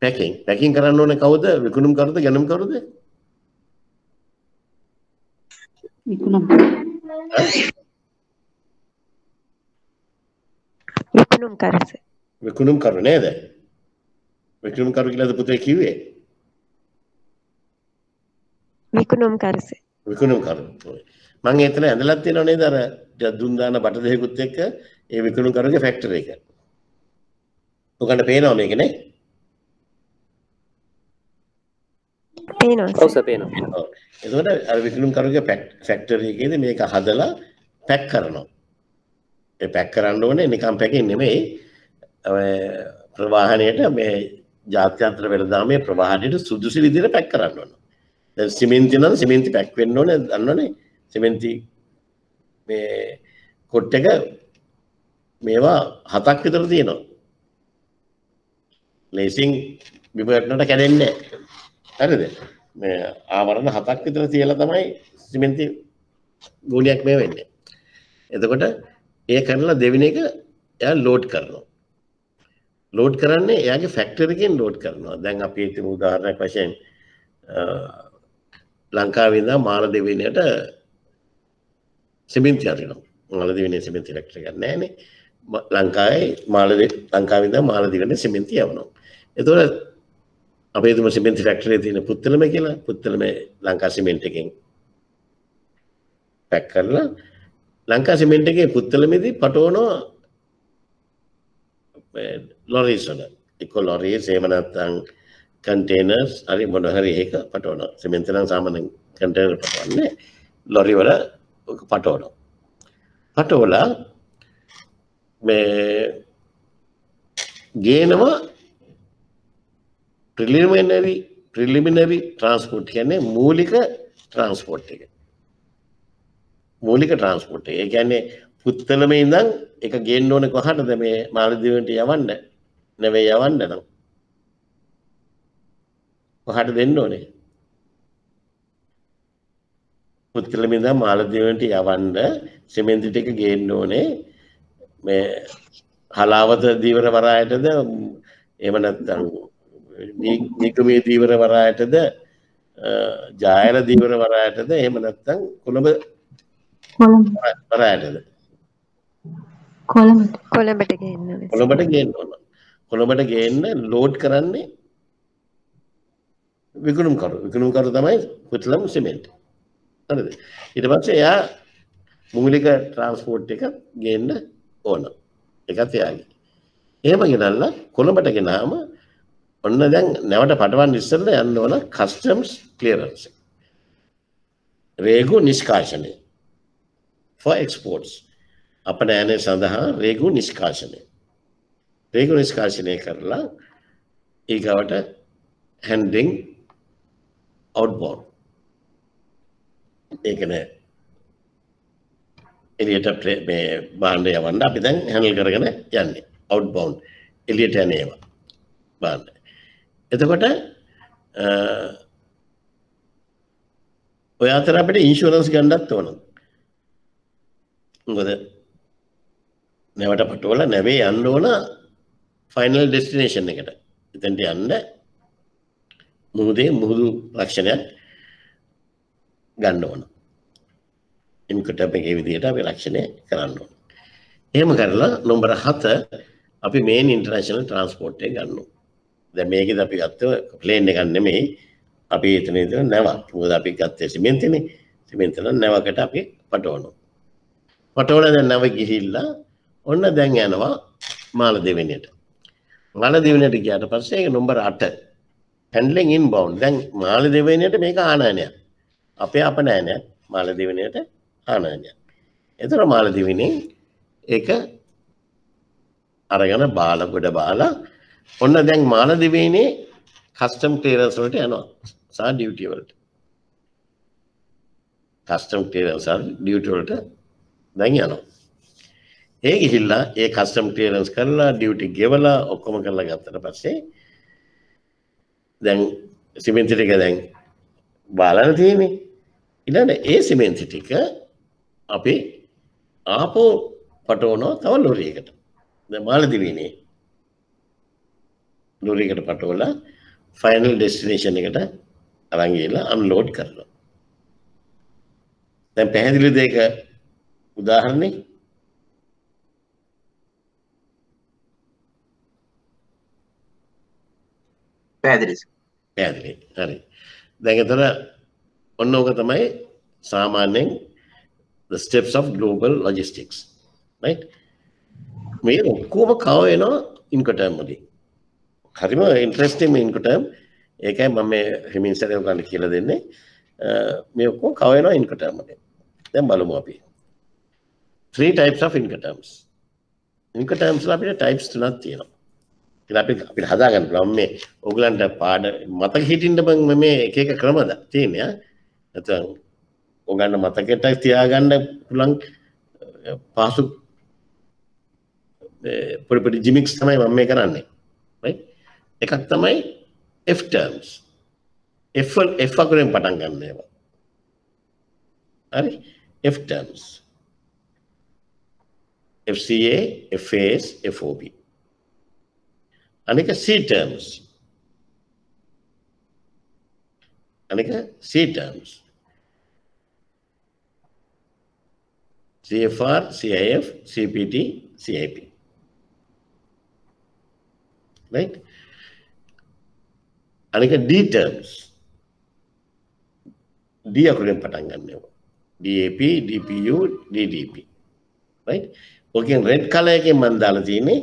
පැකින් පැකින් කරන්න ඕනේ කවුද? විකුණුම් කරුද ගැනුම් කරුද විකුණුම් විකුණුම් කරස විකුණුම් කරු නේද? විකුණුම් කරු කියලාද පුතේ කිව්වේ? විකුණුම් කරස විකුණුම් කරු මං එතන ඇඳලත් තියෙනව නේද? අර දුන් දාන බට දෙකකුත් එක්ක ඒ විකුණුම් කරුගේ ෆැක්ටරි එක. ඔකට පේනවා මේක නේ පේනවා පේනවා ඔව්. එතකොට අර විකුණුම් කරුගේ ෆැක්ටරි එකේදී මේක හදලා පැක් කරනවා ඒ පැක් කරන්න ඕනේ නිකම් පැකින් නෙමෙයි ඔය ප්‍රවාහණයට මේ ජාත්‍යන්තර වෙළඳාමේ ප්‍රවාහණයට සුදුසු විදිහට පැක් කරන්න ඕන. දැන් සිමෙන්ති නම් සිමෙන්ති පැක් වෙන්න ඕනේ දන්නවනේ. සිමෙන්ති මේ කොට් එක මේවා හතක් විතර තියෙනවා. ලේසින් බිම වැටෙනට කැඩෙන්නේ නැහැ. හරිද? මේ ආවරණ හතක් විතර තියලා තමයි සිමෙන්ති ගෝලියක් මේ වෙන්නේ. එතකොට ඒ කරලා දෙවෙනි එක එයා ලෝඩ් කරනවා. ලෝඩ් කරන්නේ එයාගේ ෆැක්ටරි එකෙන් ලෝඩ් කරනවා. දැන් අපි හිතමු උදාහරණයක් වශයෙන් ලංකාවේ ඉඳන් මාලදිවයිනට සිමෙන්ති අරිනවා. මාලදිවයිනේ සිමෙන්ති ෆැක්ටරි එකක් නැහැනේ. ලංකාවේ මාලදි ලංකාවේ ඉඳන් මාලදිවයිනට සිමෙන්ති යවනවා. එතකොට අපේ හිතමු සිමෙන්ති ෆැක්ටරියේ තියෙන පුත්තලම කියලා පුත්තලම ලංකා සිමෙන්ට් එකෙන් පැක් කරලා ලංකා සිමෙන්ට් එකේ පුත්තලමේදී පටවනවා ලොරීස් වල. එක්ක ලොරීස් එහෙම නැත්නම් කන්ටේනර්ස් හරි මොන හරි ඒක පටවනවා සිමෙන්ති නම් සාමාන්‍යයෙන් කන්ටේනර් පටවන්නේ ලොරි වල ඔක පටවනවා පටවලා මේ ගේනවා ප්‍රිලිමිනරි ප්‍රිලිමිනරි ට්‍රාන්ස්පෝර්ට් කියන්නේ මූලික ට්‍රාන්ස්පෝර්ට් එක මූලික ට්‍රාන්ස්පෝර්ට් එක. ඒ කියන්නේ පුත්තලම ඉඳන් එක ගේන්න ඕනේ කොහටද මේ මාලදිවට යවන්න? නෙවෙයි යවන්න නම්. කොහට දෙන්න ඕනේ? පුත්තලම ඉඳන් මාලදිවට යවන්න සිමෙන්ති ටික ගේන්න ඕනේ මේ හලාවත දීවර වරායටද එහෙම නැත්නම් නිකමේ දීවර වරායටද ජායල දීවර වරායටද එහෙම නැත්නම් කොළඹ වරායටද? කොළඹට. කොළඹට ගේන්න ඕනේ. කොළඹට ගේන්න ඕන. කොළඹට ගේන්න ලෝඩ් කරන්නේ විකුණුම් කරු. විකුණුම් කරු තමයි පුත්ලම් සිමෙන්ට්. හරිද? ඊට පස්සේ එයා මූලික ට්‍රාන්ස්පෝර්ට් එක ගේන්න ඕන. එකත් එයාගේ. එහෙම ගෙනල්ලා කොළඹට ගෙනාම ඔන්න දැන් නැවට පටවන්න ඉස්සෙල්ලා යන්න ඕන කස්ටම්ස් ක්ලියරන්ස් රේගු නිෂ්කාශනය. for exports. අපනෑනේ සඳහා රේගු නිෂ්කාශනය. රේගු නිෂ්කාශනය කරලා ඒකවට හැන්ඩිං අවට්බෝන් ඒකන එලියට මේ බාණ්ඩ යවන්න. අපි දැන් හැනල් කරගෙන යන්නේ. අවට්බෝන් එලියට යන ඒවා. බාණ්ඩ එතකොට ඔය අතර අපිට ඉන්ශුරන්ස් ගණ්ඩත් ඕන. මොකද නැවට පටුවල නැවේ යන්න ඕන ෆයිනල් ඩෙස්ටිනේෂන් එකට. එතැන්ට යන්න මුහුදේ මුහුදු ලක්ෂණයක් ගන්න ඕන. ඉන්කොට අපගේ විදියට අපි ලක්ෂණය කරන්න ඕන. එහෙම කරලා නොම්බර හත අපි මේන් ඉන්ටර්නේෂනල් ට්‍රන්ස්පෝර්ට්ය ගන්න දැ මේකද අපි ගත්ත ප්ලේන් එකන්න නෙමෙයි අපි එතන නැවක් මුද අපි ගත්තේ සිමෙන්තිනේ සිමෙන්තන නැවකට අපි පටවනු මට ඕන දැන් නව ගිහිල්ලා ඔන්න දැන් යනවා මාල දෙවෙනියට. මාල දෙවෙනියට ගියාට පස්සේ ඒක නම්බර 8 හැන්ඩලින් ඉන්බවුන්ඩ්. දැන් මාල දෙවෙනියට මේක ආනයනයක්. අපේ අපනයනයක් මාල දෙවෙනියට ආනයනයක්. එතකොට මාල දෙවෙනියෙන් ඒක අරගෙන බාල ගොඩ බාලා ඔන්න දැන් මාල දෙවෙනියේ කස්ටම් ක්ලියරන්ස් වලට යනවා. සහ ඩියුටි වලට. කස්ටම් ක්ලියරන්ස් සහ ඩියුටි වලට දැන් යනවා. ඒ ගිහිල්ලා ඒ කස්ටම් ක්ලියරන්ස් කරලා ඩියුටි ගෙවලා ඔක්කොම කරලා ගත්තට පස්සේ දැන් සිමෙන්ති ටික දැන් බාලන තියෙන්නේ. ඊළඟ ඒ සිමෙන්ති ටික අපි ආපෝ පටවනවා තව ලොරියකට. දැන් මාලදිවයිනේ ලොරියකට පටවලා ෆයිනල් ඩෙස්ටිනේෂන් එකට අරන් ගිහලා අන්ලෝඩ් කරනවා. දැන් පැහැදිලිද ඒක උදාහරණේ? පැහැදිලි. පැහැදිලි. හරි. දැන් එතන ඔන්න ඕක තමයි සාමාන්‍යයෙන් the steps of global logistics. right? මේ ඔක්කොම කව වෙනවා ඉන්කටර්ම් වලින්. හරිම ඉන්ට්‍රෙස්ටිං ඉන්කටර්ම් ඒකයි මම මේ හිමින් සැරේ ඔයගලන්ට කියලා දෙන්නේ. අ, මේ ඔක්කොම කව වෙනවා ඉන්කටර්ම් වලින්. දැන් බලමු අපි. three types of incoterms. incoterms වල අපිට types තුනක් තියෙනවා. ඉතින් අපි අපිට හදාගන්න පුළුවන් මේ ඕගලන්ට පාඩ මතක හිටින්න බං මේ එක එක ක්‍රමද තියෙන්නේ ආ. නැත්නම් ඕගන්න මතකයට තියාගන්න පුළුවන් අ, පහසු අ, පොඩි පොඩි ජිමික්ස් තමයි මම මේ කරන්නේ. right? එකක් තමයි F terms. F වල- F අකුරෙන් පටන් ගන්න ඒවා. හරි? F terms. FCA, FAS, FOB. අනික C terms. අනික C terms. CFR, CIF, CPT, CIP. Right? අනික D terms. D අකුරෙන් පටන් ගන්න ඒවා. DAP, DPU, DDP. right? ඕකෙන් රෙඩ් කලර් එකෙන් මම දාලා තියෙන්නේ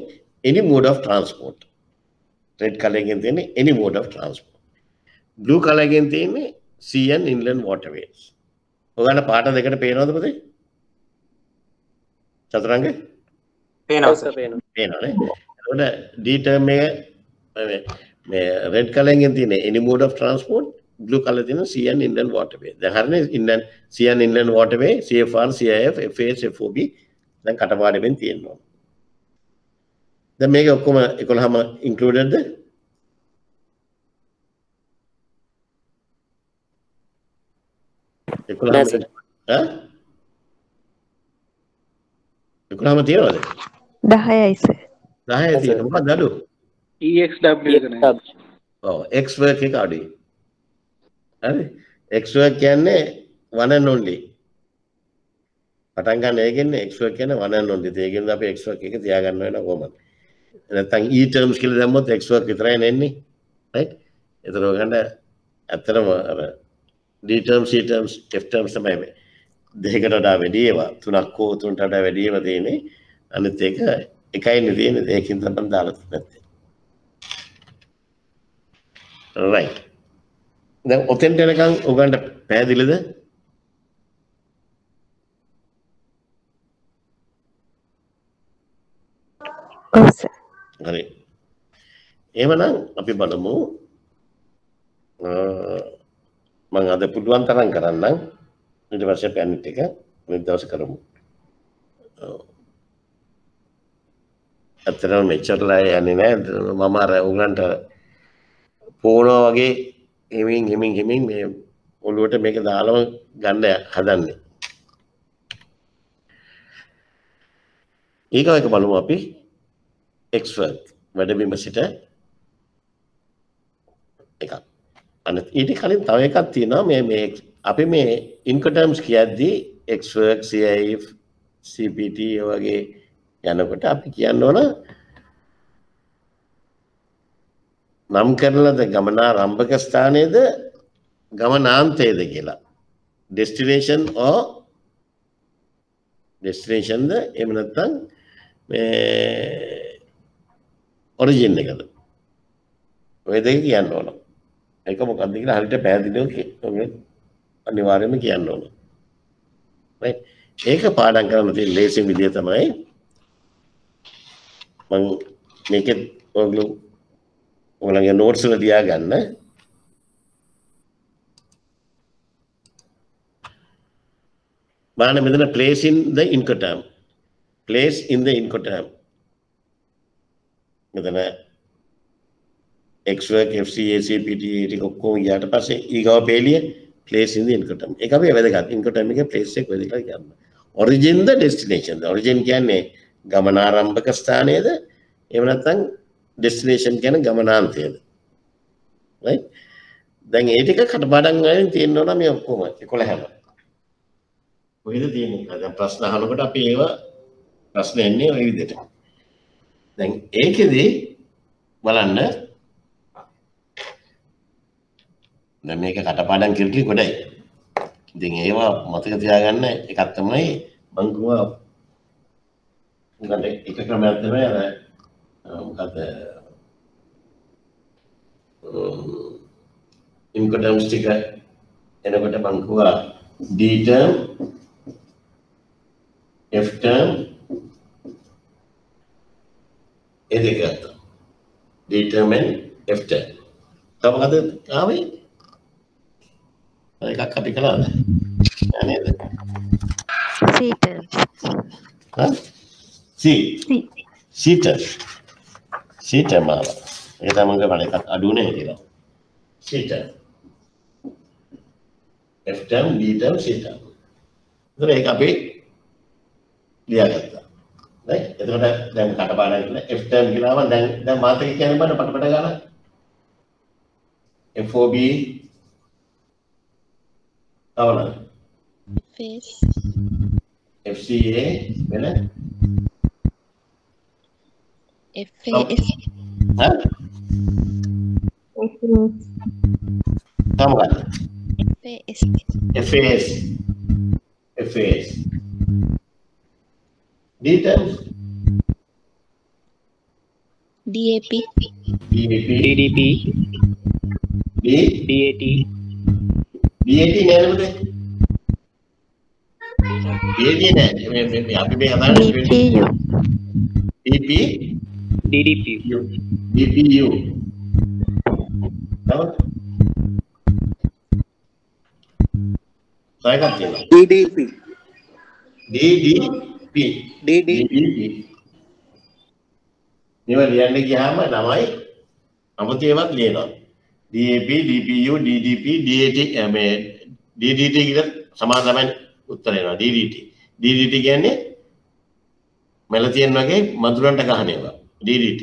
any mode of transport. Red colour එකෙන් තියෙන්නේ any mode of transport. blue colour එකෙන් තියෙන්නේ sea and inland waterways. ඔයගොල්ලෝ පාට දෙකට පේනවද පුතේ? චතුරංග පේනවා. සර් පේනවා. පේනවනේ. එතකොට D term එක රෙඩ් කලර් එකෙන් තියෙන්නේ any mode of transport blue colour තියෙන sea and inland waterway. දැන් හරිනේ inland sea and inland waterway CFR CIF FAS FOB දැන් කටපාඩමෙන් තියෙනවා. දැන් මේක ඔක්කොම 11ම includedද? නෑ සර්. ඈ? 11ම තියෙනවද? 10යි සර්. 10 තියෙනවා. මොකක්ද අඩු? EXW එක නෑ. ඔව් X work එක අඩුයි. හරි? X work කියන්නේ one and only. පටන් ගන්න ඒකෙන්නේ X work කියන්නේ one and only. ඒකෙන්ද අපි X work එක තියාගන්න වෙනවා කොහොමද? නැත්තම් E terms කියලා දැම්මොත් X work විතරයි නෙන්නේ. right? ඒතර ඔයගන්න ඇත්තටම අර D terms, C terms, F terms තමයි මේ. දෙකකට වඩා වැඩි ඒවා. තුනක් හෝ තුනට වඩා වැඩි ඒවා තියෙන්නේ. අනිත් එක එකයිනේ තියෙන්නේ. ඒකෙන් තමයි දාලා නැත්තේ. Right. දැන් ඔතෙන්ට එනකන් ඔයගන්ට පැහැදිලිද? හරි. එහෙමනම් අපි බලමු මම අද පුළුවන් තරම් කරන්නම්. ඊට පස්සේ අනිත් එක අනිත් දවසේ කරමු. ඇත්තටම මෙච්චරලා යන්නේ නැහැ. මම අර උගලන්ට පෝනවා වගේ හිමින් හිමින් හිමින් මේ ඔළුවට මේක දාලම ගන්න හදන්නේ. ඊගව එක බලමු අපි එක්ස්වර්ක් වැඩබිම සිට එකක්. අනිත් ඊට කලින් තව එකක් තියෙනවා මේ මේ අපි මේ ඉන්කටර්ම්ස් කියද්දී එක්ස්වර්ක් CIF CPT ඔය වගේ යනකොට අපි කියන්න ඕන නම් කරලද ගමනාරම්භක ස්ථානයේද ගමනාන්තයේද කියලා. destination or ඩෙස්ටිනේෂන්ද එහෙම නැත්නම් මේ ඔරිජින් එකද? ඔය දෙක කියන්න ඕන. ඒක මොකක්ද කියලා හරියට පැහැදිලිව කිය- ඔය අනිවාර්යයෙන්ම කියන්න ඕන. right? ඒක පාඩම් කරන්න තියෙන ලේසිම විදිය තමයි මම මේකෙත් ඔයගොල්ලෝ ඔයගොල්ලන්ගේ නෝට්ස් වල තියාගන්න. බලන්න මෙතන place in the incoterm place in the incoterm මෙතන x work fc ac pt ටික e, ඔක්කොම ගියාට පස්සේ ඊගව පේලිය place in the incoterm ඒක අපි වැදගත්. incoterm එකේ place එක වැදගත් කියන්න. Origin the destination. The origin කියන්නේ ගමනාරම්භක ස්ථානයේද? එහෙම නැත්නම් destination කියන්නේ ගමනාන්තයේද? right? දැන් ඒ ටික කටපාඩම් වලින් තියෙනවා නම් මේ ඔක්කොම. 11ම කොහෙද තියෙන්නේ? දැන් ප්‍රශ්න අහනකොට අපි ඒවා ප්‍රශ්න එන්නේ ওই විදිහට. දැන් ඒකෙදි බලන්න. දැන් මේක කටපාඩම් කිරකි ගොඩයි ඉතින් ඒවා මතක තියාගන්න එකක් තමයි මං කිව්වා. මොකද එක ක්‍රමයක් තමයි අර අ, මොකද ඉන්කොටම්ස් ටික එනකොට මං කිව්වා D term F term ඒ දෙක ගත්තා. D term and F term. තව මොකද ආවේ? එකක් අපි කළාද? නෑ නේද? සීටර් හා? C. C term. Term ආවා. ඒක තමයි මම බලන එකක් අඩු නේ කියලා. Term. F term, D term, C term. ඒතර ඒක අපි ලියාගත්තා. right? එතකොට දැන් කටපාඩම් කරලා F term කියලාම දැන් දැන් මාතක කියන්නේ බලන්න පටපට ගන්න. FOB තවන face FCA වෙන FAS හා තමකද FAS FAS FAS D terms DAP DAP DDP, D DAT, DAT නෑ නේද? DAT නෑ. මේ මේ මේ අපි මේ අදාළ DPU DP DDP, DPU. එකක් තියෙනවා. DDP, DDP. DD, DDP. මේවා ලියන්න ගියාම ළමයි අමුතු ඒවාත් ලියනවා. DAP, DPU, DDP, DAT මේ DDT කියලා සමාන තමයි උත්තර එනවා. DDT. DDT කියන්නේ මෙල තියෙන වගේ මధుරන්ට ගහන ඒවා. DDT.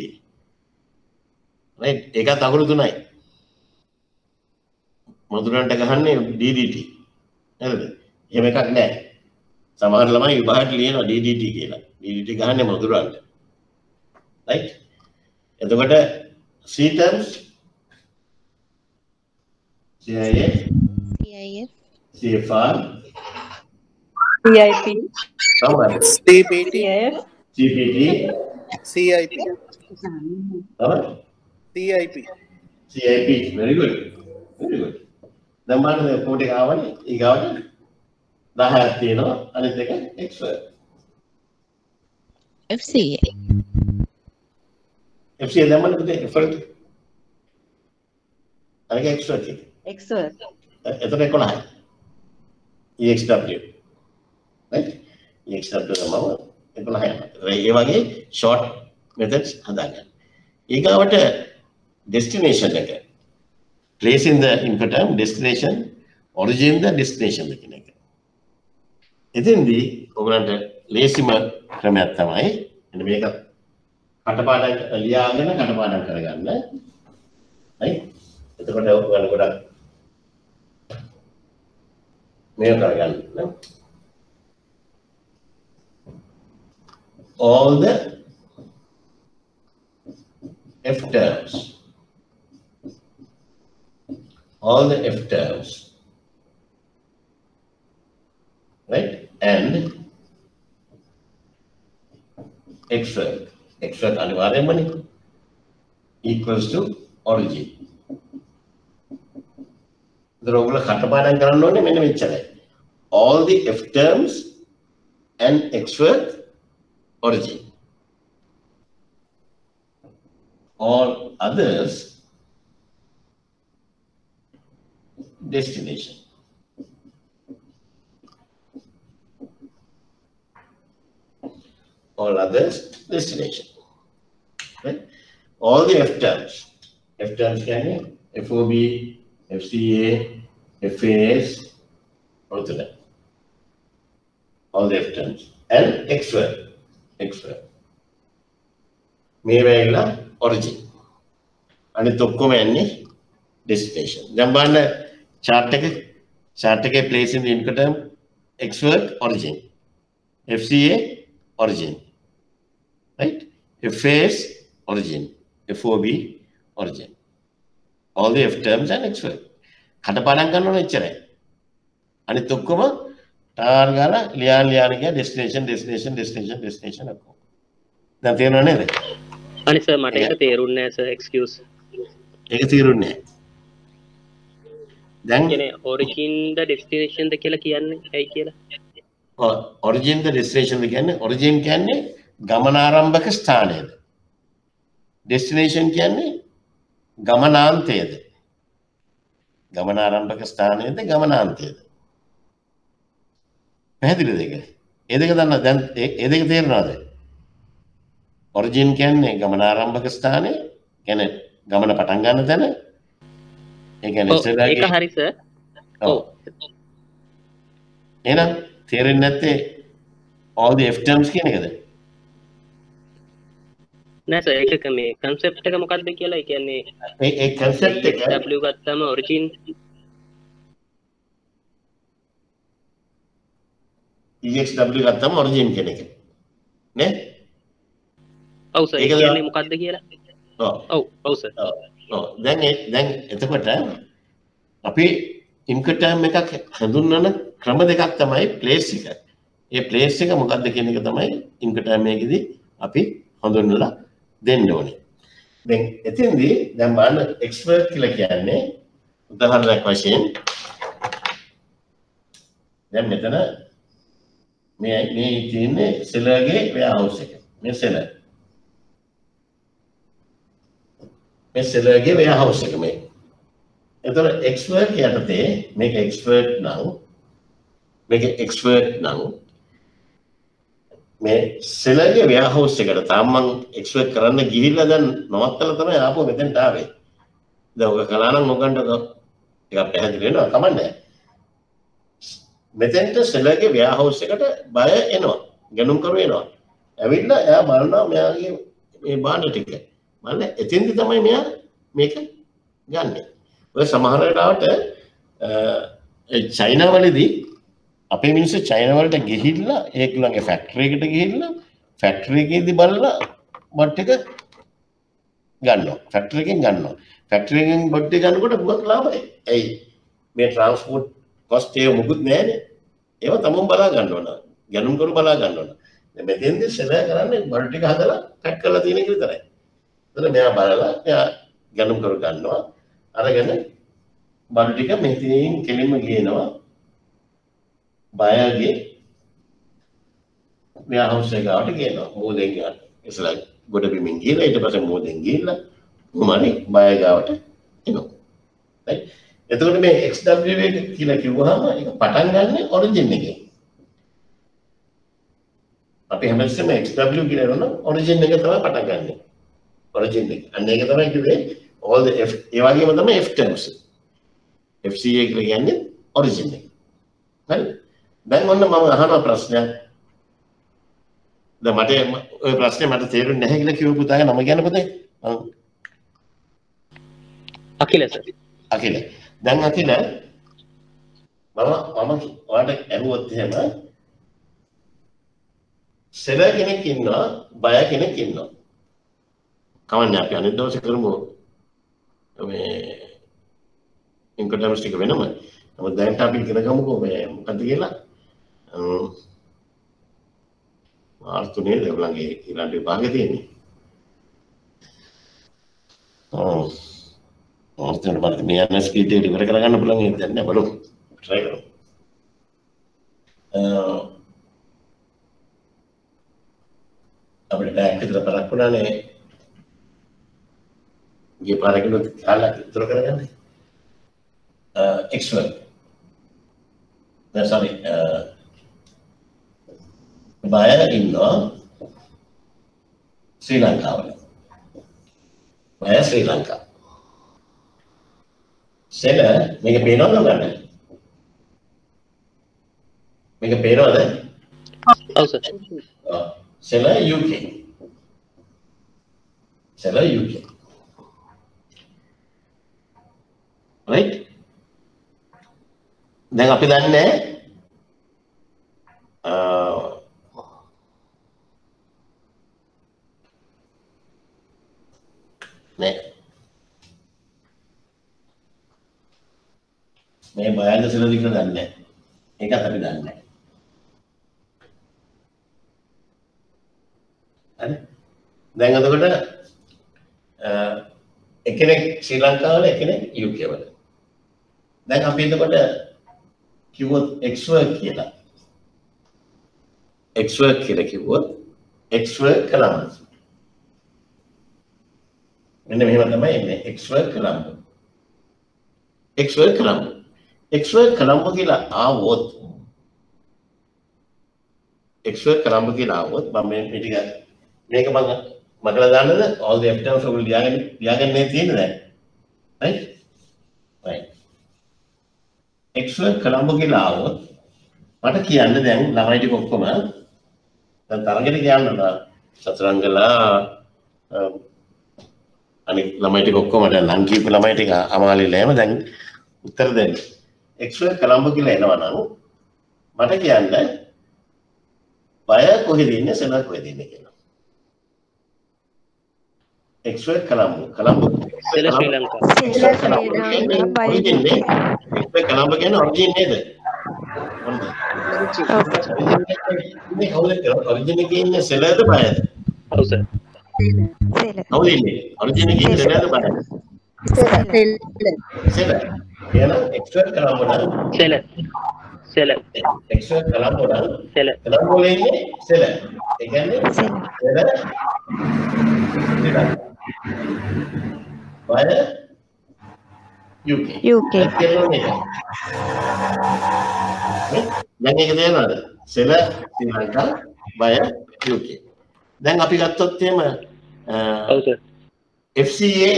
right ඒකත් අකුරු තුනයි. මధుරන්ට ගහන්නේ DDT. හරිද? එහෙම එකක් නැහැ. සමහර ළමයි විභාගයට ලියනවා DDT කියලා. DDT ගහන්නේ මధుරන්ට. right එතකොට C terms CIF CIF CFR CIP, CPT, CPT CIP, තමයි CIP. CIP very good. Very good. දැන් බලන්න කෝඩ් එක ආවනේ. ඊගාවට 10ක් තියෙනවා. අනිත් එක expert FCA FCA දැම්මම පුතේ effort. අනික expert එක expert, එතකොට 11යි EXW right EXW තමයි 11යි ඒ වගේ short methods හදාගන්න. ඊගාවට destination එක. Place in the incoterm destination origin the destination කියන එක. එතෙන්දී ඔයගලන්ට ලේසිම ක්‍රමයක් තමයි එන්න මේක කටපාඩම් ලියාගෙන කටපාඩම් කරගන්න. right එතකොට ඔයගලන්ට ගොඩක් මේක කරගන්න. all the f terms all the f terms right and x work x work අනිවාර්යයෙන්මනේ equals to origin ඒතර ඔයගොල්ලෝ කටපාඩම් කරන්න ඕනේ මෙන්න මෙච්චරයි all the f terms and x work origin. All others, destination. All others, destination. Right? All the F terms. F terms can be FOB, FCA, FAS, all the All the F terms. And X1. Extra මේ වෙයිලා origin අනිත් ඔක්කොම යන්නේ destination දැන් බලන්න chart එක. chart එකේ place in the income term x work origin fca origin. Right? Fas origin. Fob origin. All the f terms and x work කටපාඩම් කරනවනේ එච්චරයි. අනිත් ඔක්කොම ටාර් ගාලා ලියාන ලියාන ගියා destination destination destination destination ඔක්කොම. දැන් තේරෙනව නේද? අනි සර් මට ඒක තේරුන්නේ නැහැ සර් එක්ස්කියුස්. ඒක තේරුන්නේ නැහැ. දැන් කියන්නේ ඔරිජින් ද ඩෙස්ටිනේෂන් ද කියලා කියන්නේ ඇයි කියලා? ඔරිජින් ද ඩෙස්ටිනේෂන් කියන්නේ ඔරිජින් කියන්නේ ගමනාරම්භක ස්ථානයද ඩෙස්ටිනේෂන් කියන්නේ ගමනාන්තයද ගමනාරම්භක ස්ථානයද ගමනාන්තයද පැහැදිලි දෙක ඒ දෙක දන්න දැන් ඒ දෙක තේරෙනවද? ඔරිජින් කියන්නේ ගමනාරම්භක ස්ථානය ගැන ගමන පටන් ගන්න තැන. ඒ කියන්නේ ඒක හරි සර් ඔව්. එහෙනම් තේරෙන්නේ නැත්තේ f terms කියන එකද? නෑ සර් ඒක මේ කන්සෙප්ට් එක මොකක්ද කියලා කියන්නේ ඒ W ගත්තම ඔරිජින් EXW ගත්තම ඔරිජින් කියන එක නේ? ඔව් සර් ඒ කියන්නේ මොකක්ද කියලා? ඔව්. ඔව් සර් ඔව්. දැන් දැන් එතකොට අපි ඉන්කටර්ම් එකක් හඳුන්වන ක්‍රම දෙකක් තමයි ප්ලේස් එක. ඒ ප්ලේස් එක මොකක්ද කියන එක තමයි ඉන්කටර්ම් එකේදී අපි හඳුන්වලා දෙන්න ඕනේ. දැන් එතෙන්දී දැන් බලන්න එක්ස්පර්ට් කියලා කියන්නේ උදාහරණයක් වශයෙන් දැන් මෙතන මේ මේ තියෙන්නේ සෙලර්ගේ වෙයාහවුස් එක. මේ සෙලර්. මේ සෙලර්ගේ වෙයාහවුස් එක මේ. එතකොට එක්ස්පර්ට් යටතේ මේක එක්ස්පර්ට් නම් මේක එක්ස්පර්ට් නම් මේ සෙලර්ගේ වෙයාහවුස් එකට තාම මං එක්ස්පර්ට් කරන්න ගිහිල්ලා දැන් නවත්තලා තමයි ආපහු මෙතෙන්ට ආවේ. දැන් ඔක කළා නම් ඔකන්ට ටිකක් පැහැදිලි වෙනවා කමන්නේ. මෙතෙන්ට සෙලර්ගේ වෙයාහවුස් එකට බය එනවා. ගණුම් කරු එනවා. ඇවිල්ලා එයා බලනවා මෙයාගේ මේ බාණ්ඩ ටික. බලන්න එතෙන්දි තමයි මෙයා මේක ගන්නෙ. ඔය සමහර වෙලාවට චයිනාවලදී අපේ මිනිස්සු චයිනාවලට ගිහිල්ලා ඒගොල්ලන්ගේ ෆැක්ටරි එකට ගිහිල්ලා ෆැක්ටරි එකේදී බලලා බොට් එක ගන්නවා. ෆැක්ටරි එකෙන් ගන්නවා. ෆැක්ටරි එකෙන් බොට් එක ගන්නකොට හුඟක් ලාභයි. ඇයි? මේ ට්‍රාන්ස්පෝර්ට් කොස්ට් එක මුකුත් නැහැනේ. ඒව තමන් බලා ගන්න ඕන. ගණන් කරු බලා ගන්න ඕන. දැන් මෙතෙන්දී සෙලර් කරන්නේ බොට් එක හදලා පැක් කරලා තියෙන එක විතරයි. එතන මෙයා බලලා එයා ගණන් කරු ගන්නවා. අරගෙන බඩු ටික මෙතනින් කෙලින්ම ගේනවා බයගේ මෙයා හවුස් එක ගාවට ගේනවා මූදෙන් ගන්න ඉස්සලා ගොඩ බිමින් ගිහලා ඊට පස්සේ මූදෙන් ගිහලා උමනේ බය ගාවට එනවා right එතකොට මේ XW එක කියලා කිව්වහම ඒක පටන් ගන්න ඔරිජින් එකෙන් අපි හැමතිස්සෙම XW කියලා නෝ ඔරිජින් එක තමයි පටන් ගන්නෙ ඔරිජින් එක අන්න ඒක තමයි කිව්වේ all the F ඒ වගේම තමයි F terms FCA කියලා කියන්නේ ඔරිජින් එක. හරි. දැන් ඔන්න මම අහන ප්‍රශ්නයක්. දැන් මට ඔය ප්‍රශ්නේ මට තේරුන්නේ නැහැ කියලා කිව්ව පුතාගේ නම කියන්න පුතේ. අකිල සර් අකිල. දැන් අකිල මම මම ඔයාලට ඇහුවොත් එහෙම සෙල කෙනෙක් ඉන්නවා බය කෙනෙක් ඉන්නවා. කවන්නේ අපි අනිත් දවසේ කරමු. මේ ඉන්කටර්ම්ස් ටික වෙනම. නමුත් දැන් අපි ඉගෙන ගමුකෝ මේ මොකද්ද කියලා. මාර්තු තුනේ දෙවලන්ගේ ඊළඟ විභාගෙ තියෙන්නේ. ඔව්. මාර්තු තුනේ මට මේ යන ස්පීඩ් එක ඉවර කරගන්න පුළුවන් ඒක දැන් නෑ බලමු. try කරමු. අ අපිට ටැග් විතර පරක් වුණානේ. ගිය පාරකිනුත් කාලයක් ඉතුරු කරගන්න. අ x1 sorry බය ඉන්නවා ශ්‍රී ලංකාවල බය ශ්‍රී ලංකා සෙල මේක පේනවද ගන්න මේක පේනවද? ඔව් sir. Seller UK seller UK right? දැන් අපි දන්නේ අ නෑ මේ බයද සලද කියලා දන්නේ නැහැ. ඒකත් අපි දන්නේ නැහැ. හරි. දැන් එතකොට අ එක්කෙනෙක් ශ්‍රී ලංකාවල එක්කෙනෙක් UK වල. දැන් අපි එතකොට කිව්වොත් x work කියලා. x work කියලා කිව්වොත් x work කළාම මෙන්න මෙහෙම තමයි එන්නේ x work කළාම x work කළාම x work කළාම කියලා ආවොත් x work කළාම කියලා ආවොත් මම මේ ටික මේක මම මකලා දාන්නද? All the f terms ඔයගොල්ලෝ ලියාගෙන ලියාගන්නේ තියෙන්නේ දැන් right? Right. එක්ස්වර්ක් කළම්බ කියලා ආවොත් මට කියන්න දැන් ළමයි ටික ඔක්කොම දැන් තරගෙට කියන්න සතරංගලා අනිත් ළමයි ටික ඔක්කොම දැන් ලං කීප ළමයි ටික අමාලිලෑම දැන් උත්තර දෙන්න. එක්ස්වර්ක් කළම්බ කියලා එනවා නම් මට කියන්න බය කොහෙද ඉන්නේ සෙල කොහෙද ඉන්නේ කියලා. Ex work Colombo Colombo seller Sri Lanka. Seller ex work Colombo කියන්නේ ඔරිජින් නේද? මේ කවුද ඔරිජින් එකේ ඉන්නේ සෙලද බයද? ඔව් සර් සෙල කවුද ඉන්නේ? ඔරිජින් එකේ ඉන්නේ සෙලද බයද? සෙල එහෙනම් එක්ස්වර්ක් කළම්බ නම් සෙල. සෙල. එක්ස්වර්ක් කළම්බ නම් සෙල. කළම්බ වල ඉන්නේ සෙල. ඒ කියන්නේ සෙල. බය UK UK? දැන් ඒක තේරෙනවද? සෙල ශ්‍රී ලංකා බය UK. දැන් අපි ගත්තොත් එහෙම ඔව් sir FCA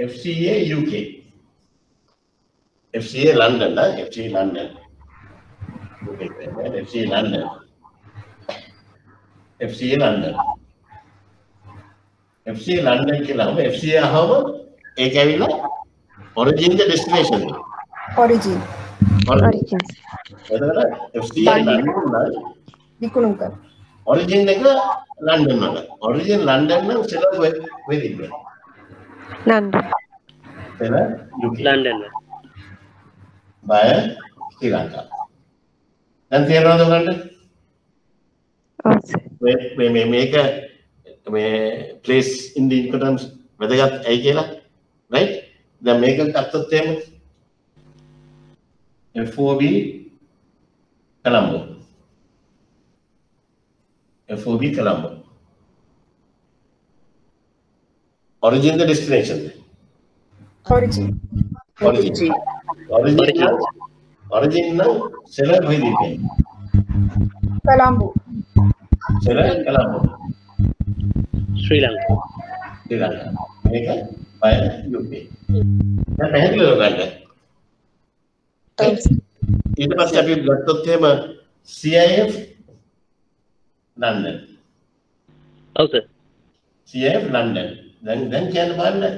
FCA UK. FCA London නා FCA London. UK කියන්නේ FCA London. FCA London. FCA London කියලාම FCA අහම ඒක ඇවිල්ලා origin the destination එක. origin origins එතකොට FCA London නම් විකුණුම් කර origin එක ලන්ඩන් වල. origin ලන්ඩන් නම් සෙල වෙද ලන්ඩන් සෙල UK. ලන්ඩන් බය ශ්‍රී ලංකා. දැන් තේරෙනවද සර් මේ මේ මේක මේ place in the importance වැදගත් ඇයි කියලා right? දැන් මේක ගත්තොත් එහෙම FOB Colombo. FOB Colombo origin the destination. Origin. Origin. Origin. නම්- origin නම් සෙල කොහෙද ඉන්නේ colombo. Seller Colombo. ශ්‍රී ලංකා ශ්‍රී ලංකා මේක බය UK දැන් පැහැදිලිව ගන්න ඊට පස්සේ අපි ගත්තොත් එහෙම CIF ලන්ඩන් ඔව් සර් CIF ලන්ඩන් දැන් දැන් කියන්න බලන්න.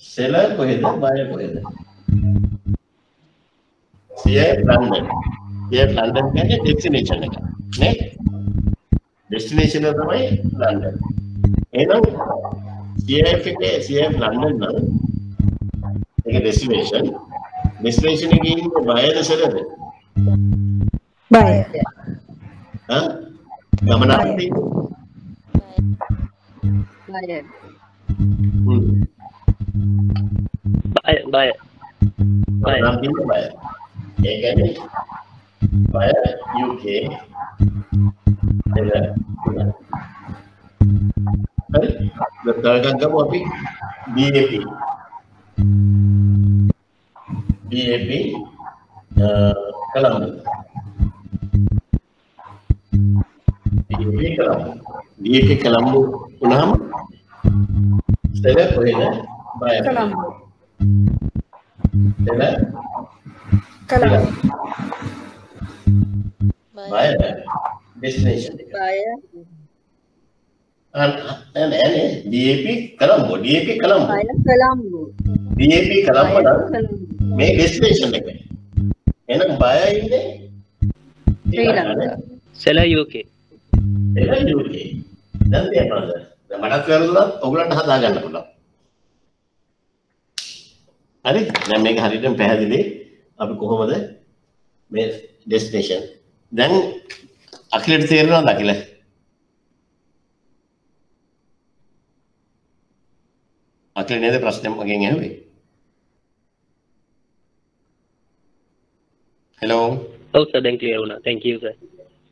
සෙල කොහෙද? බය කොහෙද? CIF ලන්ඩන් CIF ලන්ඩන් කියන්නේ ඩෙස්ටිනේෂන් එක. නේ? ඩෙස්ටිනේෂන් එක තමයි ලන්ඩන් එහෙනම් CIF එකේ CIF ලන්ඩන් නම් ඒක ඩෙස්ටිනේෂන් ඩෙස්ටිනේෂන් එකේ ඉන්නේ බයද සෙලද බය. ආ ගමනක් තියෙන්නේ? බය. හ්ම් බය බය බය ගමනක් තියෙන්නේ බය ඒ කියන්නේ බය UK එල හරි දතරකක් ගමු අපි BAP BAP කලම්බෝ DAP කලම්බෝ DAP කලම්බෝ වුණාම සෙල කොහෙද buyer Colombo. Seller Colombo. Buyer destination එක බය. අන්න නෑ නේ DAP කලම්බෝ DAP කලම්බෝ බය කොළඹ. DAP කලම්බෝ නම්. මේ ඩෙස්ටිනේෂන් එක. එහෙනම් බය ඉන්නේ? ශ්‍රී ලංකා. සෙල UK ඒක UK දැන් දැන් මටත් වැරදුනත් ඔයගලන්ට හදා ගන්න පුළුවන්. හරි? දැන් මේක හරියටම පැහැදිලි. අපි කොහොමද මේ ඩෙස්ටිනේෂන් දැන් අකිලට තේරෙනවද අකිල අකිල නේද ප්‍රශ්නේ මගෙන් ඇහුවේ? හෙලෝ ඔව් සර් දැන් ක්ලියර් වුණා. Thank you sir.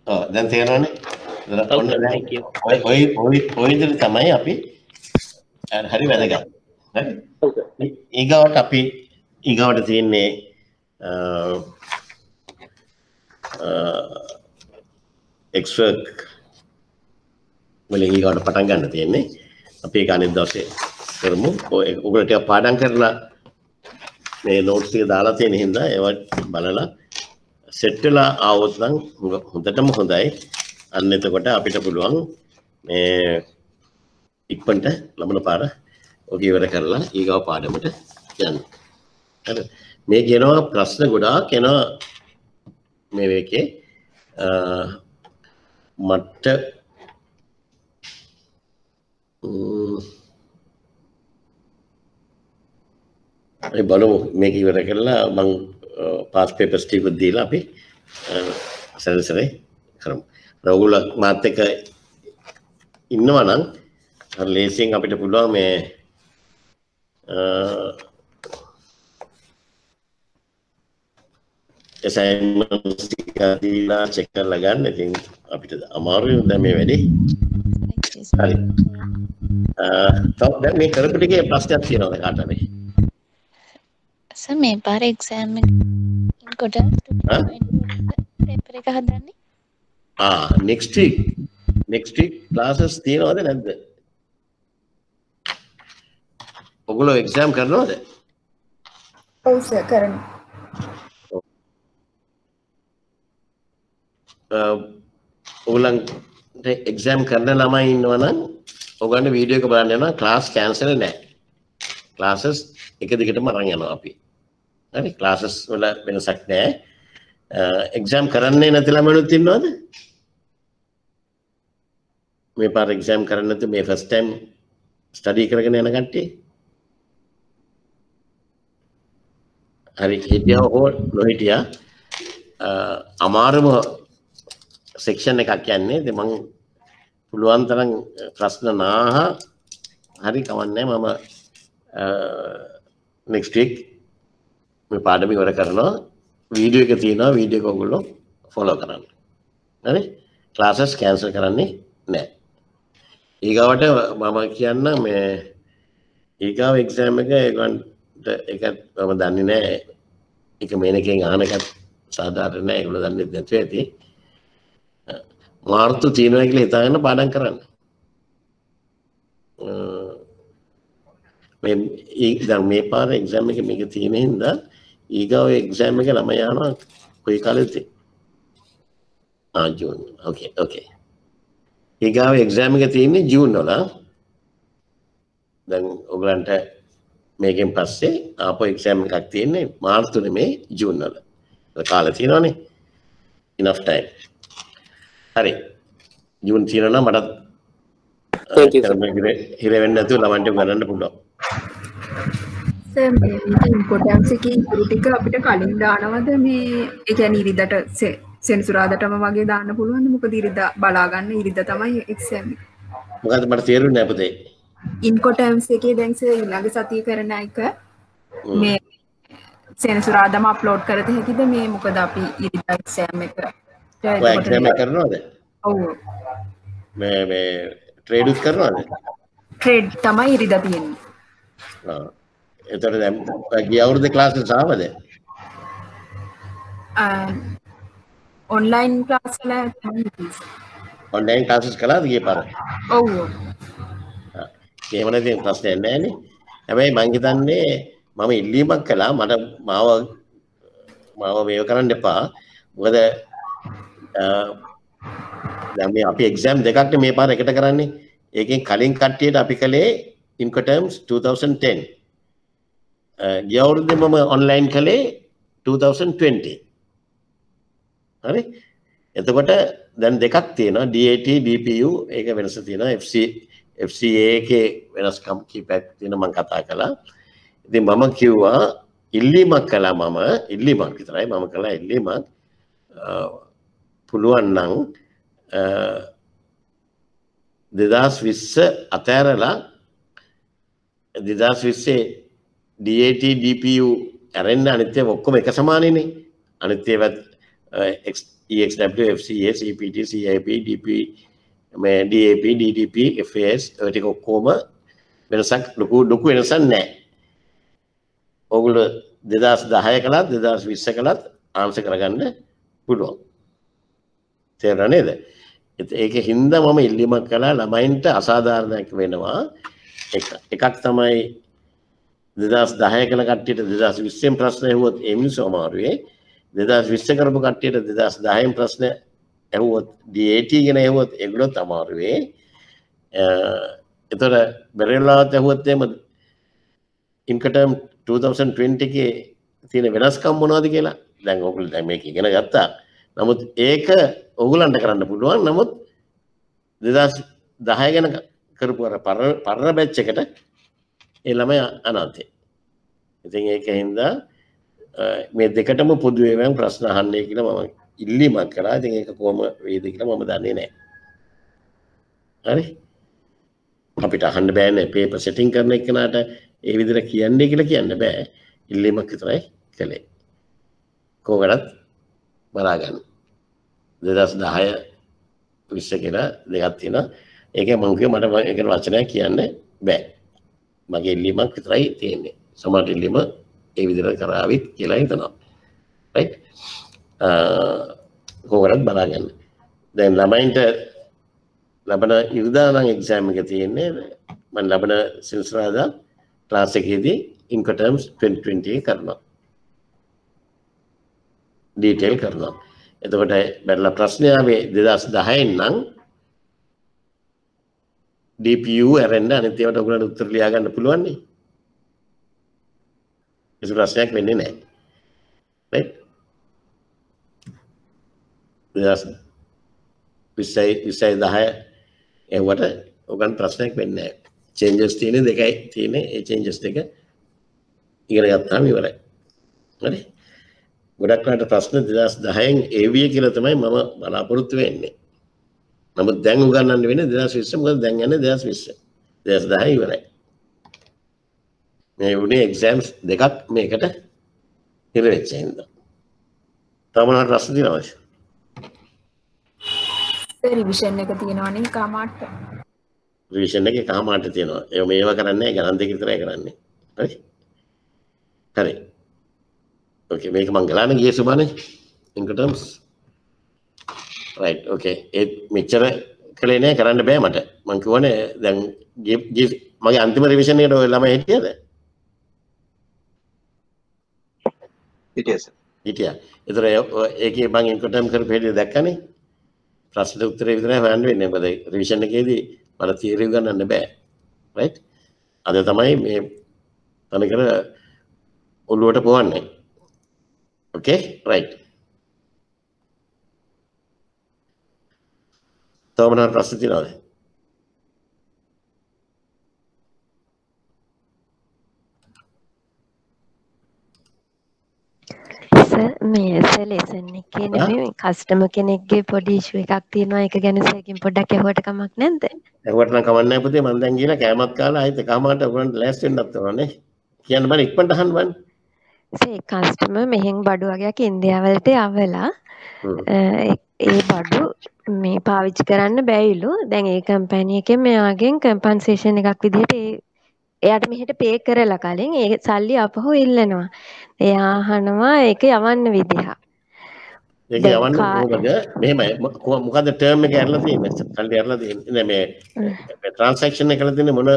ඔව් දැන් තේරෙනවනේ ඔව් ඔන්න sir දැන් thank you ඔය ඔය ඔය ඔය විදිහට තමයි අපි හරි වැදගත්. ඊගාවට අපි ඊගාවට තියෙන්නේ අ එක්ස්වර්ක් වලින් ඊගාවට පටන් ගන්න තියෙන්නේ. අපි අනිත් දවසේ කරමු. ටික පාඩම් කරලා මේ නෝට්ස් ටික දාලා තියෙන හින්දා ඒවා බලලා සෙට් වෙලා ආවොත් නම් හොඳ- හොඳටම හොඳයි. අන්න එතකොට අපිට පුළුවන් මේ ඉක්මනට ලබන පාර ඔක ඉවර කරලා ඊගාව පාඩමට යන්න. හරි. මේ කියනවා ප්‍රශ්න ගොඩාක් එනවා මේ මේකේ අ, මට ම්ම්, අපි බලමු මේක ඉවර කරලා මං පාස් පේපර්ස් ටිකක් දීලා අපි සැරසරේ කරමු. රෝගුල මාත් එක්ක ඉන්නවා නම් අර ලේසියෙන් අපිට පුළුවන් මේ දීලා චෙක් කරලා ගන්න. ඉතින් අපිට අමාරුයි දැන් මේ වැඩේ. හරි. දැන් මේ කරපු ටිකේ ප්‍රශ්නයක් තියෙනවද කාට හරි? සර් මේ පාර එක්සෑම් එක කොට? පේපර් එක හදන්නේ next week classes තියෙනවද නැද්ද? ඔගොල්ලෝ එක්සෑම් කරනවද? ඔව් සර් කරනවා. ඔගලන්ට එක්සෑම් කරන ළමයි ඉන්නවනම් ඔගන්න වීඩියෝ එක බලන්න යනවා ක්ලාස් කෑන්සල් නැහැ. ක්ලාසස් එක දිගටම අරන් යනවා අපි. හරි ක්ලාසස් වල වෙනසක් නැහැ. එක්සෑම් කරන්නේ නැති ළමයිනුත් ඉන්නවද? මේ පාර එක්සෑම් කරන්නේ නැති මේ ෆස්ට් ටයිම් ස්ටඩි කරගෙන යන කට්ටිය? හරි හිටියා හෝ නොහිටියා. අ, අමාරුම සෙක්ෂන් එකක් යන්නේ. ඉතින් මං පුළුවන් තරම් ප්‍රශ්න නාහ. හරි කවන්නේ මම නෙක්ස්ට් වීක් මේ පාඩම ඉවර කරනවා. වීඩියෝ එක තියෙනවා. වීඩියෝ එක ඔයගොල්ලෝ ෆලෝ කරන්න. හරි? ක්ලාසස් කැන්සල් කරන්නේ නැහැ. ඊගාවට මම කියන්න මේ ඊගාව එක්සෑම් එක ඒගොල්ලන්ට ඒක මම දන්නේ නැහැ ඒක මේනකෙන් අහන එකත් සාධාරණ නැහැ ඒගොල්ලෝ දන්නේ නැතුව ඇති මාර්තු තියෙනවා කියලා හිතාගෙන පාඩම් කරන්න. අ, මේ ඊ- දැන් මේ පාර එක්සෑම් එක මේක තියෙන හින්දා ඊගාව එක්සෑම් එක ළමයා යනවා කොයි කාලෙද? ආ ජූන්. ඕකේ ඕකේ. ඊගාව එක්සෑම් එක තියෙන්නේ ජූන් වල. දැන් ඔයගලන්ට මේකෙන් පස්සේ ආපහු එක්සෑම් එකක් තියෙන්නේ මාර්තු නෙමේ ජූන් වල. ඒක කාලේ තියෙනවනේ. enough time. හරි ජූන් තියෙනවා මටත් Thank you, sir. හිර වෙන්න නැතුව ළමන්ට ගණන්න පුළුවන් සර් මේ ඉම්පෝටන්ස් එකේ ටික අපිට කලින් දානවද මේ ඒ කියන්නේ ඉරිදට සෙනසුරාදටම වගේ දාන්න පුළුවන් මොකද ඉරිදා බලාගන්න ඉරිද තමයි එක්සෑම් මොකද මට තේරුන්නේ නැහැ පුතේ. ඉන්කොටම්ස් එකේ දැන් සර් ඊළඟ සතිය කරන එක මේ සෙනසුරාදම අප්ලෝඩ් කරත හැකිද මේ මොකද අපි ඉරිදා එක්සෑම් එක කරනවද? මේ ට්‍රේඩ්ස් කරනවද? ට්‍රේඩ් තමයි ඉරිදා තියෙන්නේ ආ. එතකොට දැන් ගිය අවුරුද්දේ ක්ලාසස් ආවද? ඔන්ලයින් ක්ලාස් තමයි ඔන්ලයින් ක්ලාසස් කළාද ගිය පාර? ඔව් එහෙම නැති ප්‍රශ්නයක් නැහැ නේ. හැබැයි මං හිතන්නේ මම ඉල්ලීමක් කළා මට මාව මාව මේව කරන්න එපා. මොකද දැන් මේ අපි එක්සෑම් දෙකක් මේ පාර එකට කරන්නේ. ඒකෙන් කලින් කට්ටියට අපි කළේ Incoterms 2010. ගිය අවුරුද්දේ මම ඔන්ලයින් කළේ 2020. හරි? එතකොට දැන් දෙකක් තියෙනවා. DAT DPU ඒක වෙනස තියෙනවා. FC FCA එකේ වෙනස්කම් කීපයක් තියෙන මම කතා කළා. ඉතින් මම කිව්වා ඉල්ලීමක් කළා මම. ඉල්ලීමක් විතරයි. මම කළා ඉල්ලීමක්. පුළුවන් නම් දෙදස් විස්ස අතෑරලා දෙදස් විස්සේ DAT DPU ඇරෙන්න්න අනිත්‍ය ඔක්කොම එක සමානනේ. අනිත්‍යවත් EXW FCA CPT CIP DP මේ DAP DDP FAS ටික ඔක්කොම වෙනසක් ලොකු ලොකු වෙනසක් නැහැ. ඔගොල්ලෝ 2010 කළත් 2020 කළත් ආන්සර් කරගන්න පුළුවන්. තේරුණා නේද? ඒක හින්දා මම ඉල්ලීමක් කළා ළමයින්ට අසාධාරණයක් වෙනවා. එකක් තමයි 2010 කළ කට්ටියට 2020 ප්‍රශ්න ඇහුවොත් ඒ මිනිස්සු අමාරුවේ 2020 කරපු කට්ටියට 2010 ප්‍රශ්න ඇහුවොත් DAT ගැන ඇහුවොත් ඒගොල්ලොත් අමාරුවේ. එතකොට බෙරෙලාවත් ඇහුවොත් එහෙම ඉන්කටම් 2020 එකේ තියෙන වෙනස්කම් මොනවද කියලා? දැන් ඔයගොල්ලෝ දැන් මේක ඉගෙන ගත්තා. නමුත් ඒක ඔගුලන්ට කරන්න පුළුවන්. නමුත් දෙදස් දහය ගැන කරපු අර පරණ බැච්ච එකට ඒ ළමයි අනාතේ ඉතින් ඒක හින්දා මේ දෙකටම පොදුවේවැන් ප්‍රශ්න අහන්නේ කියලා මම ඉල්ලීමක් කරා. ඉතින් ඒක කොහොම වේද කියලා මම දන්නේ නැහැ. හරි? අපිට අහන්න බෑනේ. පේපර් සෙටින් කරන එකනට ඒ විදිහට කියන්නේ කියලා කියන්න බෑ. ඉල්ලීමක් විතරයි කළේ. කෝකටත් බලාගන්න දෙදස් දහය විශ්ස කියලා දෙකක් තියෙන ඒක මංකව මට එක වචනයක් කියන්න බෑ. මගේ ඉල්ලීමක් විතරයි තියෙන්නේ. සමට ඉල්ලීම ඒ විදිර කරාවිත් කියලා හිතනවා. කෝකටත් බලාගන්න? දැන් ළමයින්ට ලබන ඉර්දානං එක්සෑම් එක තියෙන්නේ මන් ලබන සිල්ස්රාදා ක්ලාස් එකේදී ඉන්කටර්ම්ස් 2020 කරනවා. ඩීටෙල් කරනවා. එතකොට බැරල ප්‍රශ්නයාවේ දෙදස් දහයෙන් නම් DPU ඇරෙන්න්න අනිතවට ඔගුලට උත්තර ලියාගන්න පුළුවන්නේ. කිසි ප්‍රශ්නයක් වෙන්නේ නෑ දෙදස් විස්සයි විස්සයි දහය එවට ඔගන් ප්‍රශ්නයක් වෙන්න චේන්ජස් තියෙන දෙකයි තියෙන ඒ චේන්ජස් දෙක ඉගෙන ගත්තාම ඉවරයි හරි ගොඩක්ලාට ප්‍රශ්න දෙදස් දහයෙන් ඒවිය කියල තමයි මම බලාපොරොත්තු වෙන්නේ නමුත් දැන් උගන්නන්න වෙන දෙදස් විස්සම දැන් යන දෙදස් විස්ස දෙස් දහ ඉවරයි මේ වුණේ එක්සෑම්ස් දෙකක් මේකට හිරවෙච්චහින්ද තමනට රස්ස දිනවශ රිවිෂන් එක තියෙනවනේ කාමාට්ට රිවිෂන් එක කාමාට තියෙනවා. එ මේව කරන්නේ ගණන් දෙක විතරයි කරන්නේ. හරි? හරි. ඕකේ මේක මං ගලාන ගිය සුමානේ ඉන්කටම්ස් රයිට් ඕකේ ඒත් මෙච්චර කළේ නෑ කරන්න බෑ මට. මං කිව්වනේ දැන් මගේ අන්තිම රිවිෂන් එකට ඔය ළමයි හිටියද හිටියස හිටියා. ඒතර ඒකේ මං ඉන්කටම් කරපු හැටි දැක්කනේ. ප්‍රශ්න උත්තරේ විතරයි හොයන්න වෙන්නේ. මොකද රිවිෂන් එකේදී මට තියරි උගන්නන්න බෑ. රයිට් අද තමයි මේ තනිකර ඔළුවට පොවන්නේ. Okay, right. තව මොනවද ප්‍රශ්න තියෙනවද? මේ සෙලේසන් එකේ නෙමෙයි කස්ටමර් කෙනෙක්ගේ පොඩි ඉෂුව එකක් තියෙනවා ඒක ගැන සේකින් පොඩ්ඩක් ඇහුවට කමක් නැද්ද? ඇහුවට නම් කමක් නැහැ පුතේ මම දැන් ගිහලා කෑමත් කාලා ආයෙත් එකමාරට ඔයගොල්ලන්ට ලෑස්ති වෙන්නත් ඕනේ. කියන්න බෑ ඉක්මනට අහන්න බෑ. සේ කස්ටමර් මෙහෙන් බඩු වගේක් ඉන්දියාවලට යවලා ඒ බඩු මේ පාවිච්චි කරන්න බැයිලු. දැන් ඒ කම්පැනි එකෙන් මෙයාගෙන් කම්පන්සේෂන් එකක් විදිහට ඒ එයාට මෙහෙට පේ කරලා කලින් ඒ සල්ලි අපහු ඉල්ලනවා. එයා අහනවා ඒක යවන්න විදිහ. ඒක යවන්න කොහොමද? මෙහෙමයි මොකද්ද ටර්ම් එක ඇරලා තියෙන්නේ? සල්ලි ඇරලා තියෙන්නේ. මේ ට්‍රාන්සැක්ෂන් එක කරලා තියෙන්නේ මොන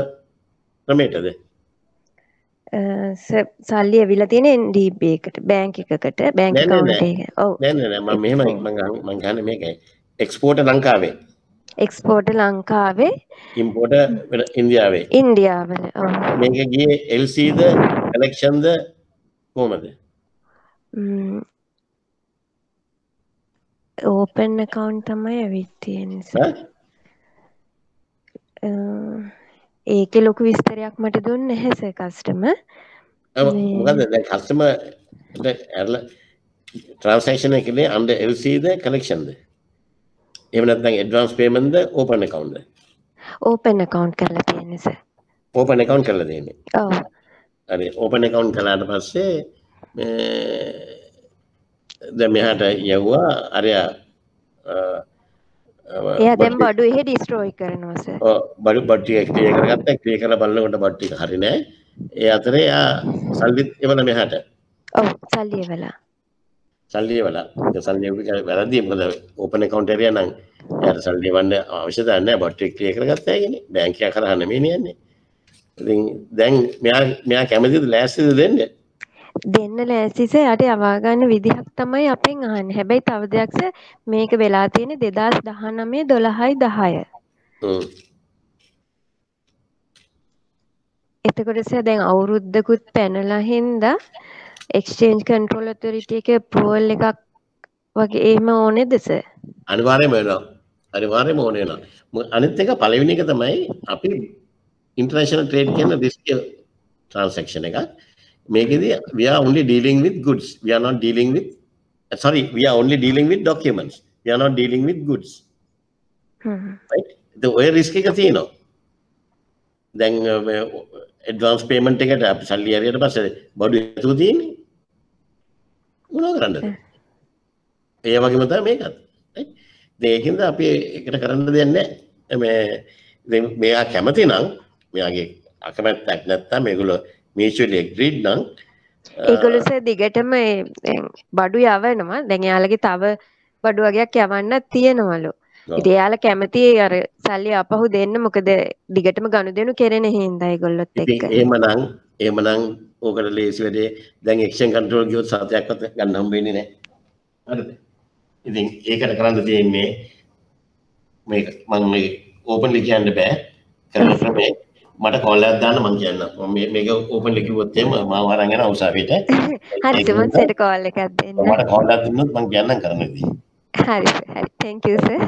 ස- සල්ලි ඇවිල්ලා තියෙන NDB එකට බෑන්ක් එකකට නෑ account. එක. ඔව්. නෑ නෑ නෑ මම මෙහෙමයි මම මම ගන්න මේකයි. එක්ස්පෝර්ට් ලංකාවේ, එක්ස්පෝර්ට් ලංකාවේ ඉම්පෝර්ට් ඉන්දියාවේ. ඉන්දියාවල. මේක ගියේ LCද කලෙක්ෂන්ද කොහමද? ඕපන් account තමයි ඇවිත් තියෙන්නේ ඒකේ ලොකු විස්තරයක් මට දුන්නේ නැහැ සර් කස්ටමර්. මොකද දැන් කස්ටමර් ඇරලා ට්‍රාන්සැක්ෂන් එකේ under LCද කලෙක්ෂන්ද? එහෙම නැත්නම් ඇඩ්වාන්ස් පේමන්ට්ද ඕපන් accountද? ඕපන් account කරලා තියෙන්නේ සර්. ඕපන් account කරලා දෙන්නේ. ඔව්. හරි ඕපන් account කළාට පස්සේ මේ දැන් මෙහාට යවුවා අරයා එයා දැන් බඩු එහෙ ඩිස්ට්‍රෝයි කරනවා සර්. බඩු බඩු ටික ක්ලියර් කරගත්තා ක්ලියර් කරලා බලනකොට බඩු ටික හරි නෑ ඒ අතරේ එයා සල්ලිත් එවලා මෙහාට ඔව් සල්ලි එවලා. සල්ලි එවලා ඒ සල්ලි එවුවේ වැරදි. මොකද ඕපන් account එකේ නම් එයාට සල්ලි එවන්න අවශ්‍යතාවය නෑ බඩු ටික ක්ලියර් කරගත්තා කියන්නේ බැංක් එක කරා නෙමෙයි යන්නේ. ඉතින් දැන් මෙයා මෙයා කැමතිද ලෑස්තිද දෙන්නේ? දෙන්න ලෑස්තිස යට යවා ගන්න විදිහක් තමයි අපෙන් අහන්නේ. හැබැයි තව දෙයක් සර් මේක වෙලා තියෙන්නේ 2019 12යි 10. හ්ම්. එතකොට සර් දැන් අවුරුද්දකුත් පැනලා හින්දා එක්ස්චේන්ජ් කන්ට්‍රෝල් ඔතොරිටි එකේ අප්‍රූවල් එකක් වගේ එහෙම ඕනේද සර්? අනිවාර්යයෙන්ම වෙනවා අනිවාර්යයෙන්ම ඕනේ වෙනවා මොකද අනිත් එක පළවෙනි එක තමයි අපි ඉන්ටර්නැෂනල් ට්‍රේඩ් කියන රිස්ක් ට්‍රාන්සැක්ෂන් එක මේකෙදී we are only dealing with goods. We are not dealing with uh, sorry we are only dealing with documents. We are not dealing with goods. Hmm. right? the ඔය risk එක තියෙනවා දැන් advance payment එකට අපි සල්ලි හරියට පස්සේ බඩු ඇතුළු තියෙන්නේ මොනව කරන්නද ඒ වගේම තමයි මේකත්. ඒකින්ද අපි ඒකට කරන්න දෙයක් නැහැ. මේ මෙයා කැමති නම් මෙයාගේ අකමැත්තක් නැත්තම් මේගොල්ලෝ mutually agreed නම් ඒගොල්ලෝ සර් දිගටම බඩු යවනවා. දැන් එයාලගේ තව බඩු වගේක් යවන්නත් තියෙනවලු. ඉතින් එයාලා කැමති අර සල්ලි අපහු දෙන්න. මොකද දිගටම ගනුදෙනු කෙරෙන හින්දා ඒගොල්ලොත් එක්ක. එහෙමනම් එහෙමනම් ඕකට ලේසි වැඩේ දැන් එක්ෂන් කන්ට්‍රෝල් ගියොත් සාතයක්වත් ගන්න හම්බ වෙන්නේ නැහැ. හරිද? ඉතින් ඒකට කරන්න තියෙන්නේ මේක මම මේ ඕපන්ලි කියන්න බෑ. කරන ක්‍රමේ මට කෝල් එකක් දාන්න මම කියන්නම්. මම මේක ඕපන්ලි කිව්වොත් එහෙම මාව අරන් යනවා උසාවියට. හරි සුමන් සර්ට කෝල් එකක් දෙන්න. මට කෝල් එකක් දුන්නොත් මම කියන්නම් කරන විදිහ. හරි සර් හරි. thank you sir.